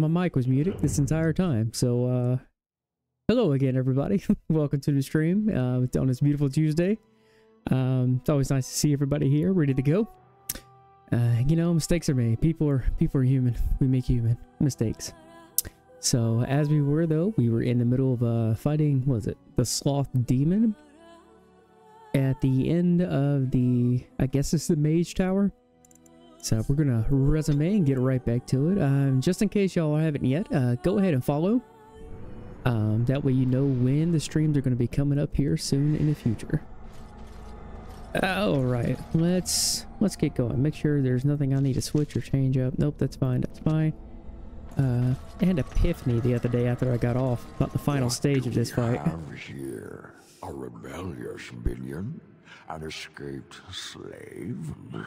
my mic was muted this entire time. So, uh, hello again, everybody. Welcome to the stream uh, on this beautiful Tuesday. Um, it's always nice to see everybody here, ready to go. Uh, you know, mistakes are made. People are people are human. We make human mistakes. So, as we were though, we were in the middle of uh, fighting. Was it the sloth demon? At the end of the, I guess it's the mage tower. So we're gonna resume and get right back to it. Um, just in case y'all haven't yet, uh, go ahead and follow. Um, that way you know when the streams are gonna be coming up here soon in the future. All right, let's let's get going. Make sure there's nothing I need to switch or change up. Nope, that's fine. That's fine. Uh, had epiphany the other day after I got off about the final What stage of this fight. here? A rebellious minion? An escaped slave?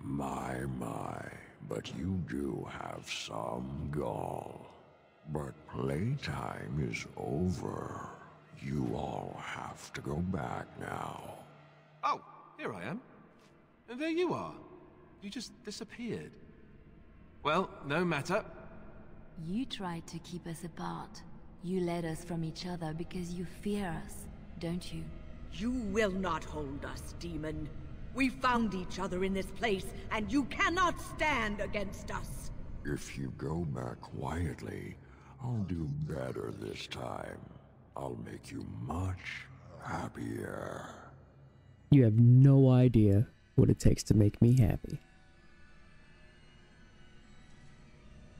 my, my, but you do have some gall. But playtime is over. You all have to go back now. Oh, here I am. And there you are. You just disappeared. Well, no matter. You tried to keep us apart. You led us from each other because you fear us, don't you? You will not hold us, demon. We found each other in this place, and you cannot stand against us. If you go back quietly, I'll do better this time. I'll make you much happier. You have no idea what it takes to make me happy.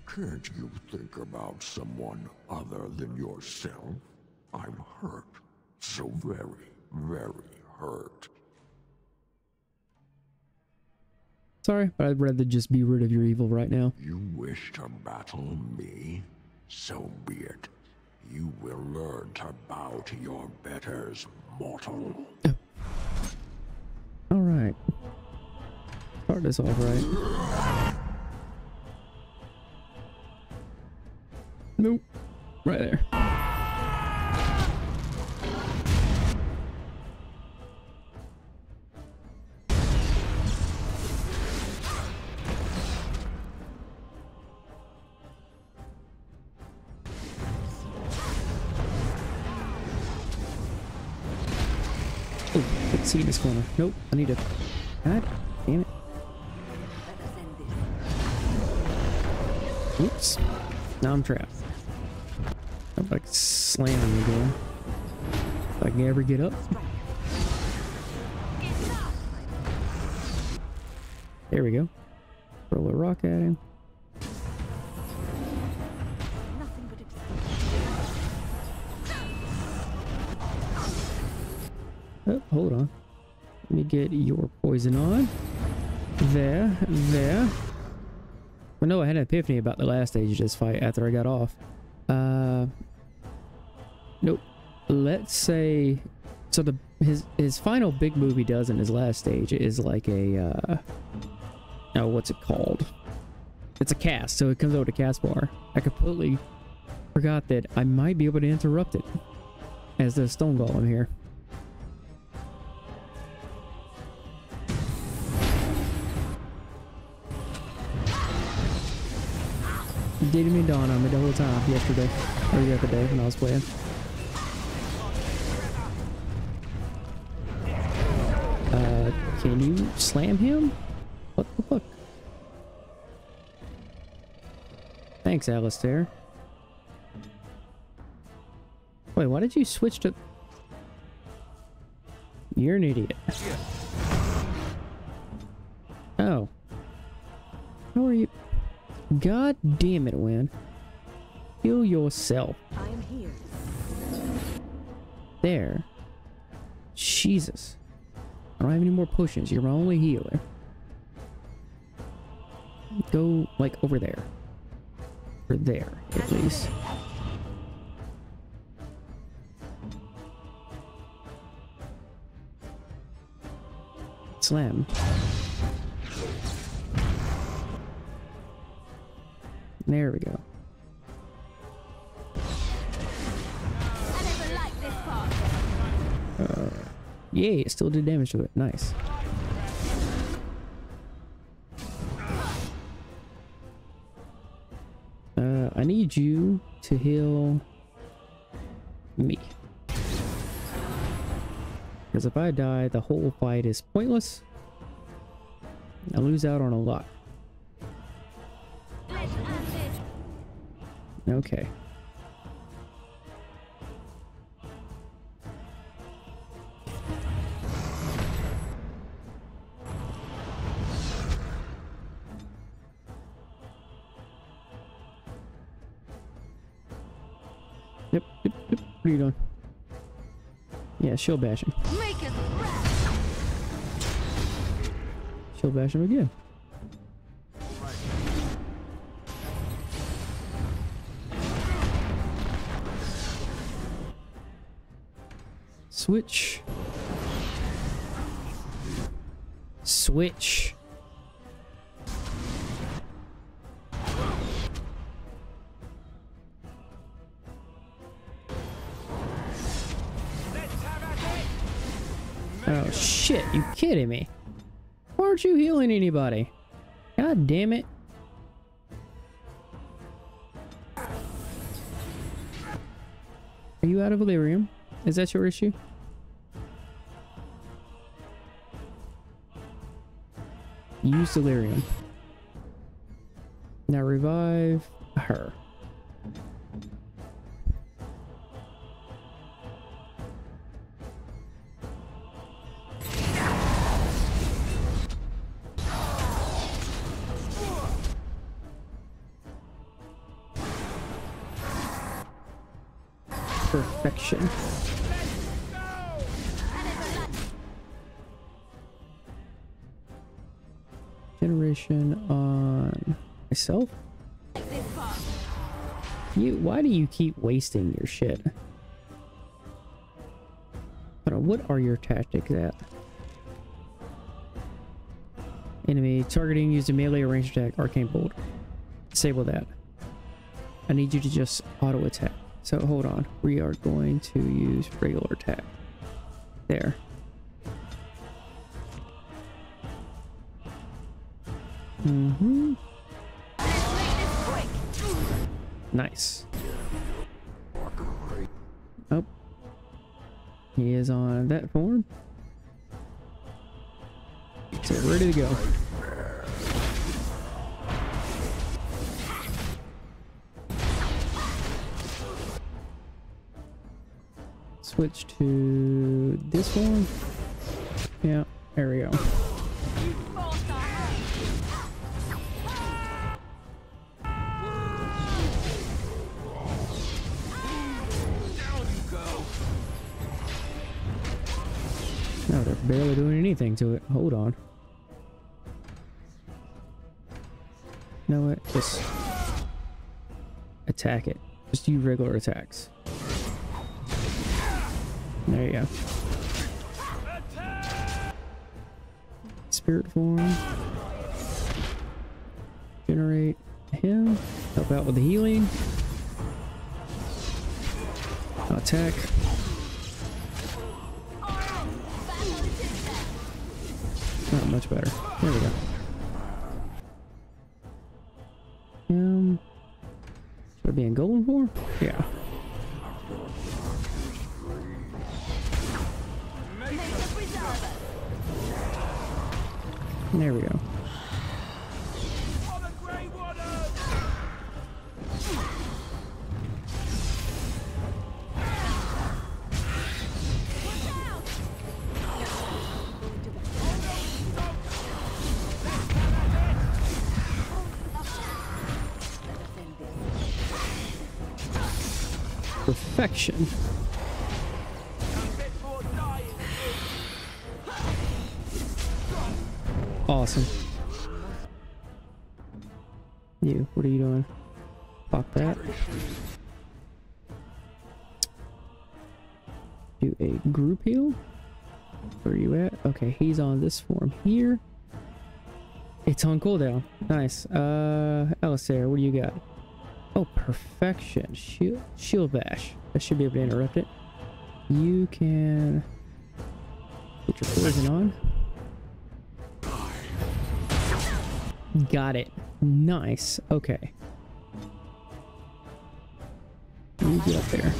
Can't you think about someone other than yourself? I'm hurt. So very, very hurt. Sorry, but I'd rather just be rid of your evil right now. You wish to battle me? So be it. You will learn to bow to your betters, mortal. Oh. All right. Start this off right. Nope. Right there. Oh, let's this corner. Nope, I need to. God damn it. Oops. Now I'm trapped. I'm like slamming me again. If I can ever get up. There we go. Throw a rock at him. Oh, hold on. Let me get your poison on. There, there. Well, no, I had an epiphany about the last stage of this fight after I got off. Uh, nope. Let's say, so the his his final big move he does in his last stage is like a uh, oh, what's it called? It's a cast, so it comes over to cast bar. I completely forgot that I might be able to interrupt it as the stone golem here. Didn't even dawn on me the whole time yesterday or the other day when I was playing. Uh, can you slam him? What the fuck? Thanks, Alistair. Wait, why did you switch to... You're an idiot. Oh. How are you... God damn it, Wynne. Heal yourself. I am here. There. Jesus. I don't have any more potions. You're my only healer. Go, like, over there. Or there, at least. Slam. There we go. Uh, Part. Yay, it still did damage to it. Nice. Uh, I need you to heal me. Because if I die, the whole fight is pointless. I lose out on a lot. Okay. Yep, yep, yep. What are you doing? Yeah, shield bash him. Make us rest. Shield bash him again. Switch. Switch. Oh shit, you kidding me? Why aren't you healing anybody? God damn it. Are you out of lyrium? Is that your issue? Use Delirium. Now revive her. Wasting your shit? Hold on, what are your tactics at? Enemy targeting a melee or range attack, arcane bolt. Disable that. I need you to just auto attack. So hold on. We are going to use regular attack. There. Mm-hmm. Nice. He is on that form. So ready to go. Switch to this one. Yeah, there we go. Anything to it. Hold on. You know what? Just attack it. Just do regular attacks. There you go. Spirit form. Generate him. Help out with the healing. Attack. Much better. There we go. Um, should I be in golem form? Yeah. There we go. Perfection. Awesome. You, what are you doing? Fuck that. Do a group heal. Where are you at? Okay, he's on this form here. It's on cooldown. Nice. Uh, Alistair, what do you got? Oh, perfection. Shield, shield bash. I should be able to interrupt it. You can put your poison on. Got it. Nice. Okay. you get up there?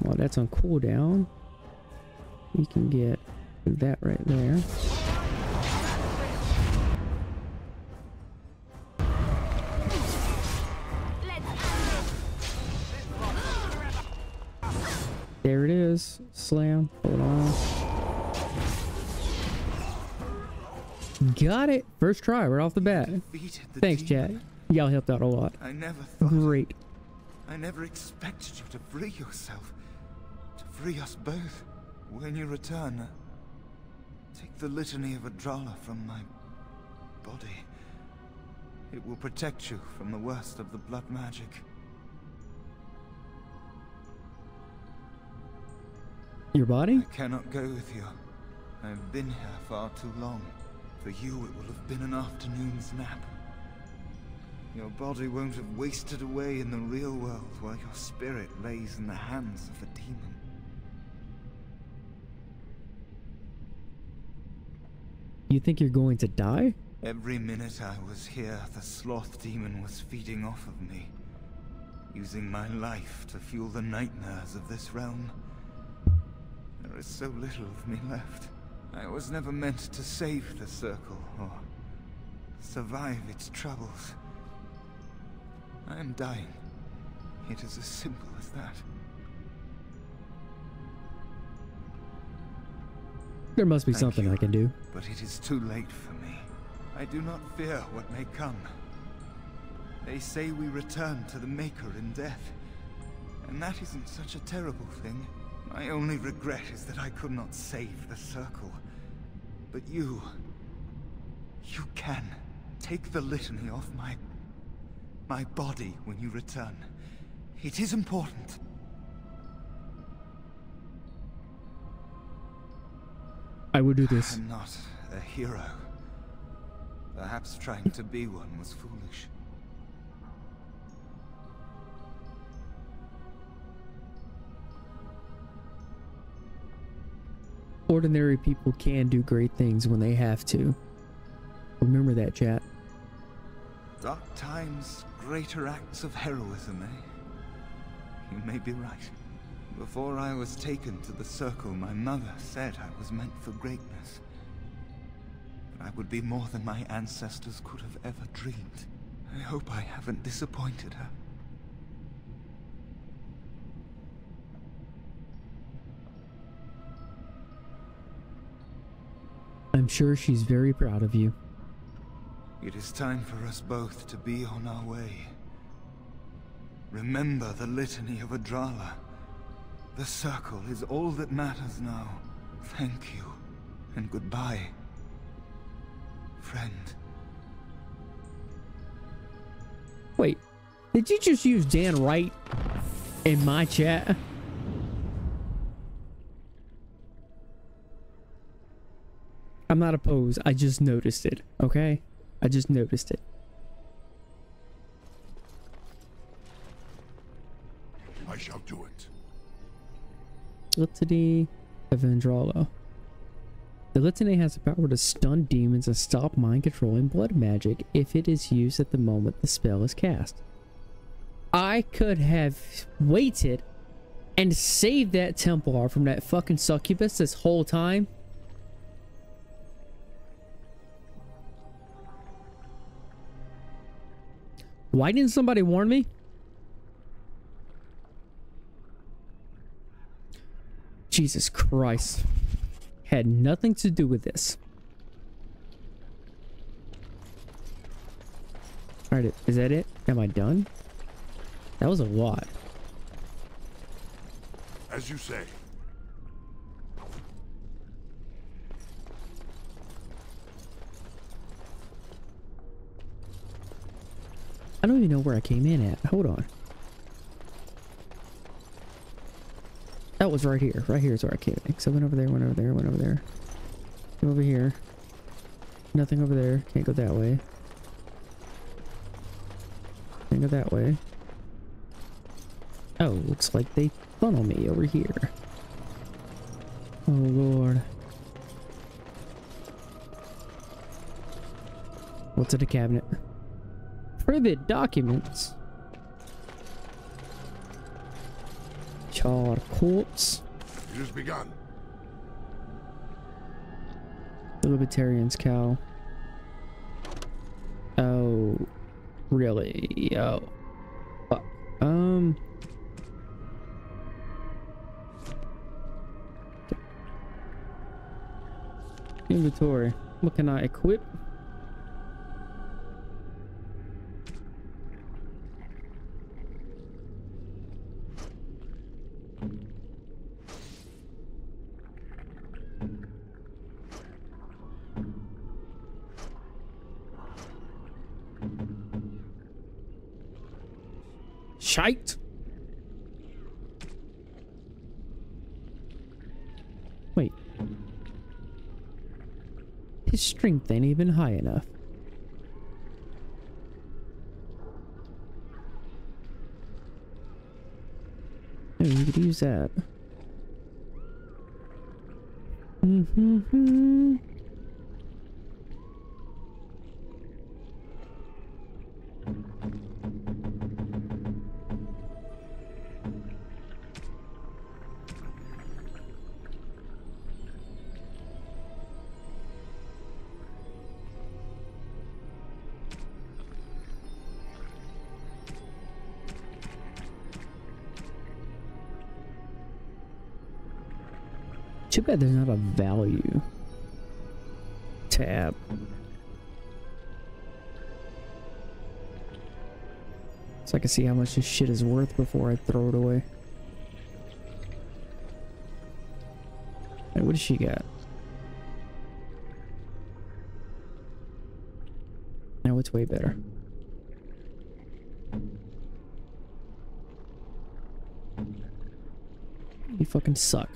While that's on cooldown, we can get that right there. Got it. First try, right off the bat. Thanks, demon. Y'all helped out a lot. I never thought. Great. I never expected you to free yourself. To free us both. When you return, uh, take the litany of Adralla from my body. It will protect you from the worst of the blood magic. Your body? I cannot go with you. I've been here far too long. For you, it will have been an afternoon's nap. Your body won't have wasted away in the real world while your spirit lays in the hands of a demon. You think you're going to die? Every minute I was here, the sloth demon was feeding off of me, using my life to fuel the nightmares of this realm. There is so little of me left. I was never meant to save the Circle, or survive its troubles. I am dying. It is as simple as that. There must be Thank something you. I can do. But it is too late for me. I do not fear what may come. They say we return to the Maker in death. And that isn't such a terrible thing. My only regret is that I could not save the Circle. But you... You can. Take the litany off my... my body when you return. It is important. I will do this. I'm not a hero. Perhaps trying to be one was foolish. Ordinary people can do great things when they have to. Remember that, chat. Dark times, greater acts of heroism, eh? You may be right. Before I was taken to the Circle, my mother said I was meant for greatness. That I would be more than my ancestors could have ever dreamed. I hope I haven't disappointed her. I'm sure she's very proud of you. It is time for us both to be on our way. Remember the litany of Adralla. The circle is all that matters now. Thank you, and goodbye, friend. Wait, did you just use Dan Wright in my chat? I'm not opposed. I just noticed it, okay? I just noticed it. I shall do it. Litany of Adralla. The Litany has the power to stun demons and stop mind control and blood magic if it is used at the moment the spell is cast. I could have waited and saved that Templar from that fucking succubus this whole time. Why didn't somebody warn me? Jesus Christ. Had nothing to do with this. Alright, is that it? Am I done? That was a lot. As you say. I don't even know where I came in at. Hold on. That was right here. Right here is where I came in. So I went over there, went over there, went over there. Came over here. Nothing over there. Can't go that way. Can't go that way. Oh, looks like they funnel me over here. Oh lord. What's in the cabinet? Private documents. charred corpse. It has begun. The Libertarian's cowl. Oh, really? Oh, fuck. Um. Inventory. What can I equip? Shite. Wait. His strength ain't even high enough. Oh, you could use that. Mm-hmm. Too bad there's not a value tab. So I can see how much this shit is worth before I throw it away. Hey, what does she got? Now it's way better. You fucking suck.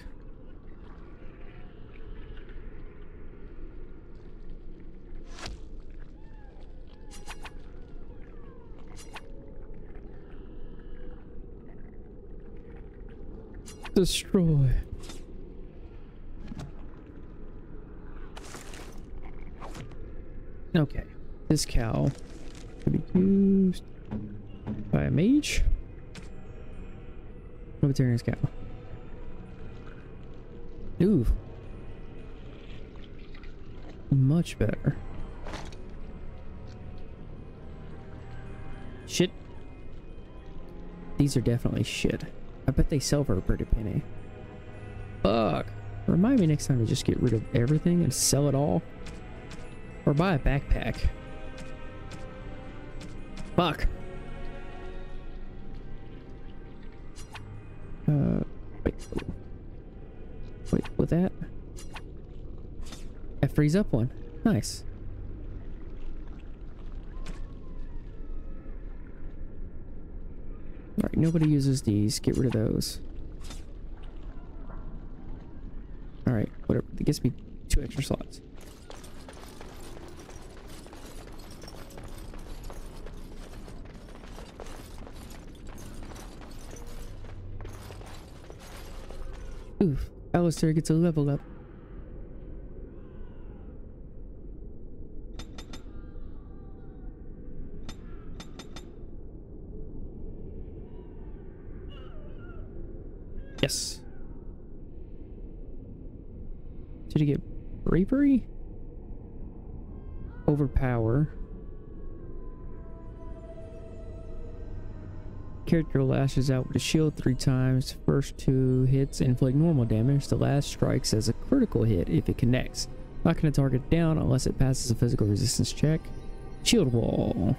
Destroy. Okay. This cowl could be used by a mage. Libertarian's cowl. Ooh. Much better. Shit. These are definitely shit. I bet they sell for a pretty penny. Fuck. Remind me next time to just get rid of everything and sell it all. Or buy a backpack. Fuck. Uh, wait. Wait, with that? That frees up one. Nice. Alright, nobody uses these. Get rid of those. Alright, whatever. It gives me two extra slots. Oof. Alistair gets a level up. Yes. Did he get bravery? Overpower. Character lashes out with a shield three times. First two hits inflict normal damage. The last strikes as a critical hit if it connects. Not going to target down unless it passes a physical resistance check. Shield wall.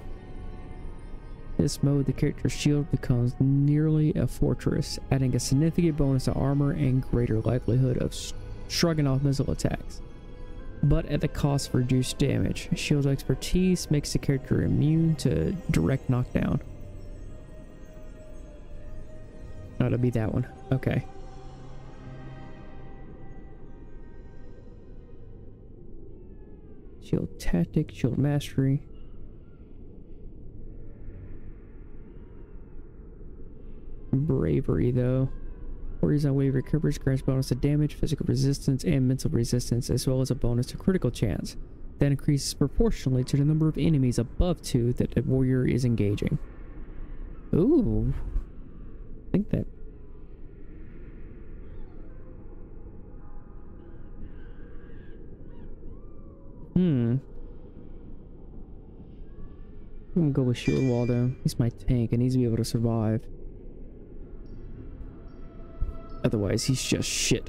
This mode, the character's shield becomes nearly a fortress, adding a significant bonus to armor and greater likelihood of shrugging off missile attacks. But at the cost of reduced damage. Shield expertise makes the character immune to direct knockdown. Oh, it'll be that one. Okay. Shield tactic, shield mastery. Bravery, though. Warriors on wave recuperates grants bonus to damage, physical resistance, and mental resistance, as well as a bonus to critical chance that increases proportionally to the number of enemies above two that the warrior is engaging. Ooh. I think that... Hmm. I'm gonna go with Sheer Waldo. He's my tank. I needs to be able to survive. Otherwise, he's just shit.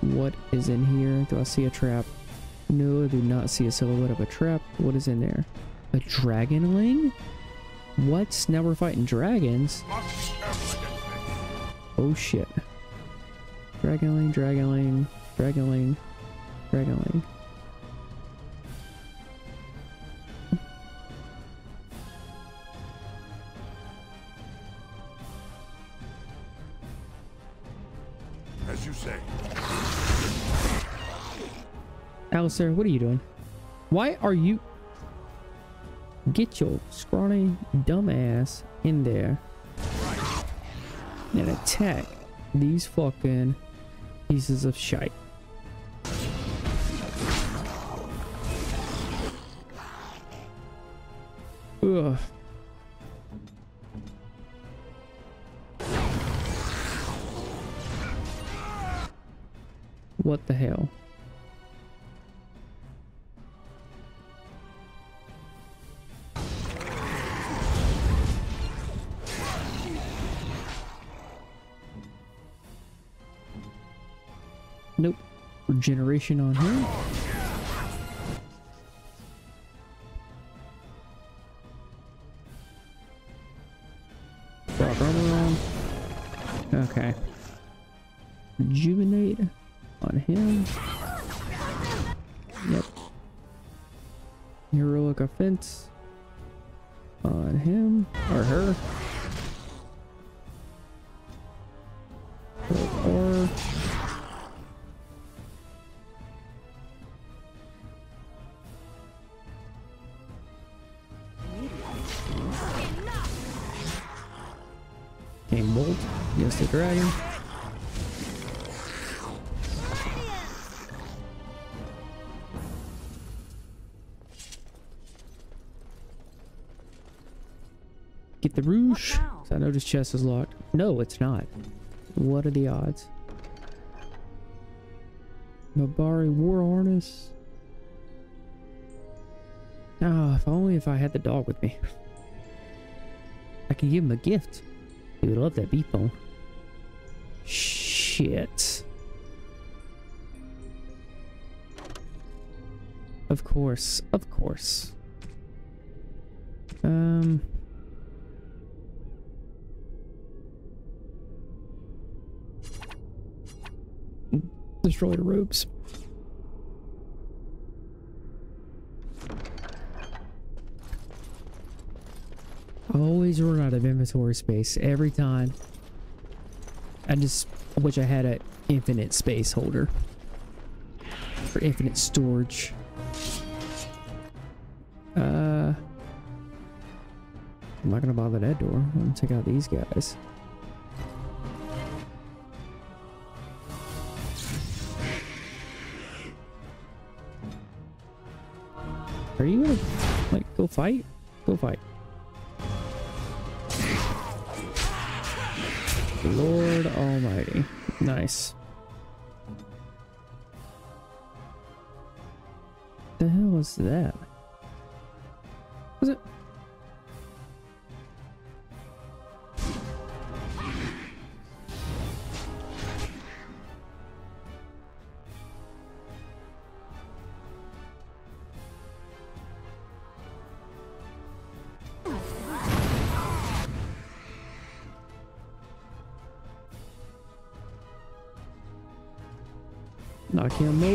What is in here? Do I see a trap? No, I do not see a silhouette of a trap. What is in there? A dragonling? What? Now we're fighting dragons? Oh shit. Dragonling, dragonling, dragonling, dragonling. Alistair, what are you doing? Why are you... Get your scrawny dumbass in there and attack these fucking pieces of shite. Ugh. What the hell? Regeneration on him. This chest is locked. No, it's not. What are the odds? Mabari War Harness. Ah, if only if I had the dog with me. I can give him a gift. He would love that beef bone. Shit. Of course, of course. Um. Destroy the ropes. I always run out of inventory space every time. I just wish I had an infinite space holder. For infinite storage. Uh I'm not gonna bother that door. I'm gonna take out these guys. Fight? Go fight. Lord Almighty. Nice. The hell was that? Knock him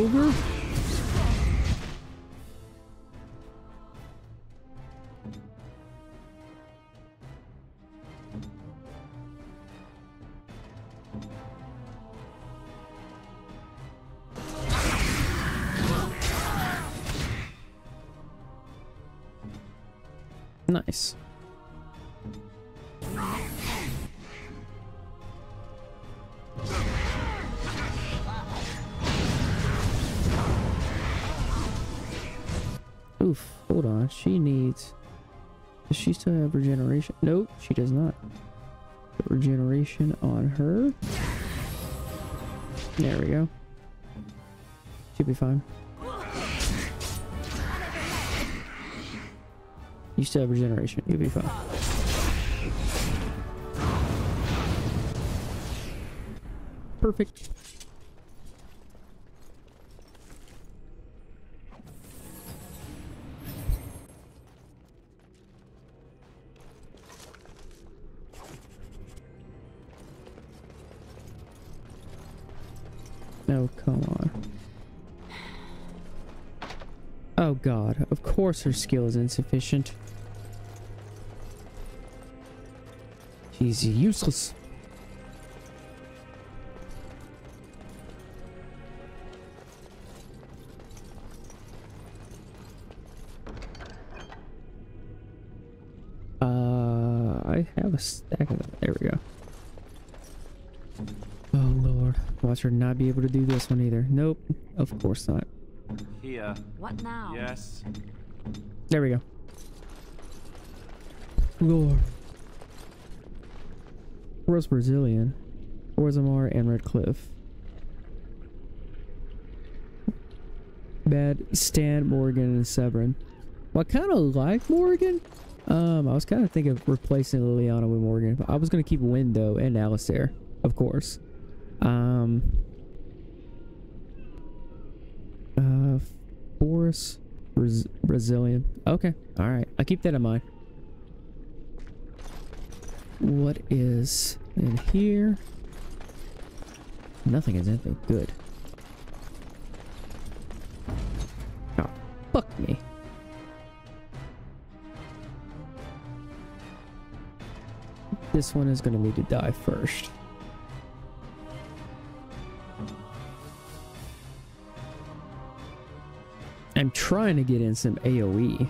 fine. You still have regeneration. You'll be fine. Perfect. Course her skill is insufficient. She's useless. Uh, I have a stack of them. There we go. Oh lord, watch her not be able to do this one either. Nope, of course not. Here. What now? Yes. There we go. Lord. Rose Brecilian, Orzammar, and Redcliffe. Bad Sten, Morrigan, and Severin. Well, I kind of like Morrigan. Um, I was kind of thinking of replacing Leliana with Morrigan, but I was gonna keep Wynne and Alistair, of course. Um. Uh, Boris, Braz Brecilian. Okay, all right. I'll keep that in mind. What is in here? Nothing is anything good. Oh, fuck me. This one is gonna need to die first. I'm trying to get in some AoE.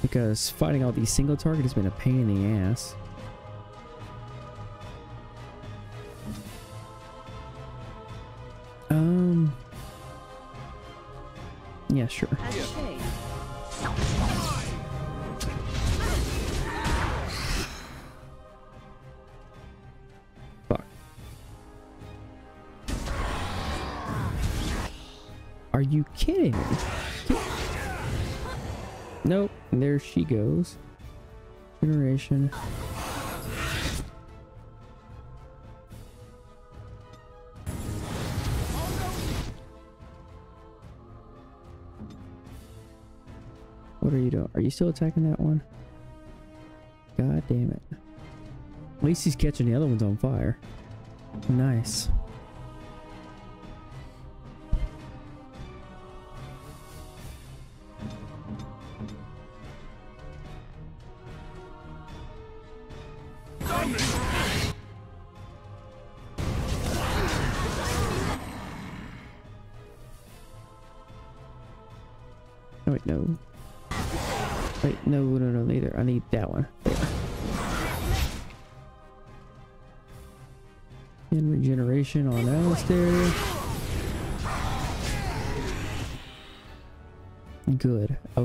Because fighting all these single target has been a pain in the ass. Goes. Generation. What are you doing? Are you still attacking that one? God damn it. At least he's catching the other ones on fire. Nice.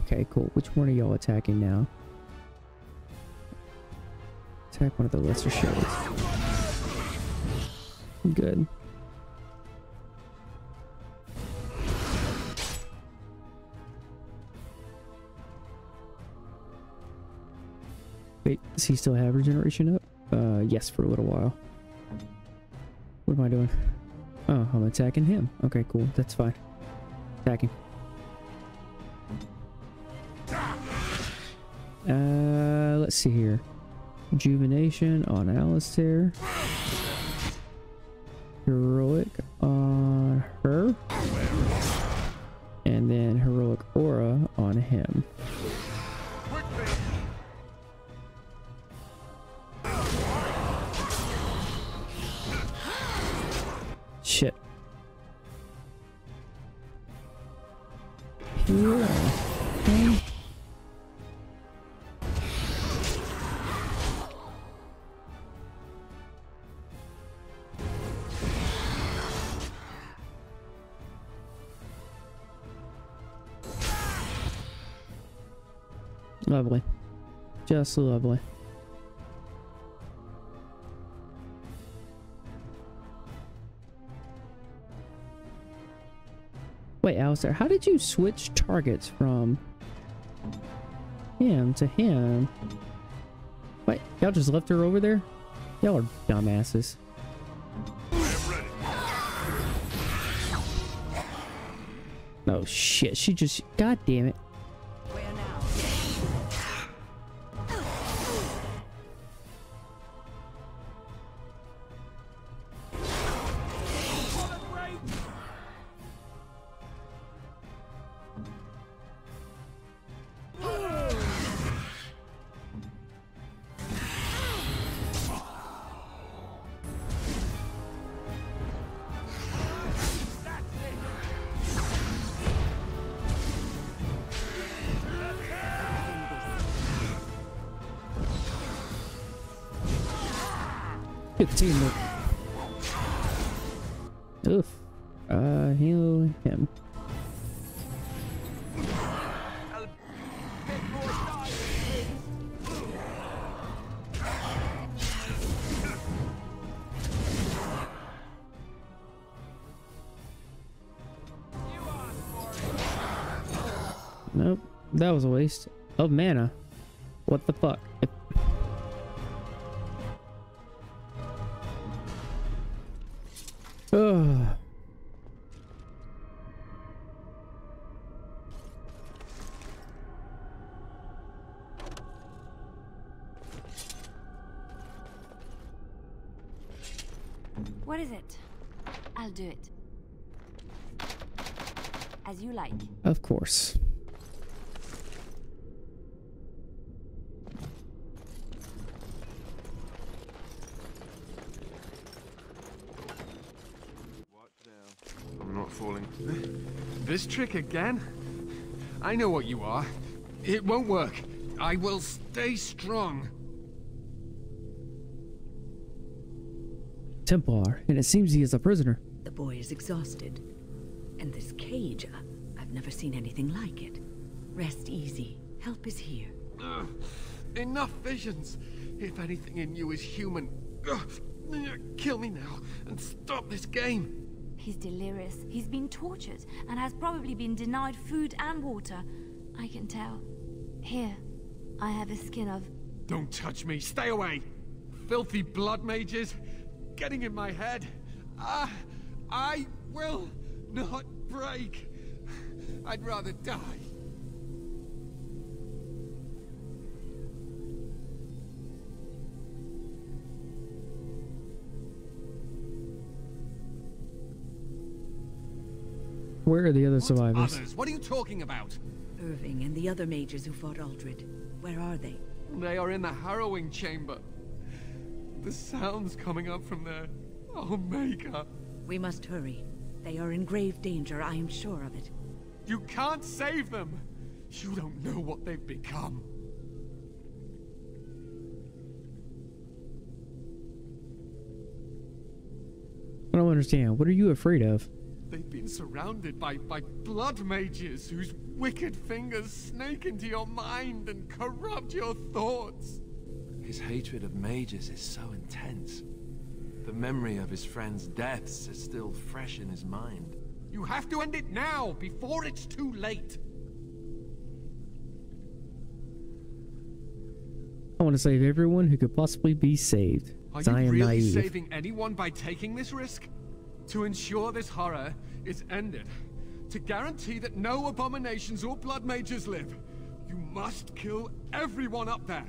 Okay, cool. Which one are y'all attacking now? Attack one of the lesser shields. Good. Wait, does he still have regeneration up? Uh, yes, for a little while. What am I doing? Oh, I'm attacking him. Okay, cool. That's fine. Attacking. Let's see here. Rejuvenation on Alistair. Heroic on her. And then heroic aura on him. that's lovely. Wait, Alistair, how did you switch targets from him to him? Wait, y'all just left her over there? Y'all are dumbasses. Oh shit, she just... God damn it. That was a waste of mana. What the fuck? Trick again? I know what you are. It won't work. I will stay strong. Templar, and it seems he is a prisoner. The boy is exhausted. And this cage, uh, I've never seen anything like it. Rest easy. Help is here. Ugh. Enough visions. If anything in you is human, ugh, kill me now and stop this game. He's delirious. He's been tortured and has probably been denied food and water. I can tell. Here, I have a skin of. Don't touch me. Stay away. Filthy blood mages. Getting in my head. Ah, I will not break. I'd rather die. Where are the other What survivors? others? What are you talking about? Irving and the other mages who fought Uldred. Where are they? They are in the harrowing chamber. The sounds coming up from there. Oh, Maker. We must hurry. They are in grave danger, I am sure of it. You can't save them. You don't know what they've become. I don't understand. What are you afraid of? They've been surrounded by, by blood mages whose wicked fingers snake into your mind and corrupt your thoughts. His hatred of mages is so intense. The memory of his friends' deaths is still fresh in his mind. You have to end it now, before it's too late. I want to save everyone who could possibly be saved. Are 'cause you I am really naive. saving anyone by taking this risk? To ensure this horror is ended. To guarantee that no abominations or blood mages live. You must kill everyone up there.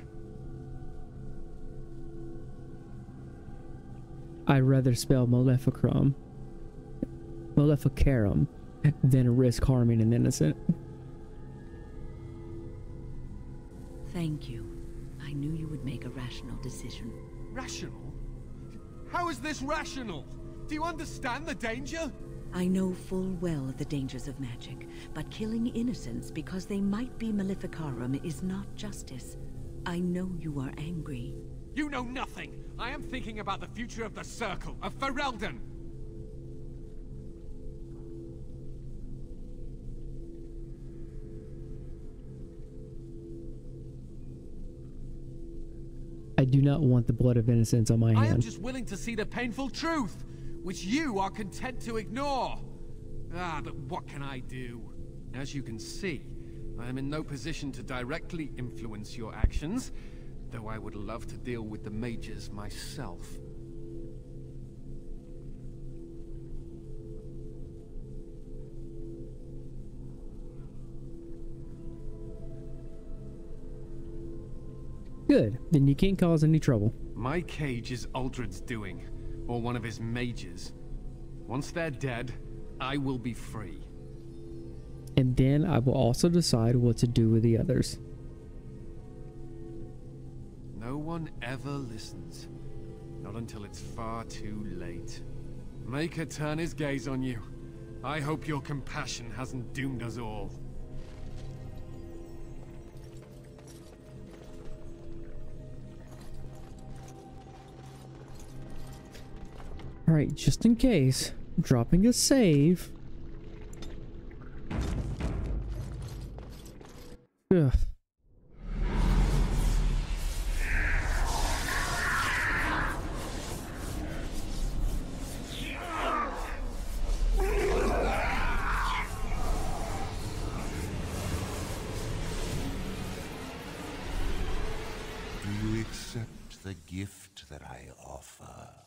I'd rather spell Maleficrum, Maleficarum, than risk harming an innocent. Thank you. I knew you would make a rational decision. Rational? How is this rational? Do you understand the danger? I know full well the dangers of magic, but killing innocents because they might be Maleficarum is not justice. I know you are angry. You know nothing. I am thinking about the future of the Circle, of Ferelden. I do not want the blood of innocents on my hands. I am just willing to see the painful truth, which you are content to ignore. Ah, but what can I do? As you can see, I am in no position to directly influence your actions, though I would love to deal with the mages myself. Good. Then you can't cause any trouble. My cage is Uldred's doing, or one of his mages. Once they're dead, I will be free. And then I will also decide what to do with the others. No one ever listens. Not until it's far too late. Maker turn his gaze on you. I hope your compassion hasn't doomed us all. Alright, just in case, dropping a save. Ugh. Do you accept the gift that I offer?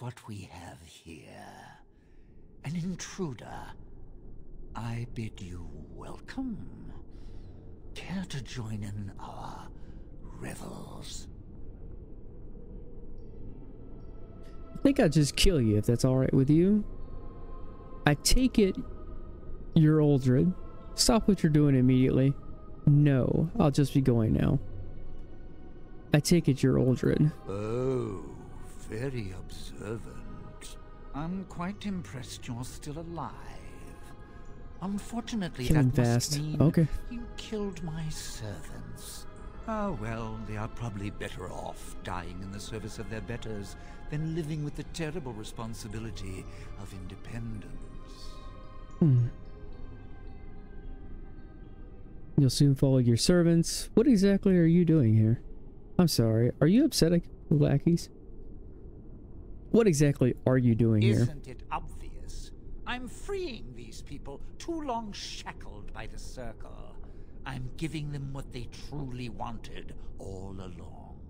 what we have here. An intruder. I bid you welcome. Care to join in our revels? I think I'd just kill you if that's alright with you. I take it you're Uldred. Stop what you're doing immediately. No, I'll just be going now. I take it you're Uldred. Oh, very observant. I'm quite impressed you're still alive. Unfortunately, Kill him that must mean Okay. you killed my servants. Ah, well, they are probably better off dying in the service of their betters than living with the terrible responsibility of independence. Hmm. You'll soon follow your servants. What exactly are you doing here? I'm sorry. Are you upset at lackeys? What exactly are you doing here? Isn't it obvious? I'm freeing these people too long shackled by the circle. I'm giving them what they truly wanted all along.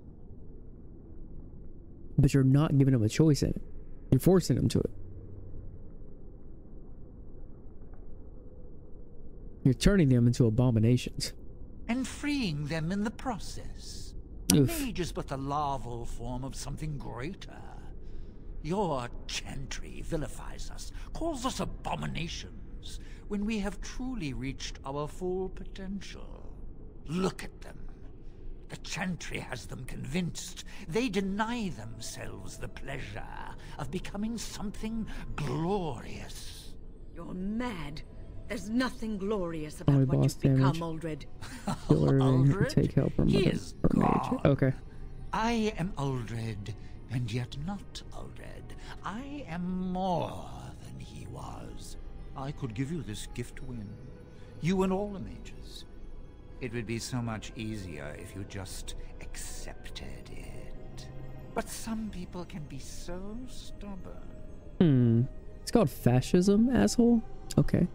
But you're not giving them a choice in it. You're forcing them to it. You're turning them into abominations. And freeing them in the process. A Oof. mage is but the larval form of something greater. Your chantry vilifies us, calls us abominations, when we have truly reached our full potential. Look at them. The chantry has them convinced. They deny themselves the pleasure of becoming something glorious. You're mad. There's nothing glorious Only about what boss you've become, damage. Uldred. Kill her and Uldred? take help from He is or mage. gone. Okay. I am Uldred, and yet not Uldred. I am more than he was. I could give you this gift win. You and all the mages. It would be so much easier if you just accepted it. But some people can be so stubborn. Hmm. It's called fascism, asshole. Okay.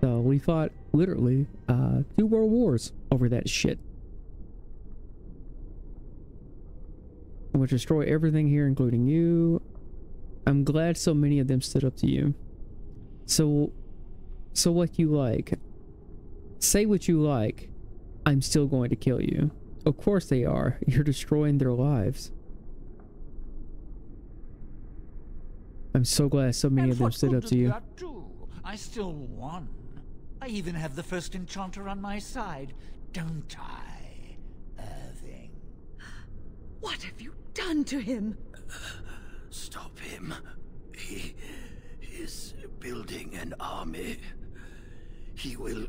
So we fought literally uh, two world wars over that shit. I'm gonna destroy everything here, including you. I'm glad so many of them stood up to you. So, so what you like? Say what you like. I'm still going to kill you. Of course they are. You're destroying their lives. I'm so glad so many and of them stood up to did you. that do? I still won. I even have the first enchanter on my side, don't I, Irving? What have you done to him? Stop him. He is building an army. He will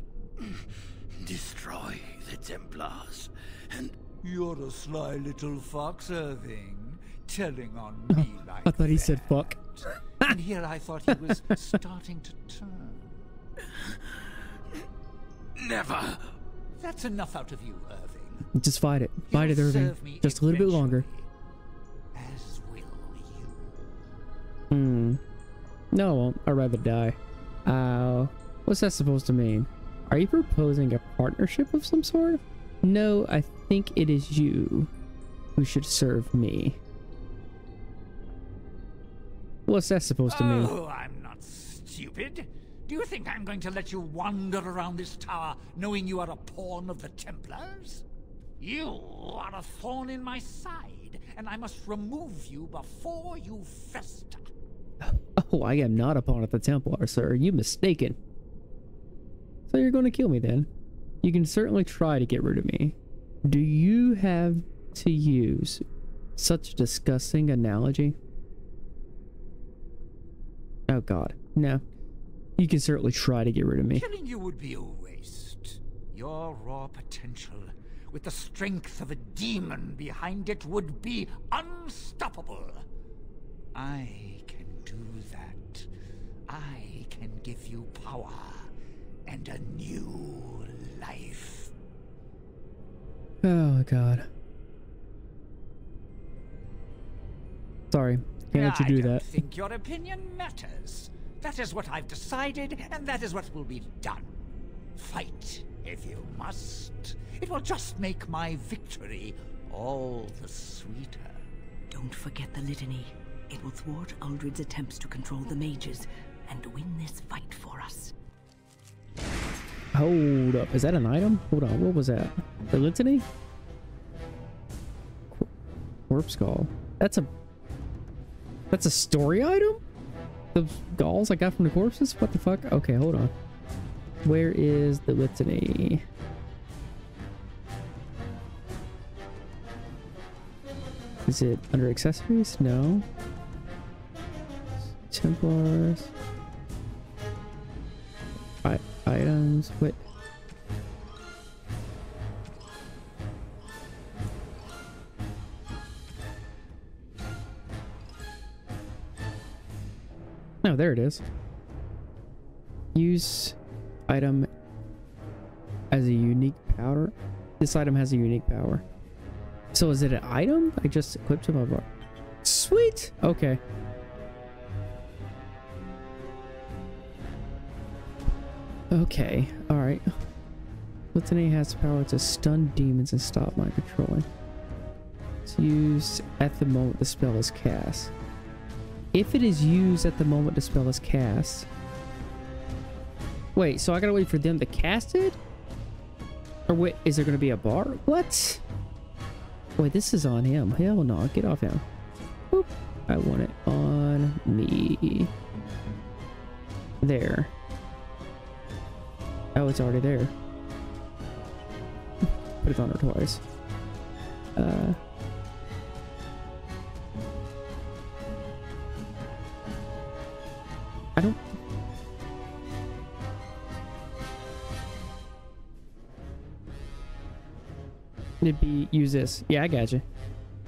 destroy the Templars and You're a sly little fox, Irving, telling on me like I thought he said fuck. And here I thought he was starting to turn. never. That's enough out of you, Irving. Just fight it. Fight it, You'll Irving. Just a little bit longer. Hmm. No, I won't. I'd rather die. Uh, what's that supposed to mean? Are you proposing a partnership of some sort? No, I think it is you who should serve me. What's that supposed to mean? Oh, I'm not stupid. Do you think I'm going to let you wander around this tower knowing you are a pawn of the Templars? You are a thorn in my side, and I must remove you before you fester. Oh, I am not a pawn at the Templar, sir. You mistaken. So you're going to kill me then? You can certainly try to get rid of me. Do you have to use such a disgusting analogy? Oh god, no. You can certainly try to get rid of me. Killing you would be a waste. Your raw potential, with the strength of a demon behind it, would be unstoppable. I do that. I can give you power and a new life. Oh god. Sorry, can't let you I do don't that. think your opinion matters. That is what I've decided, and that is what will be done. Fight, if you must. It will just make my victory all the sweeter. Don't forget the litany. It will thwart Uldred's attempts to control the mages and win this fight for us. Hold up, is that an item? Hold on, what was that? The litany? Cor- Corpse Gall. That's a... That's a story item? The galls I got from the corpses? What the fuck? Okay, hold on. Where is the litany? Is it under accessories? No. Templars. I items. Wait. Oh, there it is. Use item as a unique power. This item has a unique power. So is it an item? I just equipped him over. Sweet. Okay. Okay. All right. Litany has the power to stun demons and stop mind controlling. It's used at the moment the spell is cast. If it is used at the moment the spell is cast. Wait, so I gotta wait for them to cast it? Or wait, is there gonna be a bar? What? Wait, this is on him. Hell no, get off him. I want it on me. There. Oh, it's already there. Put it on her twice. Uh. I don't. It'd be use this. Yeah, I got you.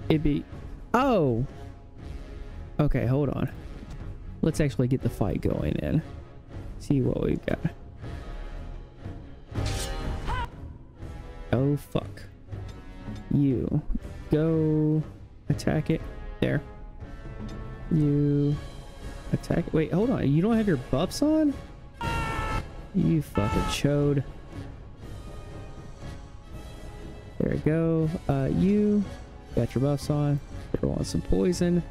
It'd be. Oh. Okay, hold on. Let's actually get the fight going in. See what we've got. Oh fuck. You go attack it. There. You attack it. Wait, hold on. You don't have your buffs on? You fucking chode. There we go. Uh, you got your buffs on. Throw on some poison.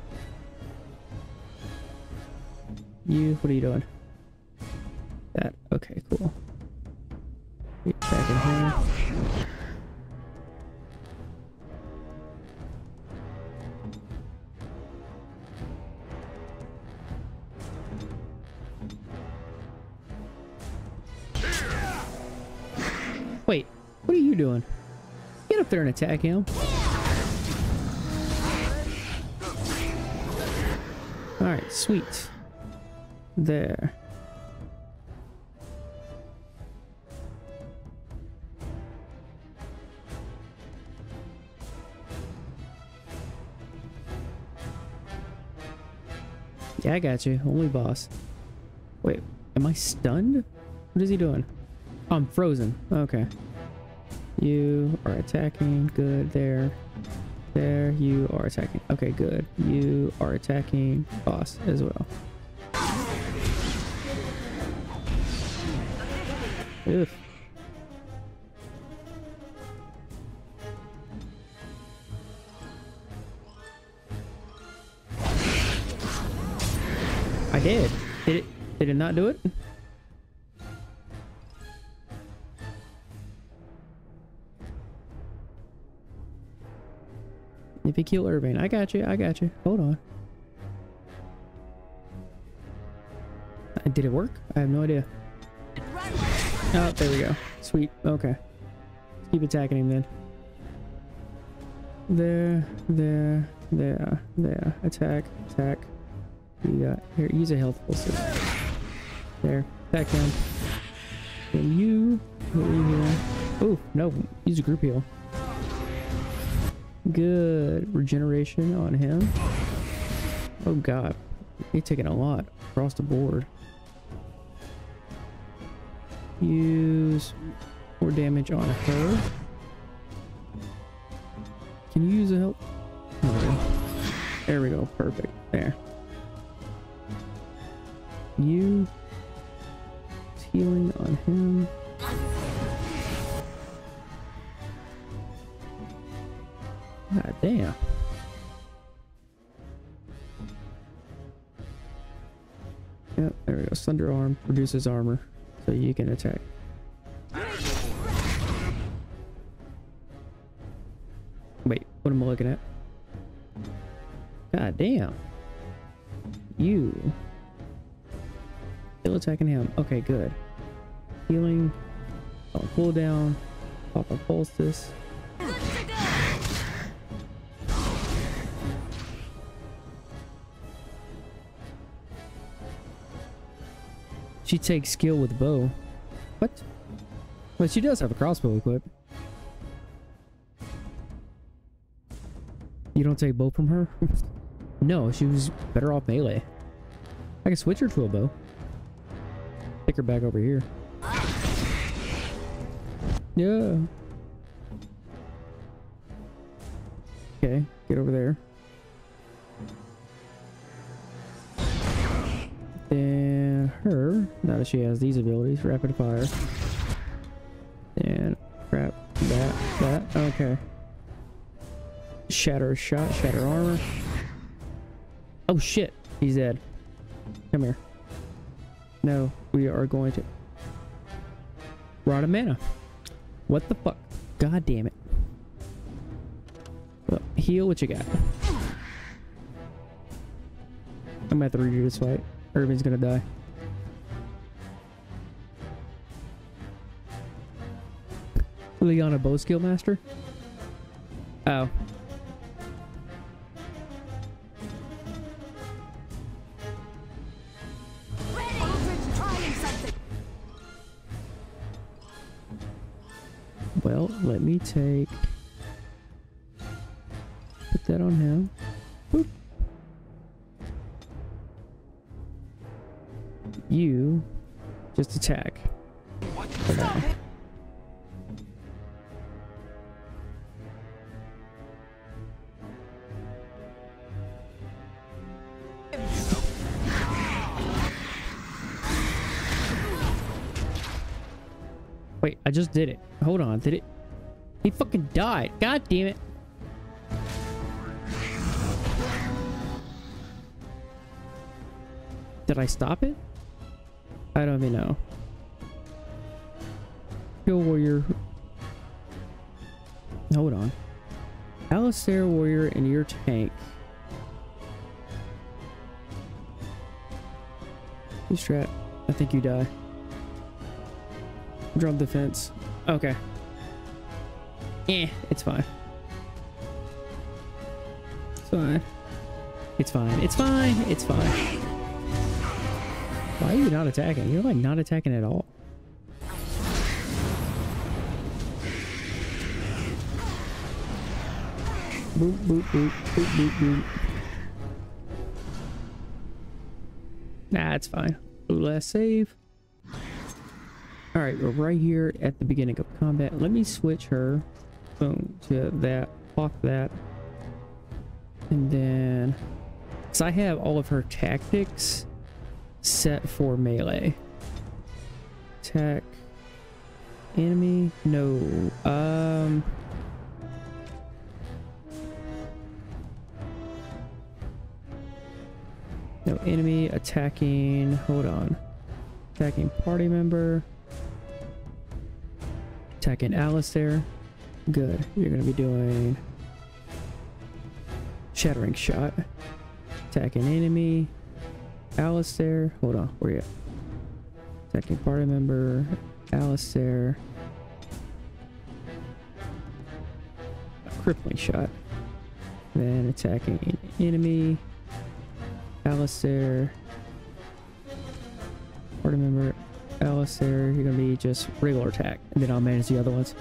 You, what are you doing? That. Okay, cool. Get back in here. Wait, what are you doing? Get up there and attack him. Alright, sweet. There. Yeah, I got you. Only boss. Wait, am I stunned? What is he doing? Oh, I'm frozen. Okay. You are attacking. Good. There. There. You are attacking. Okay, good. You are attacking boss as well. Did. Did it? Did it not do it? If you kill Irving, I got you. I got you. Hold on. Uh, Did it work? I have no idea. Oh, there we go. Sweet. Okay. Keep attacking him then. There, there, there, there. Attack, attack. You got here. Use a health pulse. There. Attack him. Then you. Oh no! Use a group heal. Good regeneration on him. Oh god, he's taking a lot across the board. Use more damage on her. Can you use a help? There we go. Perfect. There. You. Healing on him. God damn. Yep, there we go. Thunder Arm produces armor, so you can attack. Wait, what am I looking at? God damn. You. Still attacking him. Okay, good. Healing. On cooldown. Pop a poultice. She takes skill with bow. What? But she does have a crossbow equipped. You don't take bow from her? no, she was better off melee. I can switch her to a bow. Take her back over here. Yeah. Okay, get over there. Then her, now that she has these abilities, rapid fire. And crap, that, that, okay. Shatter shot, shatter armor. Oh shit, he's dead. Come here. No, we are going to. Rod of mana. What the fuck? God damn it. Well, heal what you got. I'm gonna have to redo this fight. Irving's gonna die. Leliana bow skill master? Oh. Let me take... Put that on him. Boop. You just attack. Now. Wait, I just did it. Hold on, did it? He fucking died. God damn it. Did I stop it? I don't even know. Kill warrior. Hold on. Alistair warrior in your tank. You strat. I think you die. Drum defense. Okay. Eh, it's fine. It's fine. It's fine. It's fine. It's fine. Why are you not attacking? You're like not attacking at all. Boop, boop, boop, boop, boop, boop. Nah, it's fine. Blue last save. Alright, we're right here at the beginning of combat. Let me switch her. Boom, to that. Block that. And then... Because I have all of her tactics set for melee. Attack. Enemy? No. Um... No enemy attacking. Hold on. Attacking party member. Attacking Alistair. Good. You're gonna be doing shattering shot. Attacking enemy. Alistair. Hold on. Where you at? Attacking party member. Alistair. Crippling shot. Then attacking enemy. Alistair. Party member Alistair, you're gonna be just regular attack, and then I'll manage the other ones.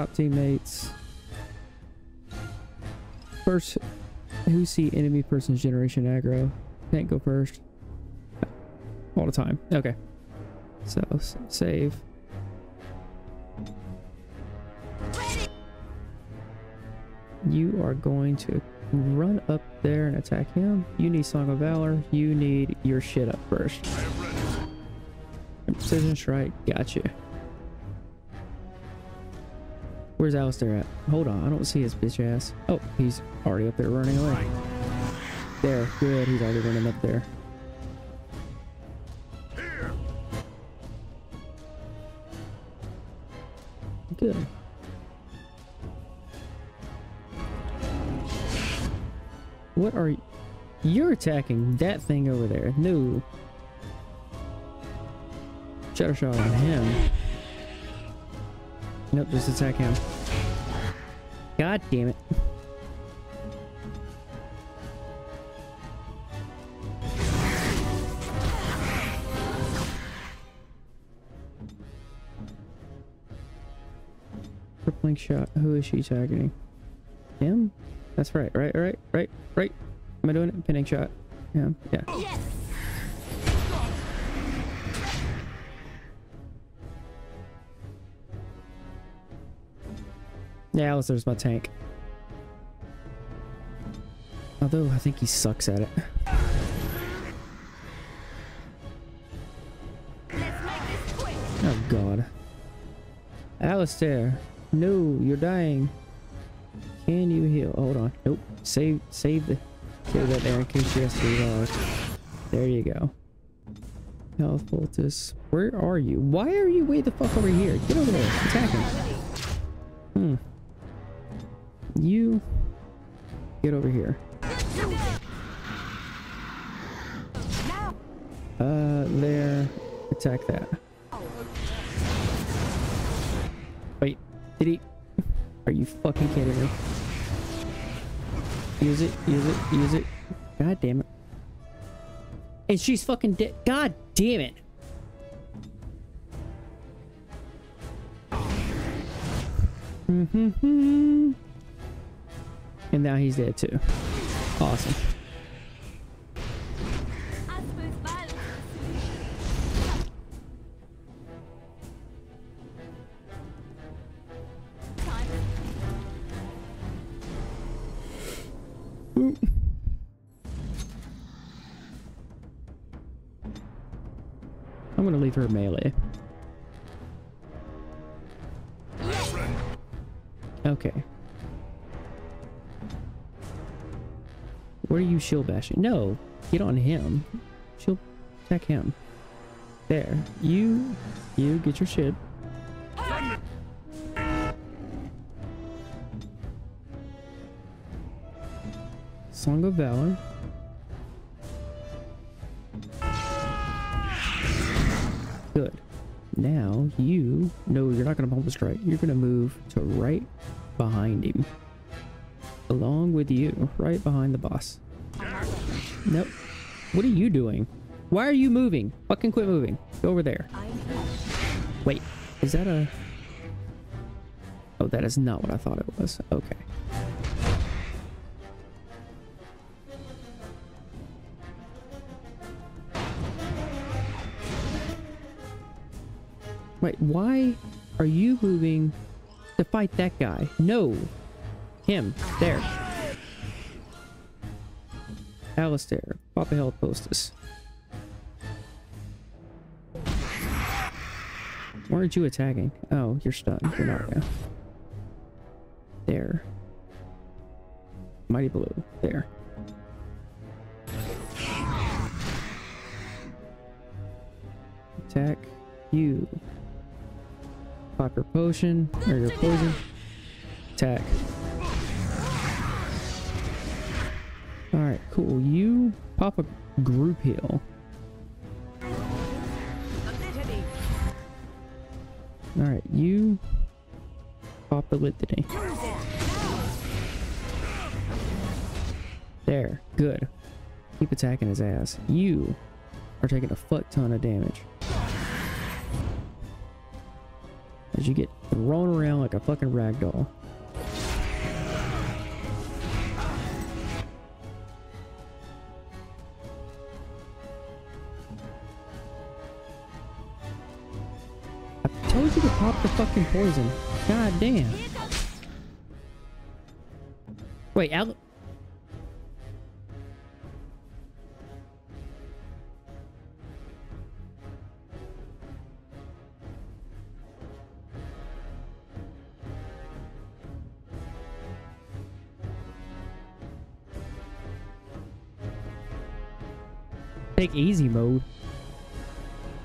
Top teammates. First, who see enemy person's generation aggro? Can't go first. All the time. Okay. So, save. You are going to run up there and attack him. You need Song of Valor. You need your shit up first. Precision strike. Gotcha. Where's Alistair at? Hold on. I don't see his bitch ass. Oh, he's already up there running away. There. Good. He's already running up there. Good. What are you? You're attacking that thing over there. No. Shadow shot on him. Nope, just attack him. God damn it. Crippling shot. Who is she targeting? Him? That's right, right, right, right, right. Am I doing it? Pinning shot. Yeah, yeah. Yes! Yeah, Alistair's my tank. Although, I think he sucks at it. Oh, God. Alistair. No, you're dying. Can you heal? Hold on. Nope. Save, save the, save that there in case she has to reload. There you go. Health poultice. Where are you? Why are you way the fuck over here? Get over there. Attack him. Hmm. You get over here. Uh, there. Attack that. Wait, did he? Are you fucking kidding me? Use it, use it, use it. God damn it. And she's fucking dead. God damn it. Mm-hmm. And now he's dead too. Awesome. I suppose violence is the solution. Time. I'm gonna leave her melee. Okay. Where are you shield bashing? No, get on him. Shield attack him. There. You, you get your shit. Song of Valor. Good. Now you, no, you're not going to bump strike. You're going to move to right behind him. Along with you, right behind the boss. Nope. What are you doing? Why are you moving? Fucking quit moving. Go over there. Wait, is that a... Oh, that is not what I thought it was. Okay. Wait, why are you moving to fight that guy? No. Him. There. Alistair. Papa Health Hostess. Why aren't you attacking? Oh, you're stunned. You're not. There. Mighty Blow. There. Attack you. Pop your potion or your poison. Attack. Alright, cool. You pop a group heal. Alright, you pop the litany. There, good. Keep attacking his ass. You are taking a fuck ton of damage. As you get thrown around like a fucking ragdoll. Fucking poison. God damn. Wait, Al- Take easy mode.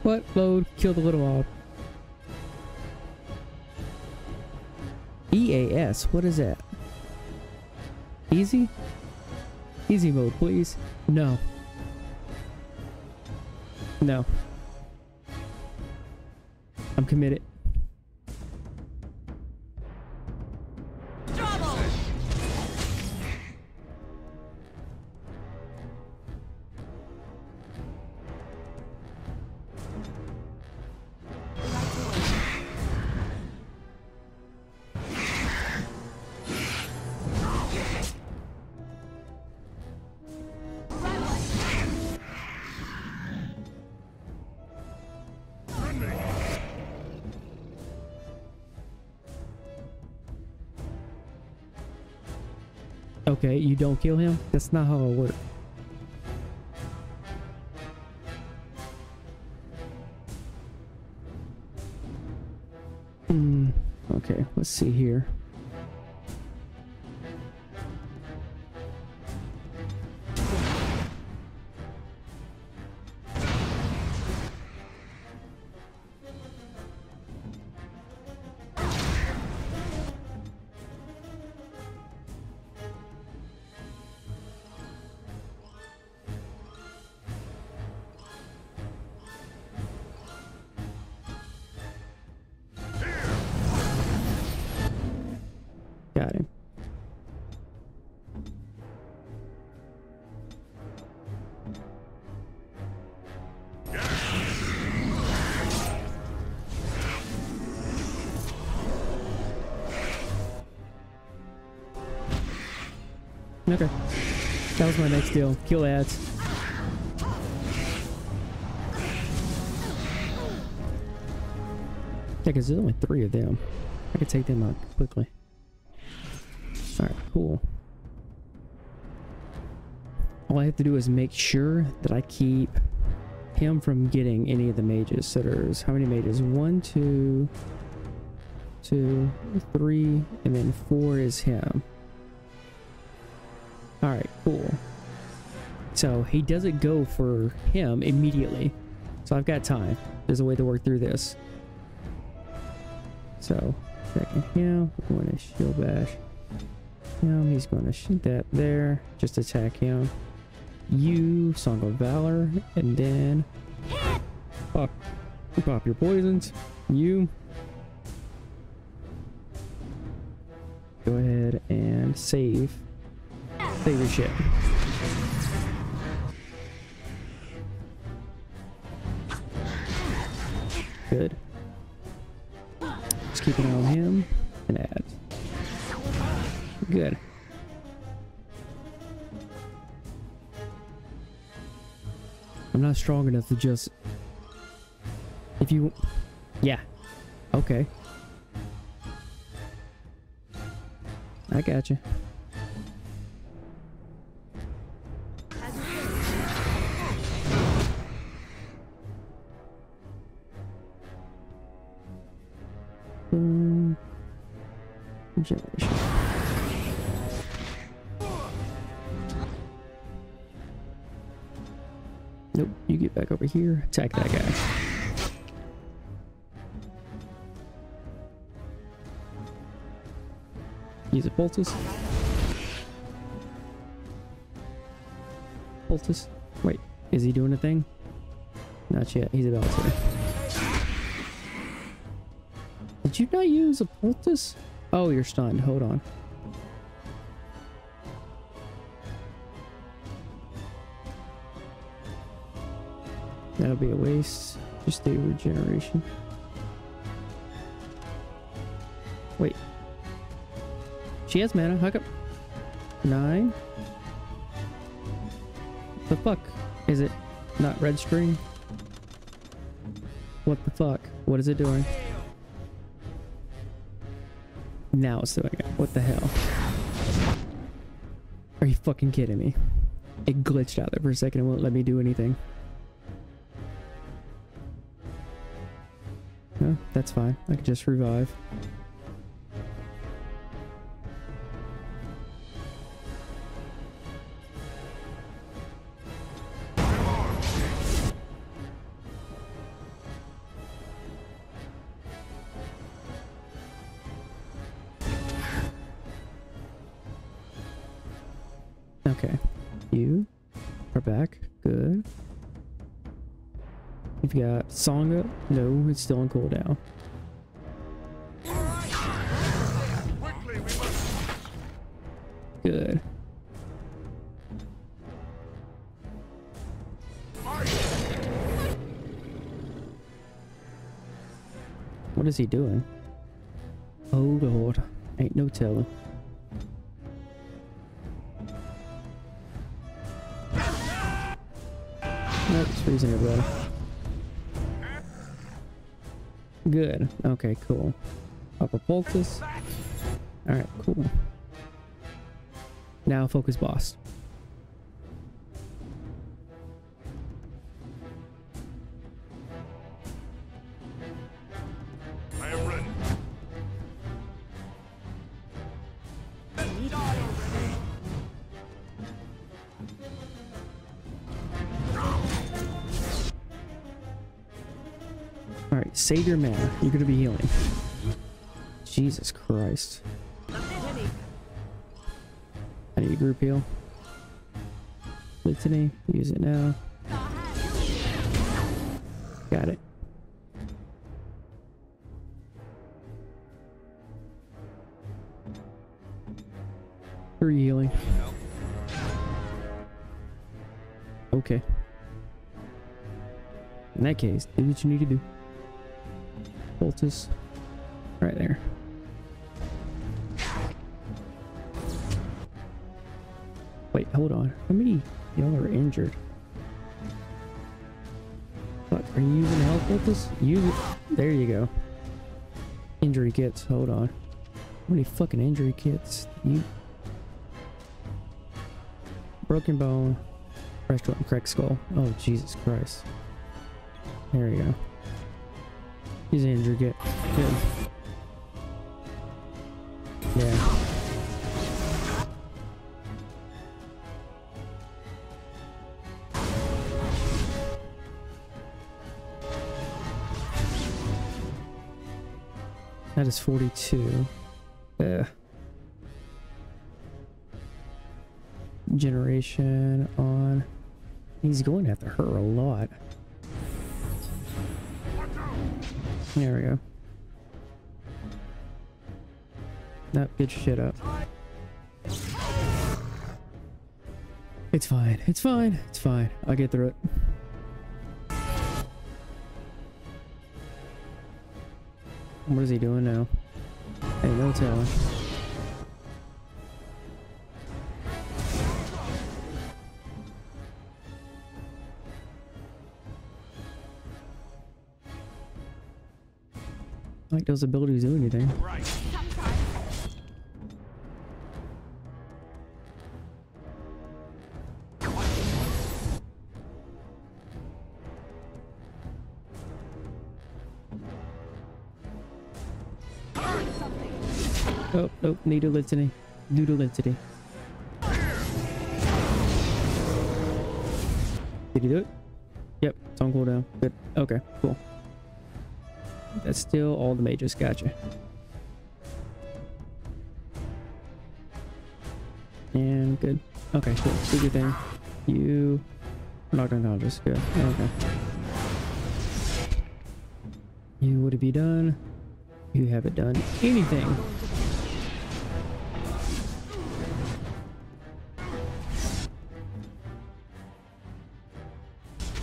What mode? Kill the little mob. EAS, what is that? Easy? Easy mode, please. No. No. I'm committed. You don't kill him? That's not how it works. Hmm. Okay, let's see here. Deal. Kill ads. Yeah, because there's only three of them. I could take them out quickly. Alright, cool. All I have to do is make sure that I keep him from getting any of the mages. So there's how many mages? One, two, two, three, and then four is him. So he doesn't go for him immediately. So I've got time. There's a way to work through this. So, second him, we're going to shield bash him. He's going to shoot that there. Just attack him. You, Song of Valor, and then... Fuck. Pop your poisons. You. Go ahead and save. Save your shit. Good. Just keep an eye on him and add. Good. I'm not strong enough to just... If you... Yeah. Okay. I got you. Here, attack that guy. Use a poultice. Poultice. Wait, is he doing a thing? Not yet, he's about to. Did you not use a poultice? Oh, you're stunned. Hold on. That'll be a waste. Just do regeneration. Wait. She has mana. How come? Nine? The fuck? Is it not red screen? What the fuck? What is it doing? Now it's doing it. What the hell? Are you fucking kidding me? It glitched out there for a second and won't let me do anything. That's fine. I can just revive. No, it's still on cooldown. Good. What is he doing? Oh lord. Ain't no telling. Good. Okay, cool. Up a poultice. Alright, cool. Now focus boss. Save your mana. You're gonna be healing. Jesus Christ. I need a group heal. Litany, use it now. Got it. Three healing. Okay. In that case, do what you need to do. Poultice. Right there. Wait, hold on. How many y'all are injured? What, are you using health poultice? You, there you go. Injury kits, hold on. How many fucking injury kits? You. Broken bone. Restaurant cracked skull. Oh, Jesus Christ. There we go. He's injured kit. Good. Yeah. That is 42. Uh, generation on. He's going after her a lot. There we go. Nope, get shit up. It's fine. It's fine. It's fine. I'll get through it. What is he doing now? Hey, no telling. Like those abilities do anything. Oh, nope, needle entity. Noodle entity. Did he do it? Yep, it's on cooldown. Good. Okay, cool. That's still all the mages. Gotcha. And good. Okay, cool. Do your thing. You Not gonna unconscious. Good. Okay. You would have you done? You haven't done anything.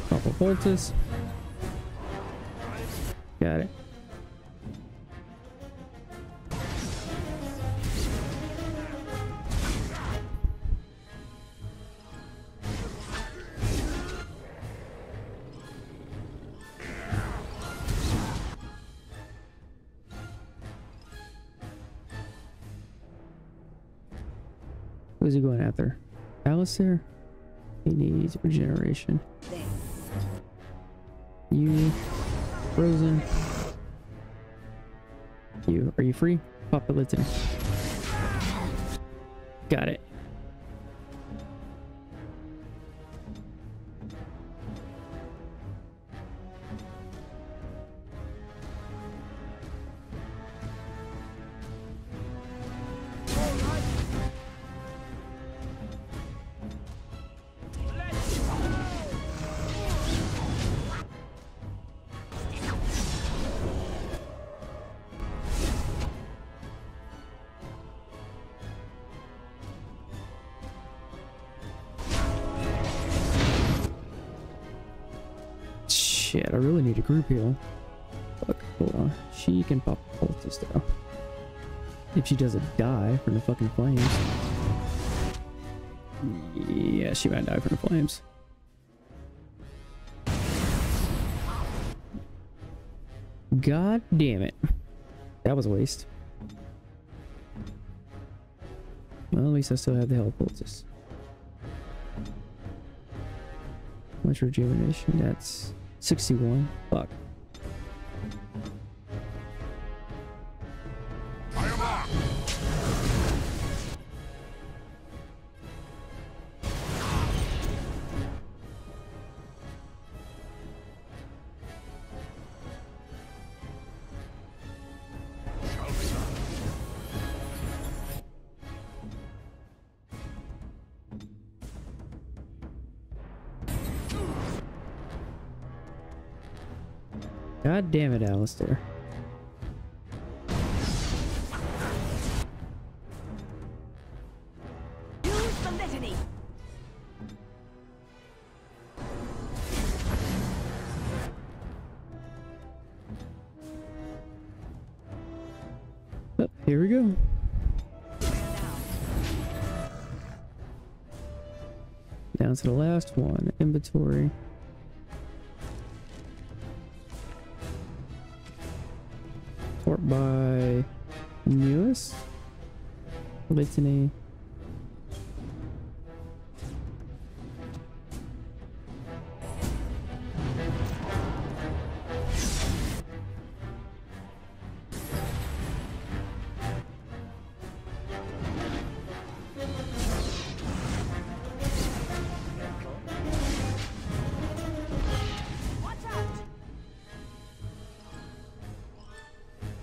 Couple poultice. Got it. Alistair? He needs regeneration. You frozen. You are you free? Pop the lids in. Got it. Doesn't die from the fucking flames. Yeah, she might die from the flames. God damn it. That was a waste. Well, at least I still have the health poultice. Much rejuvenation? That's 61. Fuck. Damn it, Alistair. Use the litany. Oh, here we go. Down to the last one. Inventory. Litany.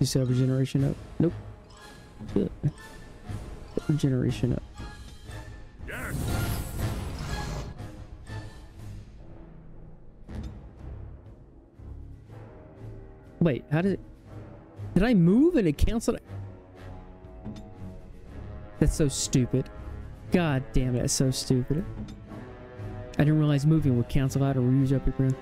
You have regeneration up? Put up. Wait, how did it... Did I move and it canceled? That's so stupid. God damn it, that's so stupid. I didn't realize moving would cancel out or reuse up your room.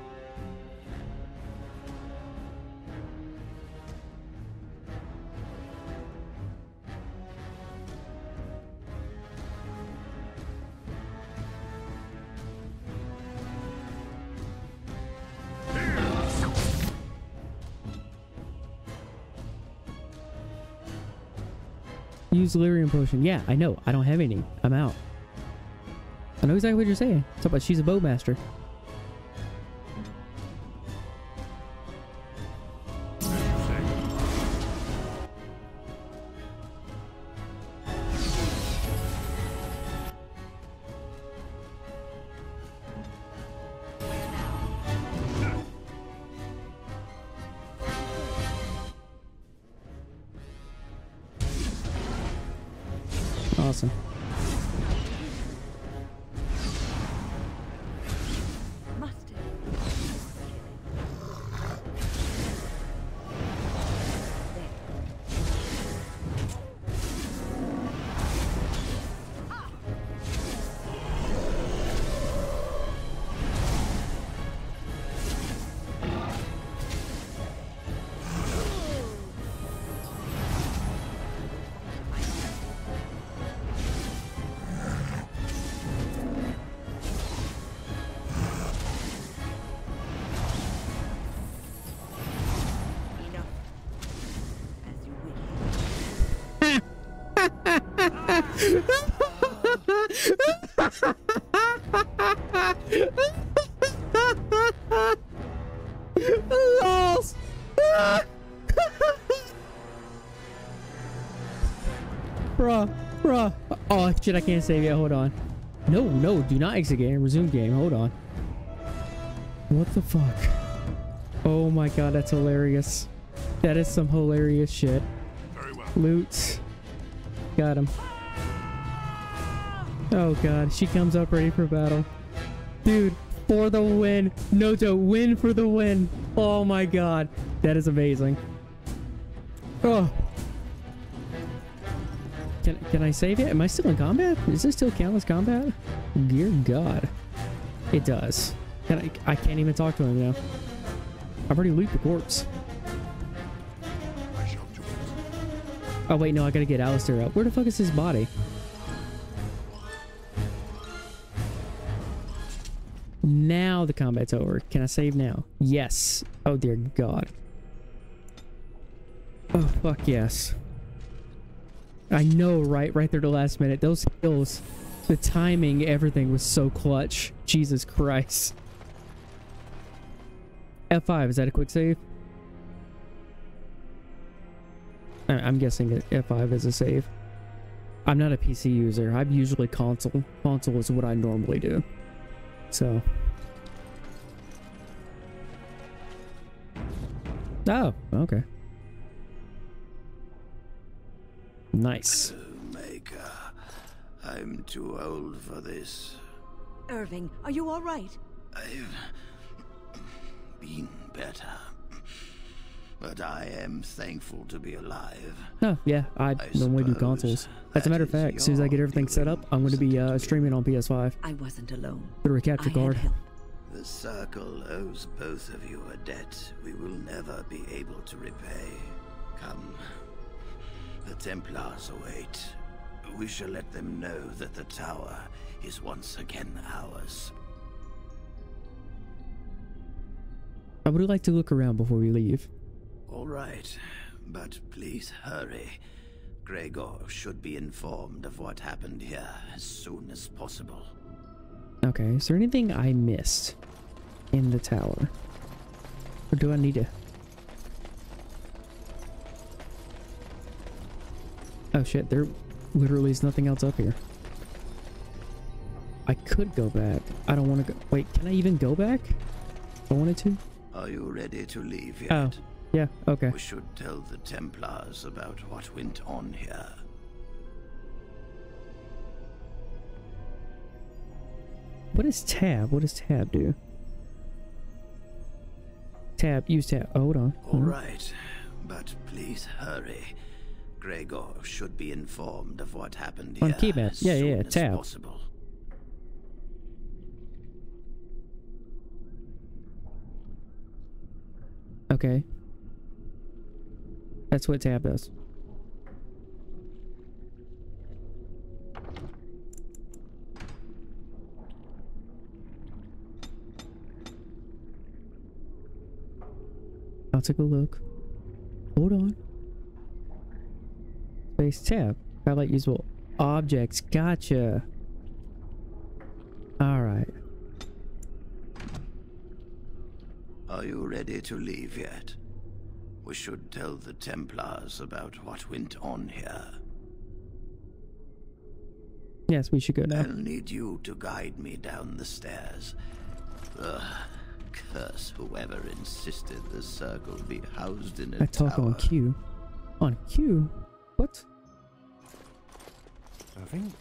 Use the lyrium potion. Yeah, I know. I don't have any. I'm out. I know exactly what you're saying. Talk about she's a bowmaster. Lost. bruh, bruh. Oh shit, I can't save yet. Hold on. No, no, do not exit game. Resume game. Hold on. What the fuck? Oh my god, that's hilarious. That is some hilarious shit. Very well. Loot. Got him. Oh god, she comes up ready for battle. Dude, for the win. Noto, win for the win. Oh my god. That is amazing. Oh. Can, can I save it? Am I still in combat? Is this still count as combat? Dear god. It does. Can I, I can't even talk to him now. I've already looped the corpse. I shall do it. Oh wait, no, I gotta get Alistair up. Where the fuck is his body? Now the combat's over. Can I save now? Yes. Oh dear god. Oh fuck yes. I know, right? Right there, the last minute. Those kills, the timing, everything was so clutch. Jesus Christ. F5, is that a quick save? I'm guessing that F5 is a save. I'm not a PC user. I'm usually console. Console is what I normally do. So. Oh, okay. Nice. Maker, I'm too old for this. Irving, are you all right? I've been better. But I am thankful to be alive. Oh, yeah, I, I normally do suppose consoles. As a matter of fact, as soon as I get everything set up, I'm going to be uh, streaming on PS5 I wasn't alone. through a I capture had card. The Circle owes both of you a debt we will never be able to repay. Come. The Templars await. We shall let them know that the tower is once again ours. I would like to look around before we leave. All right, but please hurry. Gregor should be informed of what happened here as soon as possible. Okay, is there anything I missed in the tower? Or do I need to... Oh shit, there literally is nothing else up here. I could go back. I don't want to go... Wait, can I even go back? If I wanted to? Are you ready to leave yet? Oh, yeah, okay. We should tell the Templars about what went on here. What is tab? What does tab do? Tab, use tab. Oh, hold on. All right, but please hurry. Gregor should be informed of what happened On here keypad. Yeah, yeah, as tab. possible. Okay. That's what tab does. I'll take a look. Hold on. Space tab. Highlight usable objects. Gotcha. Alright. Are you ready to leave yet? We should tell the Templars about what went on here. Yes, we should go now. I'll need you to guide me down the stairs. Ugh, curse whoever insisted the circle be housed in a I talk tower. on cue. On cue? What? Irving?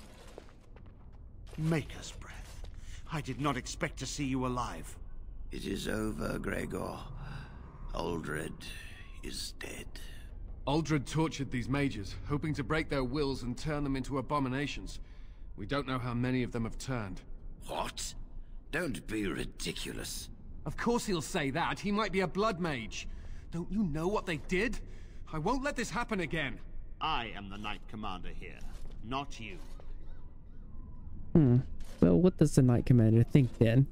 Maker's breath. I did not expect to see you alive. It is over, Gregor. Uldred is dead. Uldred tortured these mages, hoping to break their wills and turn them into abominations. We don't know how many of them have turned. What? Don't be ridiculous. Of course he'll say that. He might be a blood mage. Don't you know what they did? I won't let this happen again. I am the Knight Commander here, not you. Hmm. Well, what does the Knight Commander think then?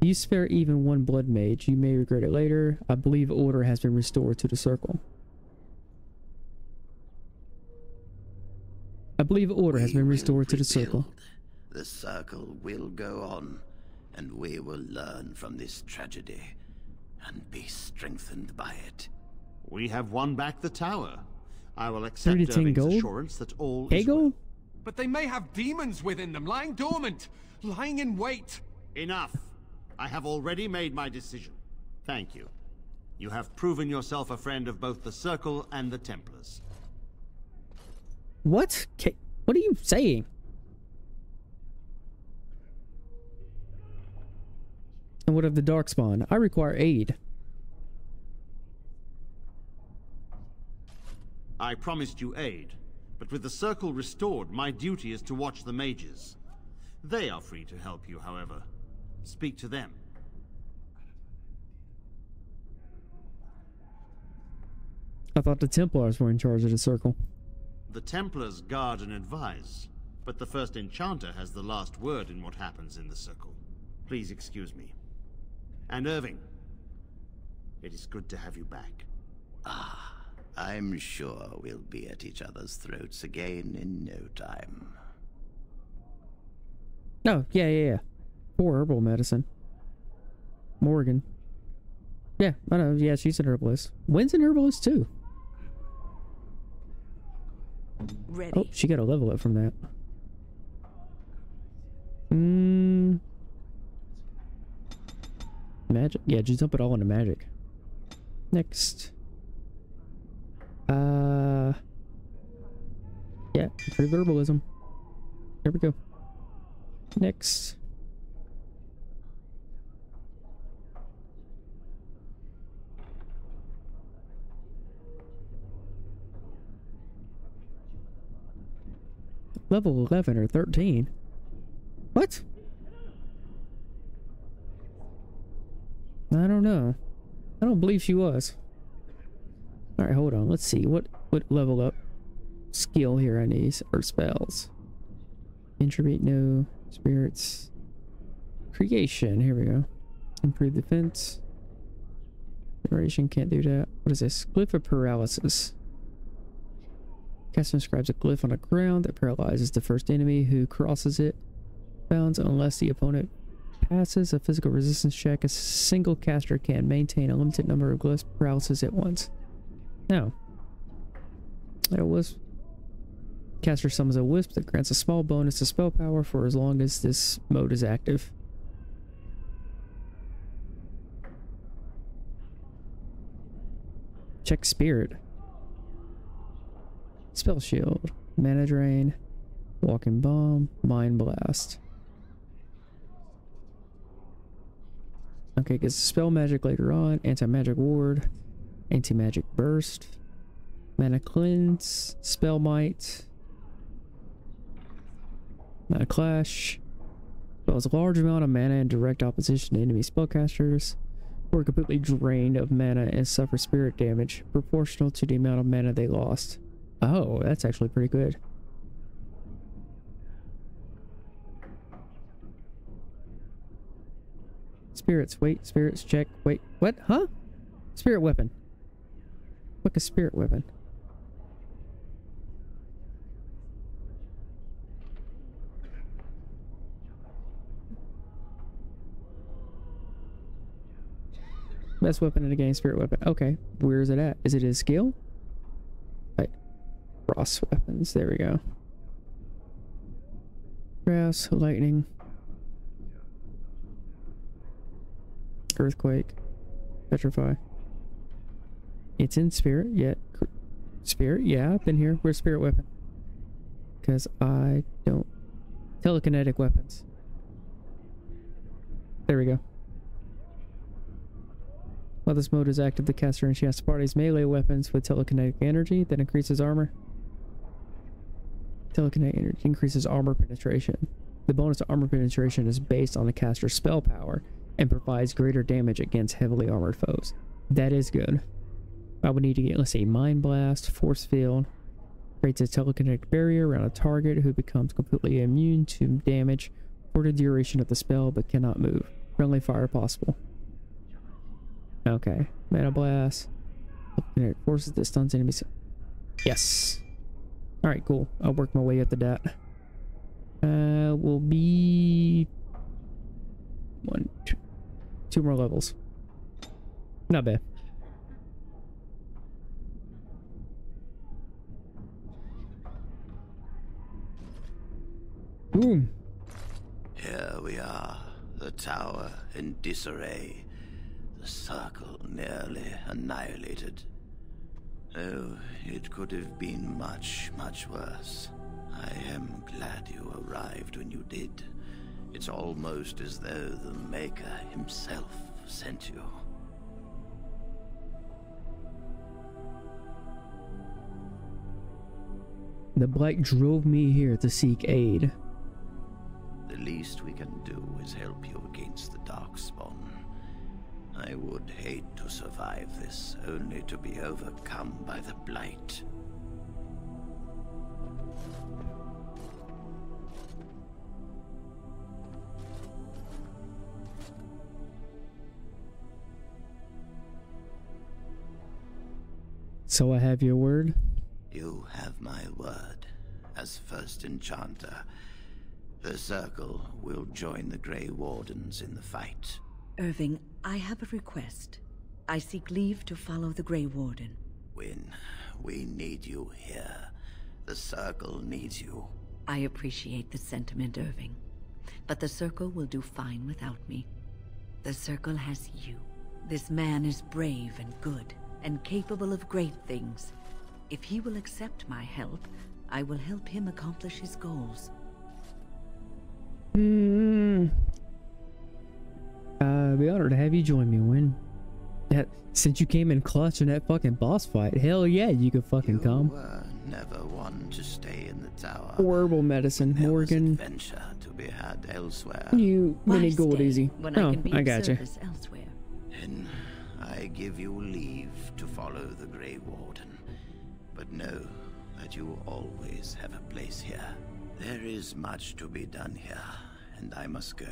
You spare even one blood mage, you may regret it later. I believe order has been restored to the circle. I believe order has been restored to the circle. The circle will go on, and we will learn from this tragedy and be strengthened by it. We have won back the tower. I will Three accept to ten Irving's gold? assurance that all is Hegel? well. But they may have demons within them, lying dormant, lying in wait. Enough. I have already made my decision. Thank you. You have proven yourself a friend of both the Circle and the Templars. What? Ca what are you saying? And what of the Darkspawn? I require aid. I promised you aid, but with the Circle restored, my duty is to watch the mages. They are free to help you, however. Speak to them. I thought the Templars were in charge of the circle. The Templars guard and advise, but the First Enchanter has the last word in what happens in the Circle. Please excuse me. And Irving, it is good to have you back. Ah, I'm sure we'll be at each other's throats again in no time. No, yeah, yeah, yeah. Poor herbal medicine. Morrigan. Yeah, I know. Yeah, she's an herbalist. When's an herbalist too? Ready. Oh, she got a level up from that. Mmm. Magic. Yeah, just dump it all into magic. Next. Uh. Yeah, improve herbalism. There we go. Next. Level 11 or 13? What? I don't know. I don't believe she was. Alright, hold on. Let's see. What what level up skill here I need? Or spells. Intribute no. Spirits. Creation. Here we go. Improve defense. Generation can't do that. What is this? Glyph of paralysis. Caster inscribes a glyph on the ground that paralyzes the first enemy who crosses it. Bounds unless the opponent passes a physical resistance check. A single caster can maintain a limited number of glyphs paralysis at once. Now, there was caster summons a wisp that grants a small bonus to spell power for as long as this mode is active. Check spirit. Spell shield, mana drain, walking bomb, mind blast. Okay, gets spell magic later on. Anti-magic ward. Anti-magic burst. Mana cleanse. Spell might. Mana clash. Spells a large amount of mana in direct opposition to enemy spellcasters. Or completely drained of mana and suffer spirit damage proportional to the amount of mana they lost. Oh, that's actually pretty good. Spirits, wait, spirits, check, wait, what? Huh? Spirit weapon. Look, a spirit weapon. Best weapon in the game, spirit weapon. Okay, where is it at? Is it his skill? Right. Cross weapons, there we go. Grass, lightning. Earthquake. Petrify. It's in spirit, yet. Spirit? Yeah, I've been here. Where's spirit weapon? Because I don't... Telekinetic weapons. There we go. While this mode is active, the caster and she enchants party's melee weapons with telekinetic energy that increases armor. Telekinetic energy increases armor penetration. The bonus to armor penetration is based on the caster's spell power and provides greater damage against heavily armored foes. That is good. I would need to get, let's see, Mind Blast, Force Field, creates a telekinetic barrier around a target who becomes completely immune to damage for the duration of the spell but cannot move. Friendly fire possible. Okay. Mana Blast. Telekinetic forces that stuns enemies. Yes. Alright, cool. I'll work my way up to that. Uh, will be... One, two, two more levels. Not bad. Boom. Here we are, the tower in disarray, the circle nearly annihilated. Oh, it could have been much, much worse. I am glad you arrived when you did. It's almost as though the Maker himself sent you. The Blight drove me here to seek aid. The least we can do is help you against the Darkspawn. I would hate to survive this, only to be overcome by the Blight. So I have your word? You have my word. As first enchanter, the Circle will join the Grey Wardens in the fight. Irving, I have a request. I seek leave to follow the Grey Warden. Wynne, we need you here. The Circle needs you. I appreciate the sentiment, Irving. But the Circle will do fine without me. The Circle has you. This man is brave and good, and capable of great things. If he will accept my help, I will help him accomplish his goals. Hmm. Uh, be honored to have you join me, Wynne. That since you came in clutch in that fucking boss fight, hell yeah, you could fucking you come. Were never one to stay in the tower. Herbal medicine, there Morrigan. Adventure to be had elsewhere. You Why mini gold easy. When oh, I, can be I of got you. elsewhere. Then I give you leave to follow the Grey Warden. But know that you always have a place here. There is much to be done here, and I must go.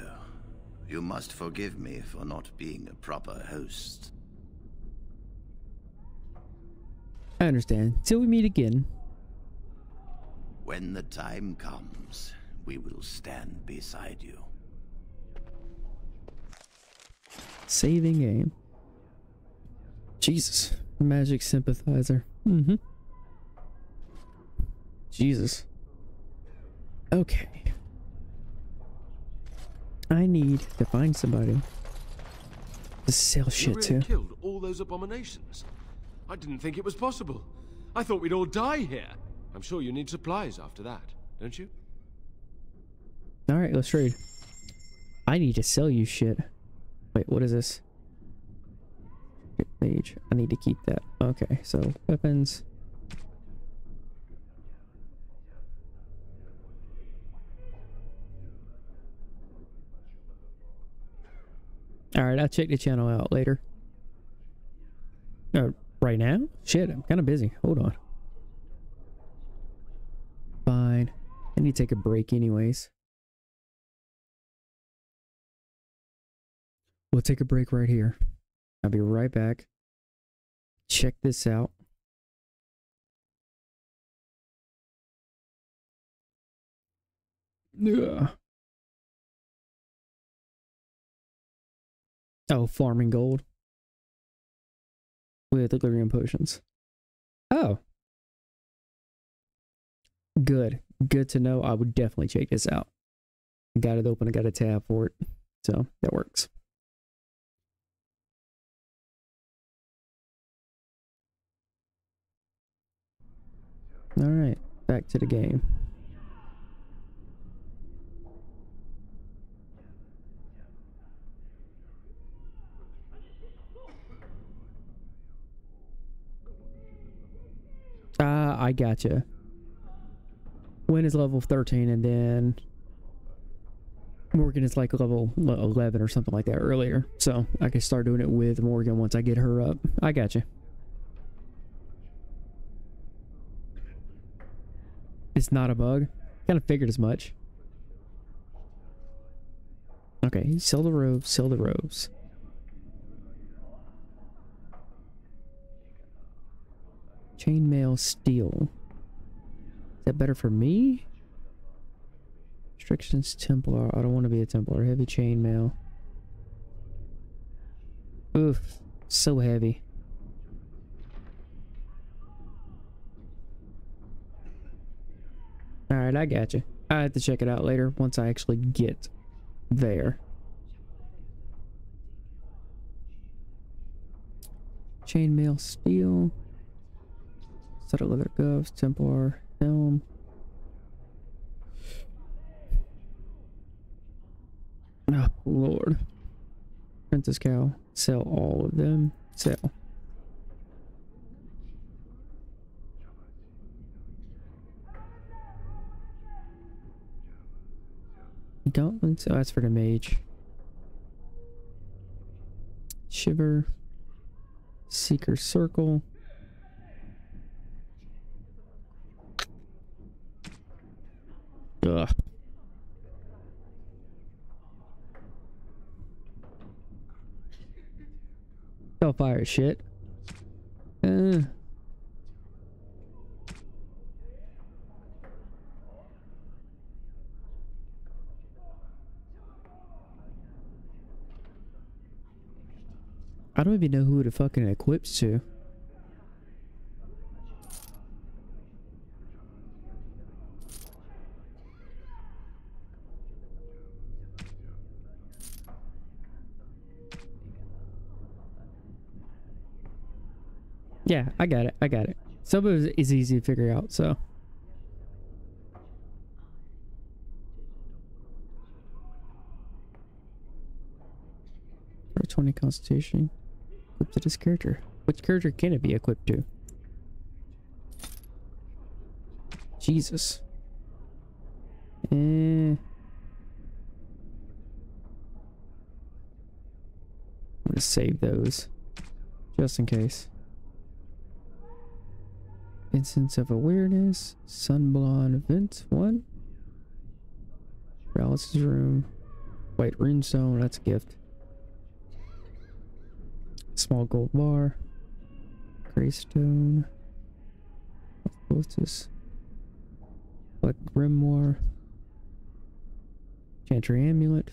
You must forgive me for not being a proper host. I understand. Till we meet again. When the time comes, we will stand beside you. Saving game. Jesus. Magic sympathizer. Mm-hmm. Jesus. Okay. I need to find somebody to sell You shit really to. killed all those abominations? I didn't think it was possible. I thought we'd all die here. I'm sure you need supplies after that, don't you? Alright, let's trade. I need to sell you shit. Wait, what is this? Mage. I need to keep that. Okay, so weapons. Alright, I'll check the channel out later. Uh, right now? Shit, I'm kind of busy. Hold on. Fine. I need to take a break anyways. We'll take a break right here. I'll be right back. Check this out. Ugh. Oh, farming gold with the delirium potions. Oh. Good. Good to know. I would definitely check this out. got it open. I got a tab for it. So that works. All right, back to the game. Ah, I gotcha. Wynne is level 13 and then Morrigan is like level 11 or something like that earlier. So I can start doing it with Morrigan once I get her up. I gotcha. It's not a bug. Kind of figured as much. Okay, sell the robes, sell the robes. Chainmail steel. Is that better for me? Restrictions Templar. I don't want to be a Templar. Heavy chainmail. Oof. So heavy. Alright, I got you. I have to check it out later once I actually get there. Chainmail steel. Set of leather gloves, Templar helm. Oh, Lord. Princess cow. Sell all of them. Sell. Gauntlets. Oh, that's for the mage. Shiver. Seeker circle. Ugh. fire shit. Uh. I don't even know who it fucking equips to. Yeah, I got it. I got it. Some of it is easy to figure out, so. For 20 constitution. Equipped to this character. Which character can it be equipped to? Jesus. Eh. I'm gonna save those. Just in case. Incense of Awareness, Sunblonde Event 1. Paralysis Room, White Runestone, that's a gift. Small gold bar, Greystone, this? Black Grimoire, Chantry Amulet,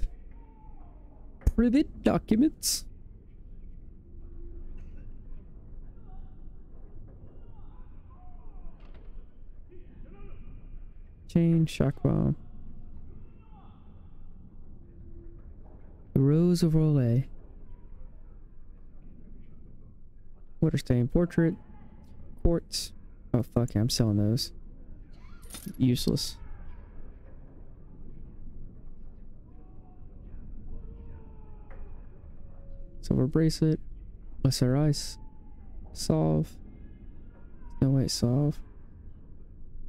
Privet Documents. Chain, shock bomb. Rose of Orlais. Water stain portrait. Quartz. Oh fuck, I'm selling those. Useless. Silver bracelet. Lesser ice. Solve. No way, solve.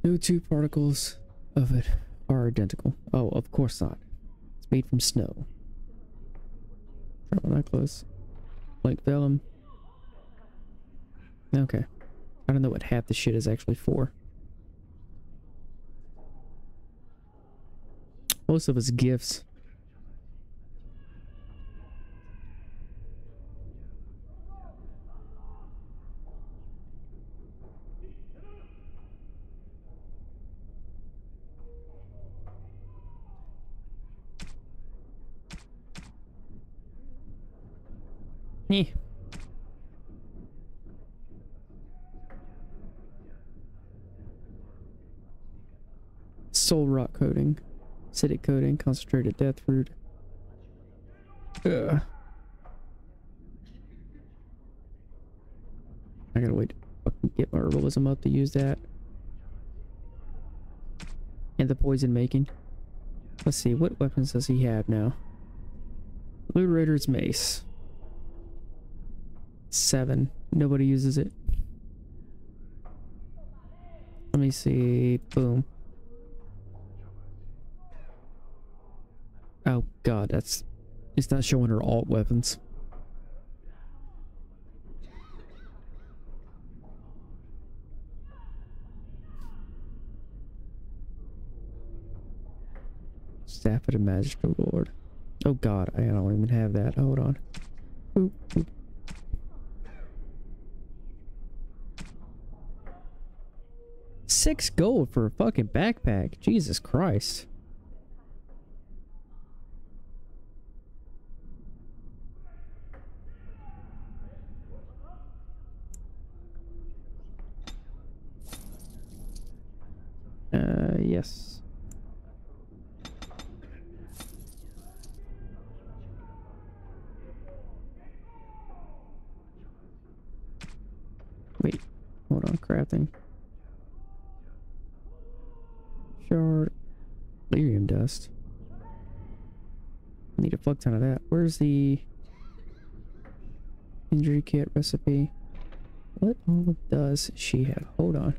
No two particles of it are identical. Oh, of course not. It's made from snow. Travel necklace. Blank vellum. Okay. I don't know what half the shit is actually for. Most of it's gifts. Eh. Soul rock coating. Acidic coating. Concentrated death fruit. Ugh. I gotta wait to get my herbalism up to use that. And the poison making. Let's see, what weapons does he have now? Loot Raider's mace. Seven. Nobody uses it. Let me see. Boom. Oh god, that's... It's not showing her alt weapons. Staff of the Magister Lord. Oh god, I don't even have that. Hold on. Six gold for a fucking backpack. Jesus Christ. Uh, yes. Wait, hold on, crafting. Shard. Lyrium dust. Need a fuck ton of that. Where's the injury kit recipe? What all does she have? Hold on.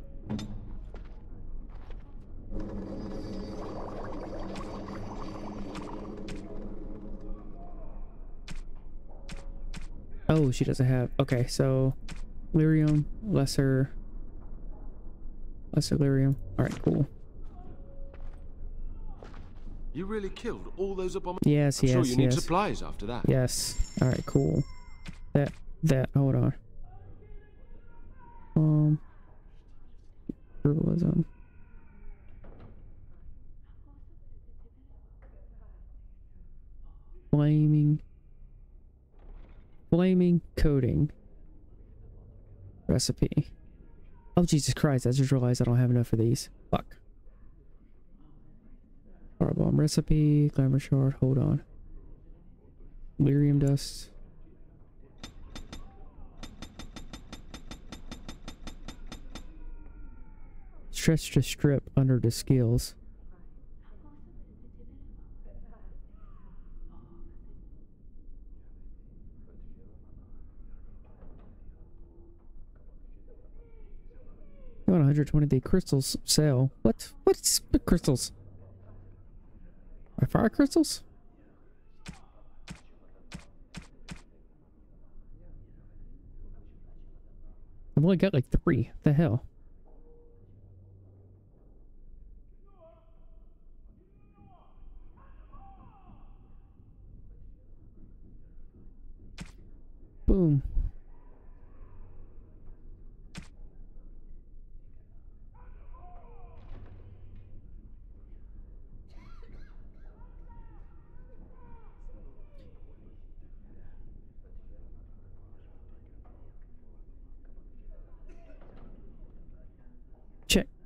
Oh, she doesn't have. Okay, so lyrium, lesser, lesser lyrium. All right, cool. You really killed all those abominations? Yes, I'm yes, sure you need yes. supplies after that. Yes. All right, cool. That that. Hold on. Um. Herbalism. Flaming. Flaming coating. Recipe. Oh Jesus Christ! I just realized I don't have enough of these. Fuck. Firebomb recipe. Glamour shard. Hold on. Lyrium dust. Stretch to strip under the skills. 120 day crystals sale. What? What's what crystals? Are fire crystals? I've only got like three. The hell? Boom.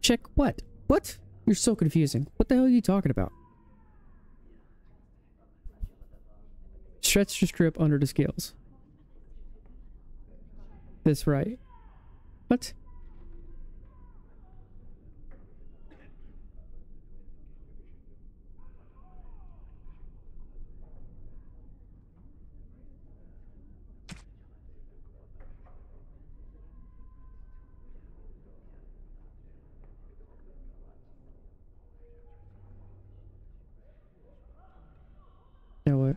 Check, what? What? You're so confusing. What the hell are you talking about? Stretch to strip under the scales. That's right. What? You know what?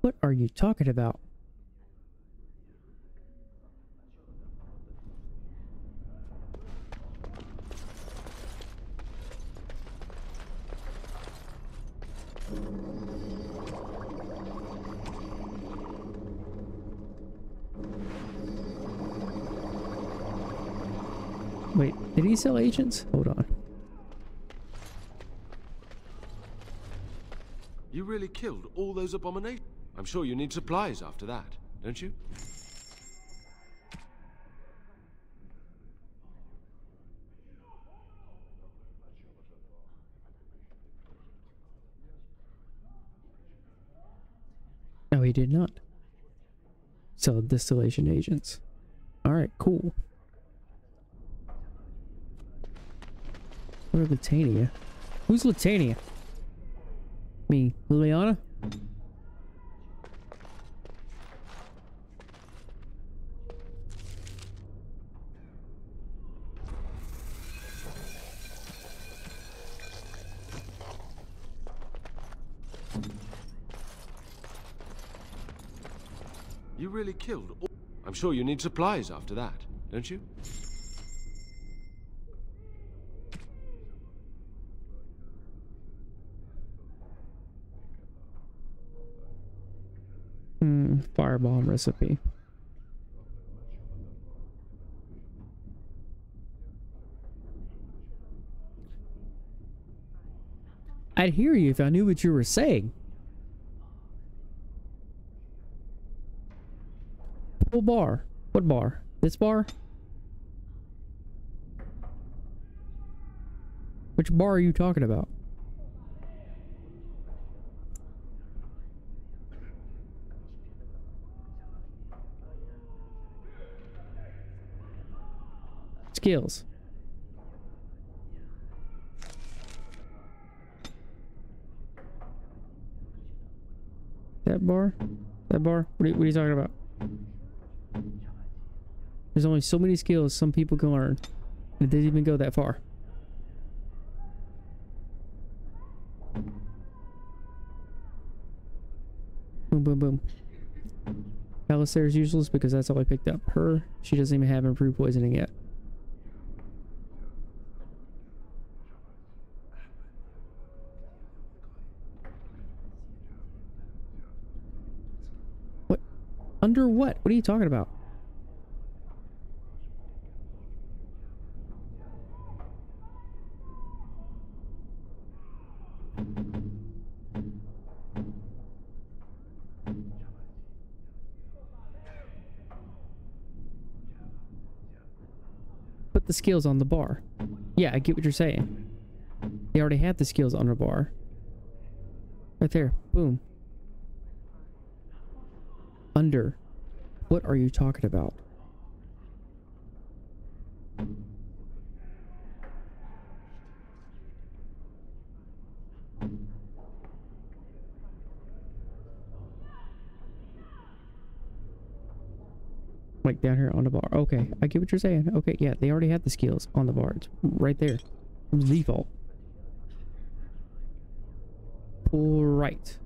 What are you talking about? Wait, did he sell agents? Hold on. You really killed all those abominations? Sure you need supplies after that, don't you? No, he did not. Sell distillation agents. Alright, cool. What are Latania? Who's Latania? Me, Leliana? Really killed all... I'm sure you need supplies after that, don't you? Hmm, firebomb recipe. I'd hear you if I knew what you were saying. Pull bar. What bar? This bar? Which bar are you talking about? Skills. That bar? That bar? What are, what are you talking about? There's only so many skills some people can learn. And it didn't even go that far. Boom, boom, boom. Palissade's useless because that's all I picked up. Her, she doesn't even have improved poisoning yet. Under what? What are you talking about? Put the skills on the bar. Yeah, I get what you're saying. They already had the skills on the bar. Right there. Boom. Under. What are you talking about? Like down here on the bar. Okay, I get what you're saying. Okay, yeah, they already had the skills on the bar. It's right there. Default. Pull right.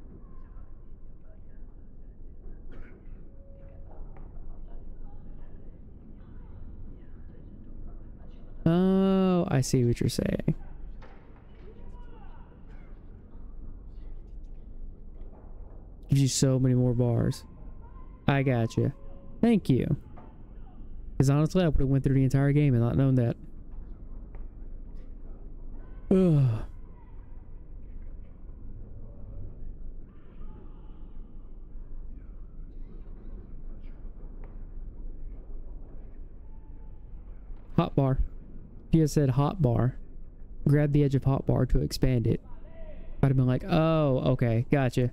Oh, I see what you're saying. Gives you so many more bars. I got you. Thank you. Because honestly, I would have went through the entire game and not known that. Ugh. Hot bar. Had said hot bar, grab the edge of hot bar to expand it. I'd have been like, oh, okay, gotcha.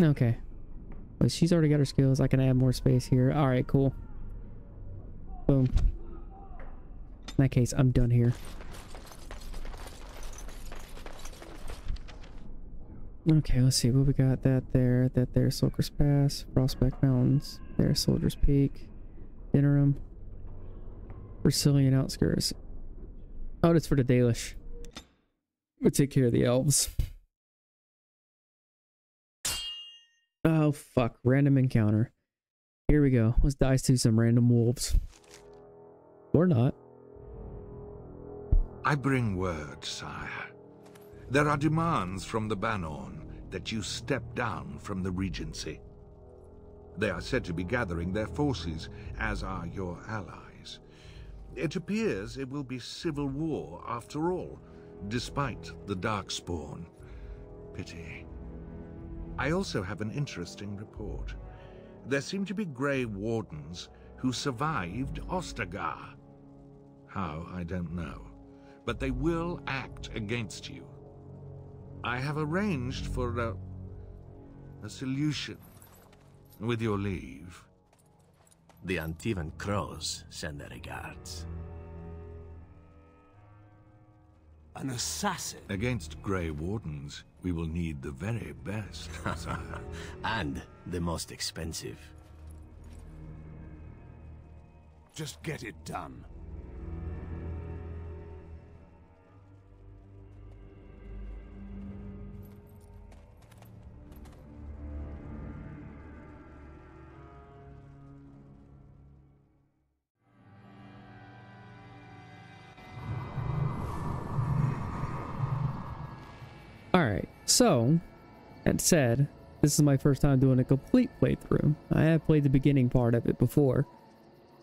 Okay. But she's already got her skills. I can add more space here. Alright, cool. Boom. In that case, I'm done here. Okay, let's see what we got. That there, that there, Sulker's Pass, Prospect Mountains, there, Soldier's Peak, Interim, Brecilian Outskirts. Oh, that's for the Dalish. We'll take care of the elves. Oh, fuck. Random encounter. Here we go. Let's dice to some random wolves. Or not. I bring word, sire. There are demands from the Bannorn that you step down from the Regency. They are said to be gathering their forces, as are your allies. It appears it will be civil war after all, despite the Darkspawn. Pity. I also have an interesting report. There seem to be Grey Wardens who survived Ostagar. How, I don't know. But they will act against you. I have arranged for a, a solution, with your leave. The Antivan Crows send their regards. An assassin? Against Grey Wardens, we will need the very best, sire. and the most expensive. Just get it done. So, that said, this is my first time doing a complete playthrough. I have played the beginning part of it before.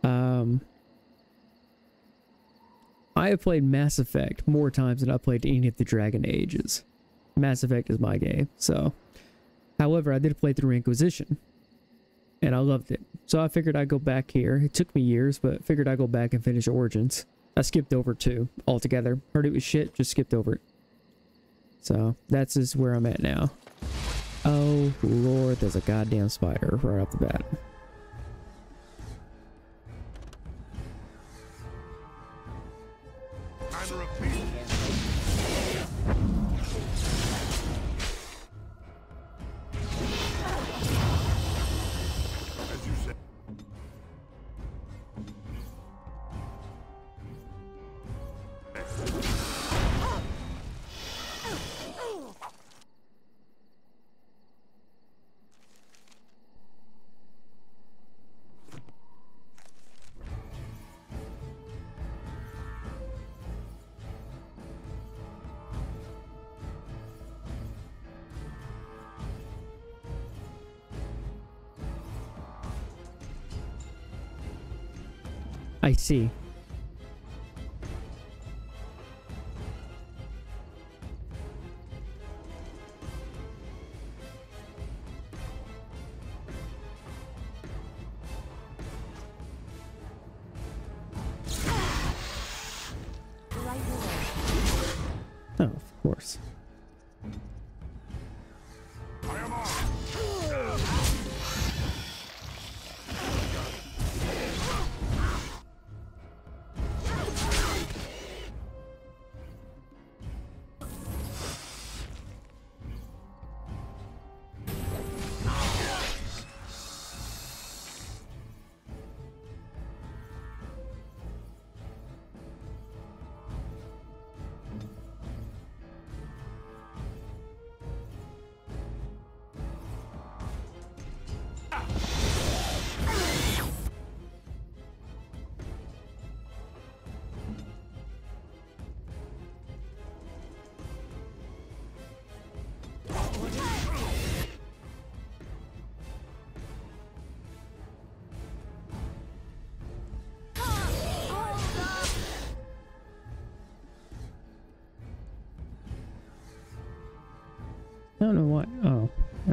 Um, I have played Mass Effect more times than I've played any of the Dragon Ages. Mass Effect is my game, so. However, I did play through Inquisition, and I loved it. So I figured I'd go back here. It took me years, but figured I'd go back and finish Origins. I skipped over two altogether. Heard it was shit, just skipped over it. So that's just where I'm at now. Oh lord, there's a goddamn spider right off the bat. See.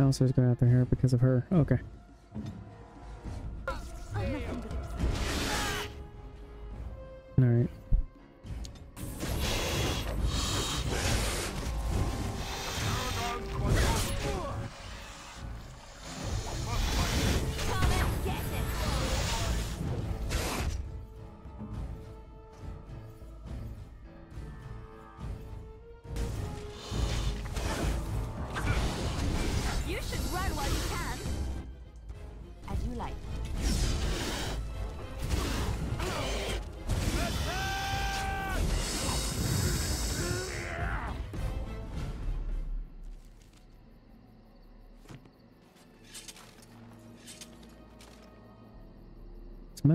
Alistair's going after her because of her. Okay.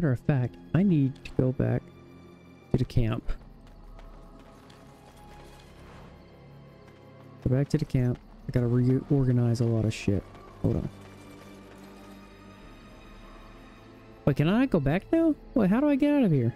Matter of fact, I need to go back to the camp. Go back to the camp. I gotta reorganize a lot of shit. Hold on. Wait, can I go back now? Wait, how do I get out of here?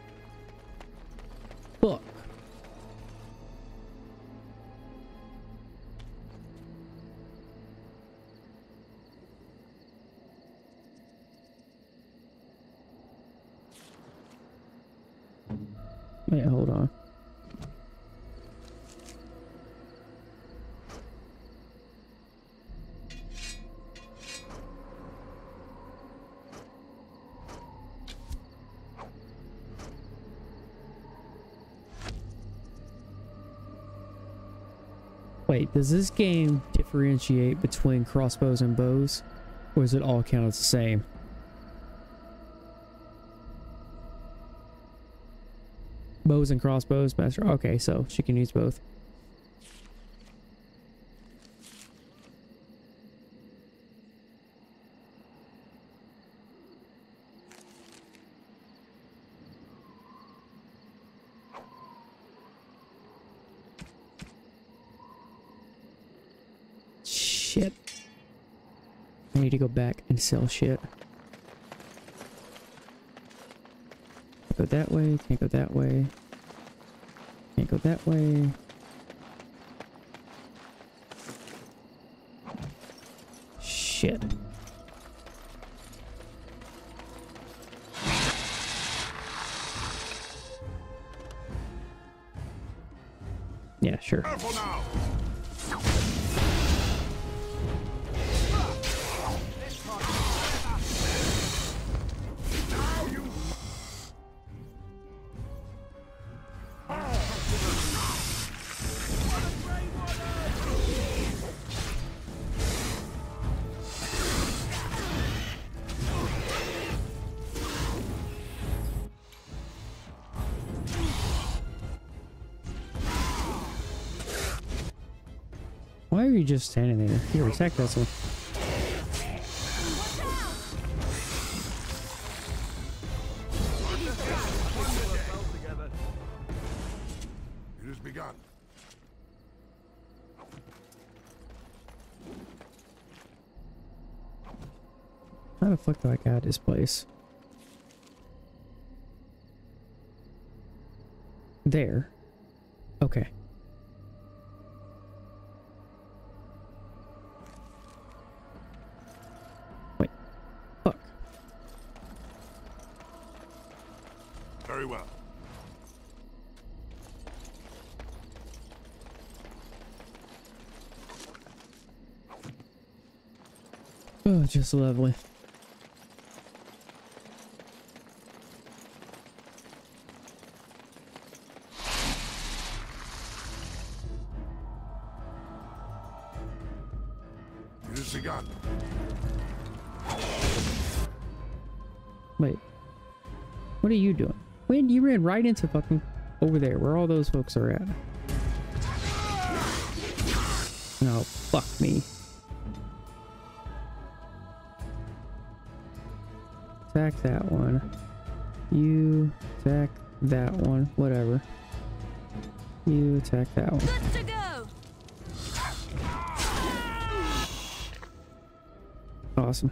Wait, does this game differentiate between crossbows and bows? Or is it all counted the same? Bows and crossbows, master. Okay, so she can use both. Shit. I need to go back and sell shit. Go that way, can't go that way. Can't go that way. Shit. Yeah, sure. Just standing there? Here, attack vessel. It has begun. How the fuck do I get this place? There. Lovely. It has begun. Wait. What are you doing? Wait, you ran right into fucking over there, where all those folks are at. No, fuck me. That one. You attack that one. Whatever. You attack that one. Good to go. Awesome.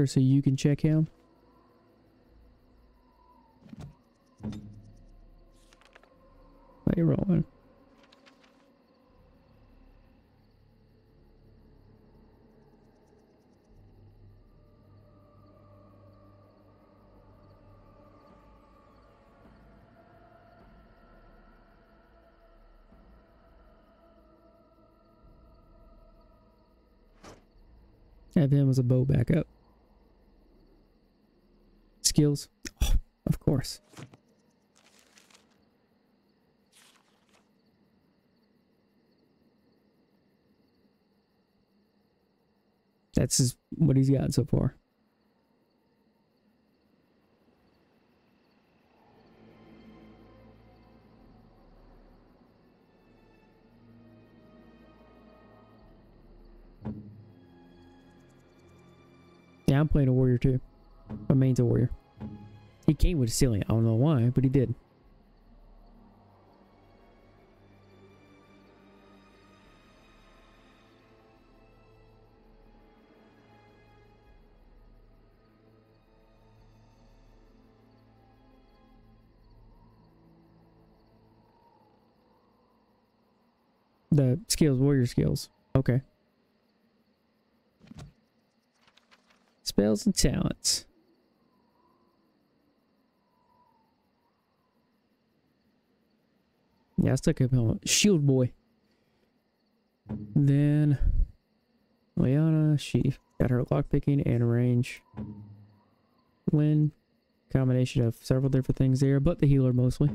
Oh, so you can check him. You rolling? Have him as a bow backup. Skills? Oh, of course. That's what he's got so far. Yeah, I'm playing a warrior too. My main's a warrior. He came with a ceiling. I don't know why, but he did. The skills, warrior skills. Okay. Spells and talents. Yeah, I still keep him Shield Boy. Then Liana, she got her lockpicking and range. Lynn, combination of several different things there, but the healer mostly.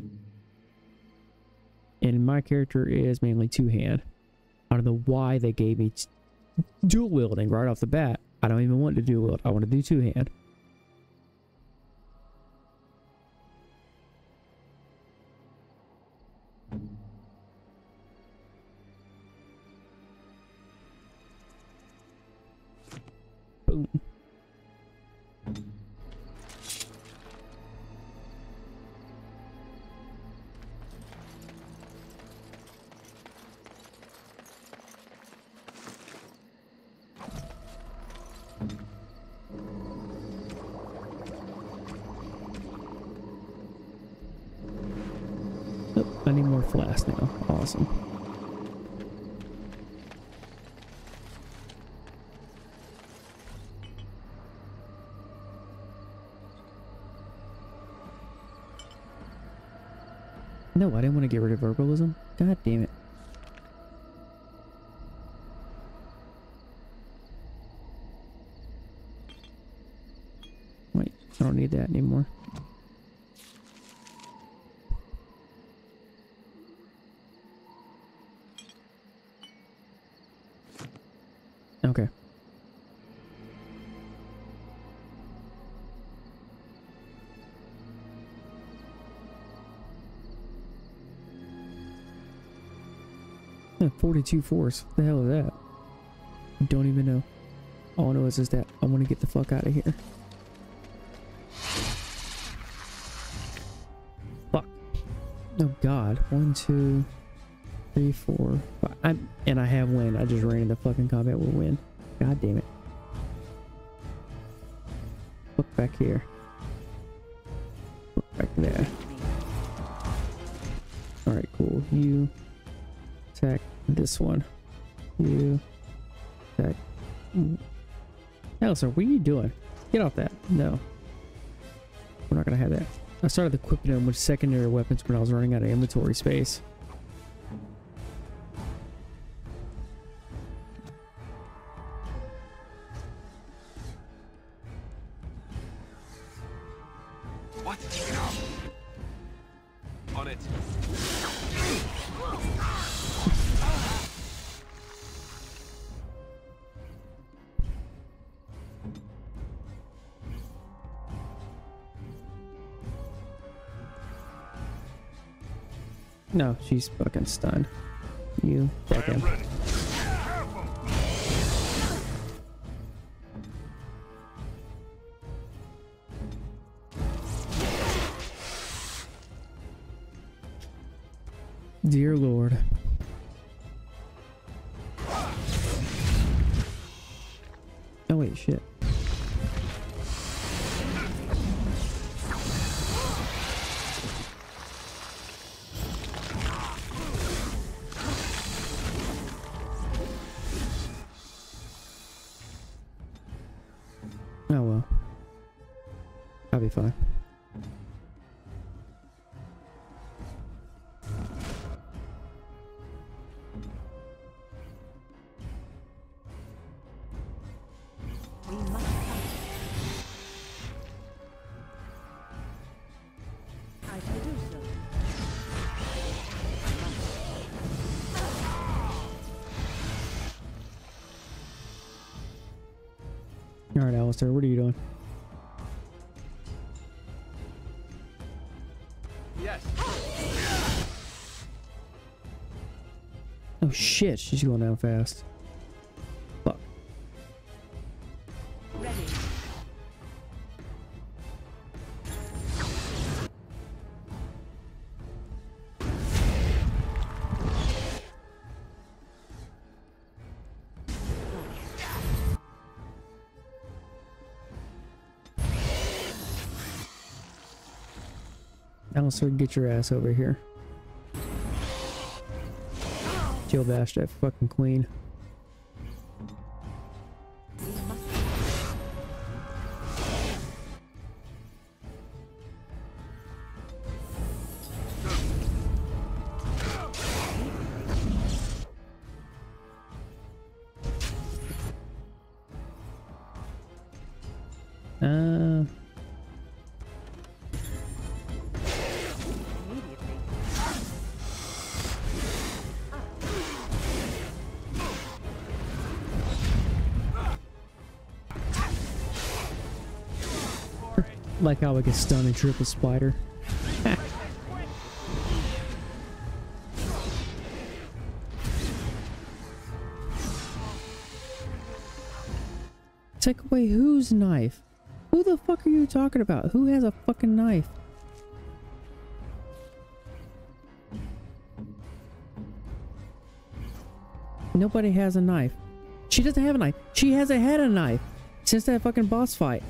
And my character is mainly two hand. I don't know why they gave me dual wielding right off the bat. I don't even want to dual wield. I want to do two I don't need that anymore. Okay. Yeah, 42 force. What the hell is that? I don't even know. All I know is, is that I want to get the fuck out of here. God. One, two, three, four, five. I'm, and I have Wynne. I just ran into fucking combat with Wynne. God damn it. Look back here. Look back there. Alright, cool. You attack this one. You attack. Alistair, what are you doing? Get off that. No. We're not gonna have that. I started equipping them with secondary weapons when I was running out of inventory space. She's fucking stunned. You fucking. Shit, she's going down fast. Fuck. Ready. Alistair, get your ass over here. Jill bash that fucking queen. How I get stunned and triple spider. Take away whose knife? Who the fuck are you talking about? Who has a fucking knife? Nobody has a knife. She doesn't have a knife. She hasn't had a knife since that fucking boss fight.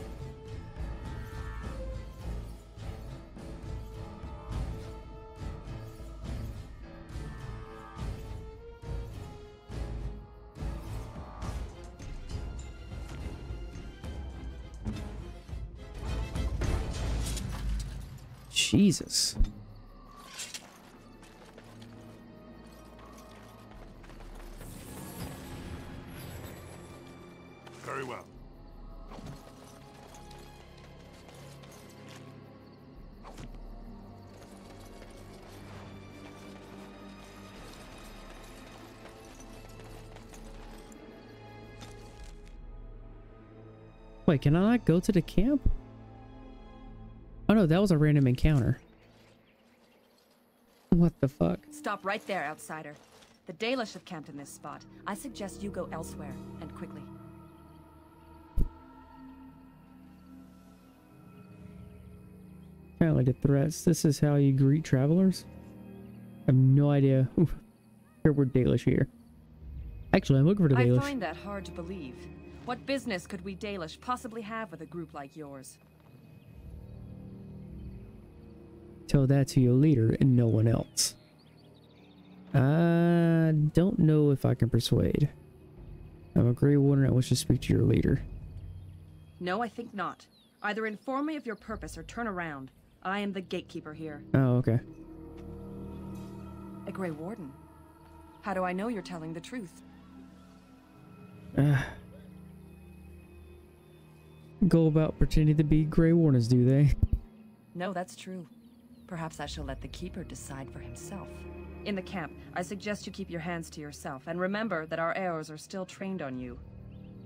Wait, can I not go to the camp? Oh no, that was a random encounter. What the fuck? Stop right there, outsider. The Dalish have camped in this spot. I suggest you go elsewhere, and quickly. Apparently the threats. This is how you greet travelers? I have no idea. Here we're Dalish here. Actually, I'm looking for the I Dalish. find that hard to believe. What business could we Dalish possibly have with a group like yours? Tell that to your leader and no one else. I don't know if I can persuade. I'm a Grey Warden. I wish to speak to your leader. No, I think not. Either inform me of your purpose or turn around. I am the gatekeeper here. Oh, okay. A Grey Warden. How do I know you're telling the truth? Uh, go about pretending to be Grey Wardens, do they? No, that's true. Perhaps I shall let the Keeper decide for himself. In the camp, I suggest you keep your hands to yourself, and remember that our arrows are still trained on you.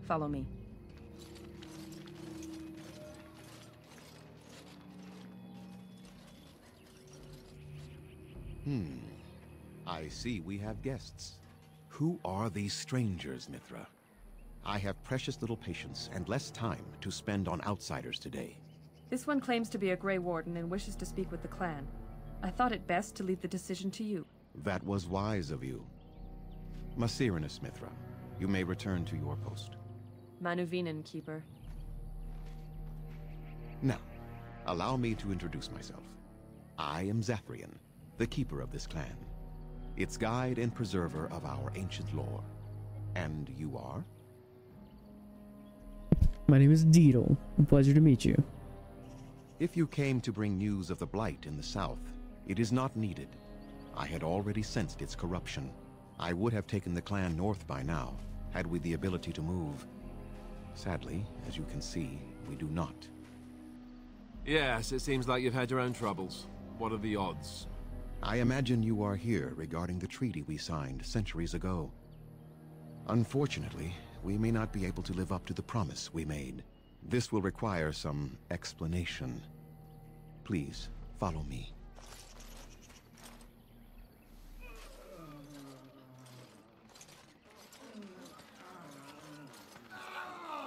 Follow me. Hmm. I see we have guests. Who are these strangers, Mithra? I have precious little patience and less time to spend on outsiders today. This one claims to be a Grey Warden and wishes to speak with the clan. I thought it best to leave the decision to you. That was wise of you. Ma serannas, Mithra, you may return to your post. Ma nuvenin, Keeper. Now, allow me to introduce myself. I am Zathrian, the keeper of this clan. Its guide and preserver of our ancient lore. And you are? My name is Deedle. Pleasure to meet you. If you came to bring news of the Blight in the south, it is not needed. I had already sensed its corruption. I would have taken the clan north by now, had we the ability to move. Sadly, as you can see, we do not. Yes, it seems like you've had your own troubles. What are the odds? I imagine you are here regarding the treaty we signed centuries ago. Unfortunately, we may not be able to live up to the promise we made. This will require some explanation. Please, follow me.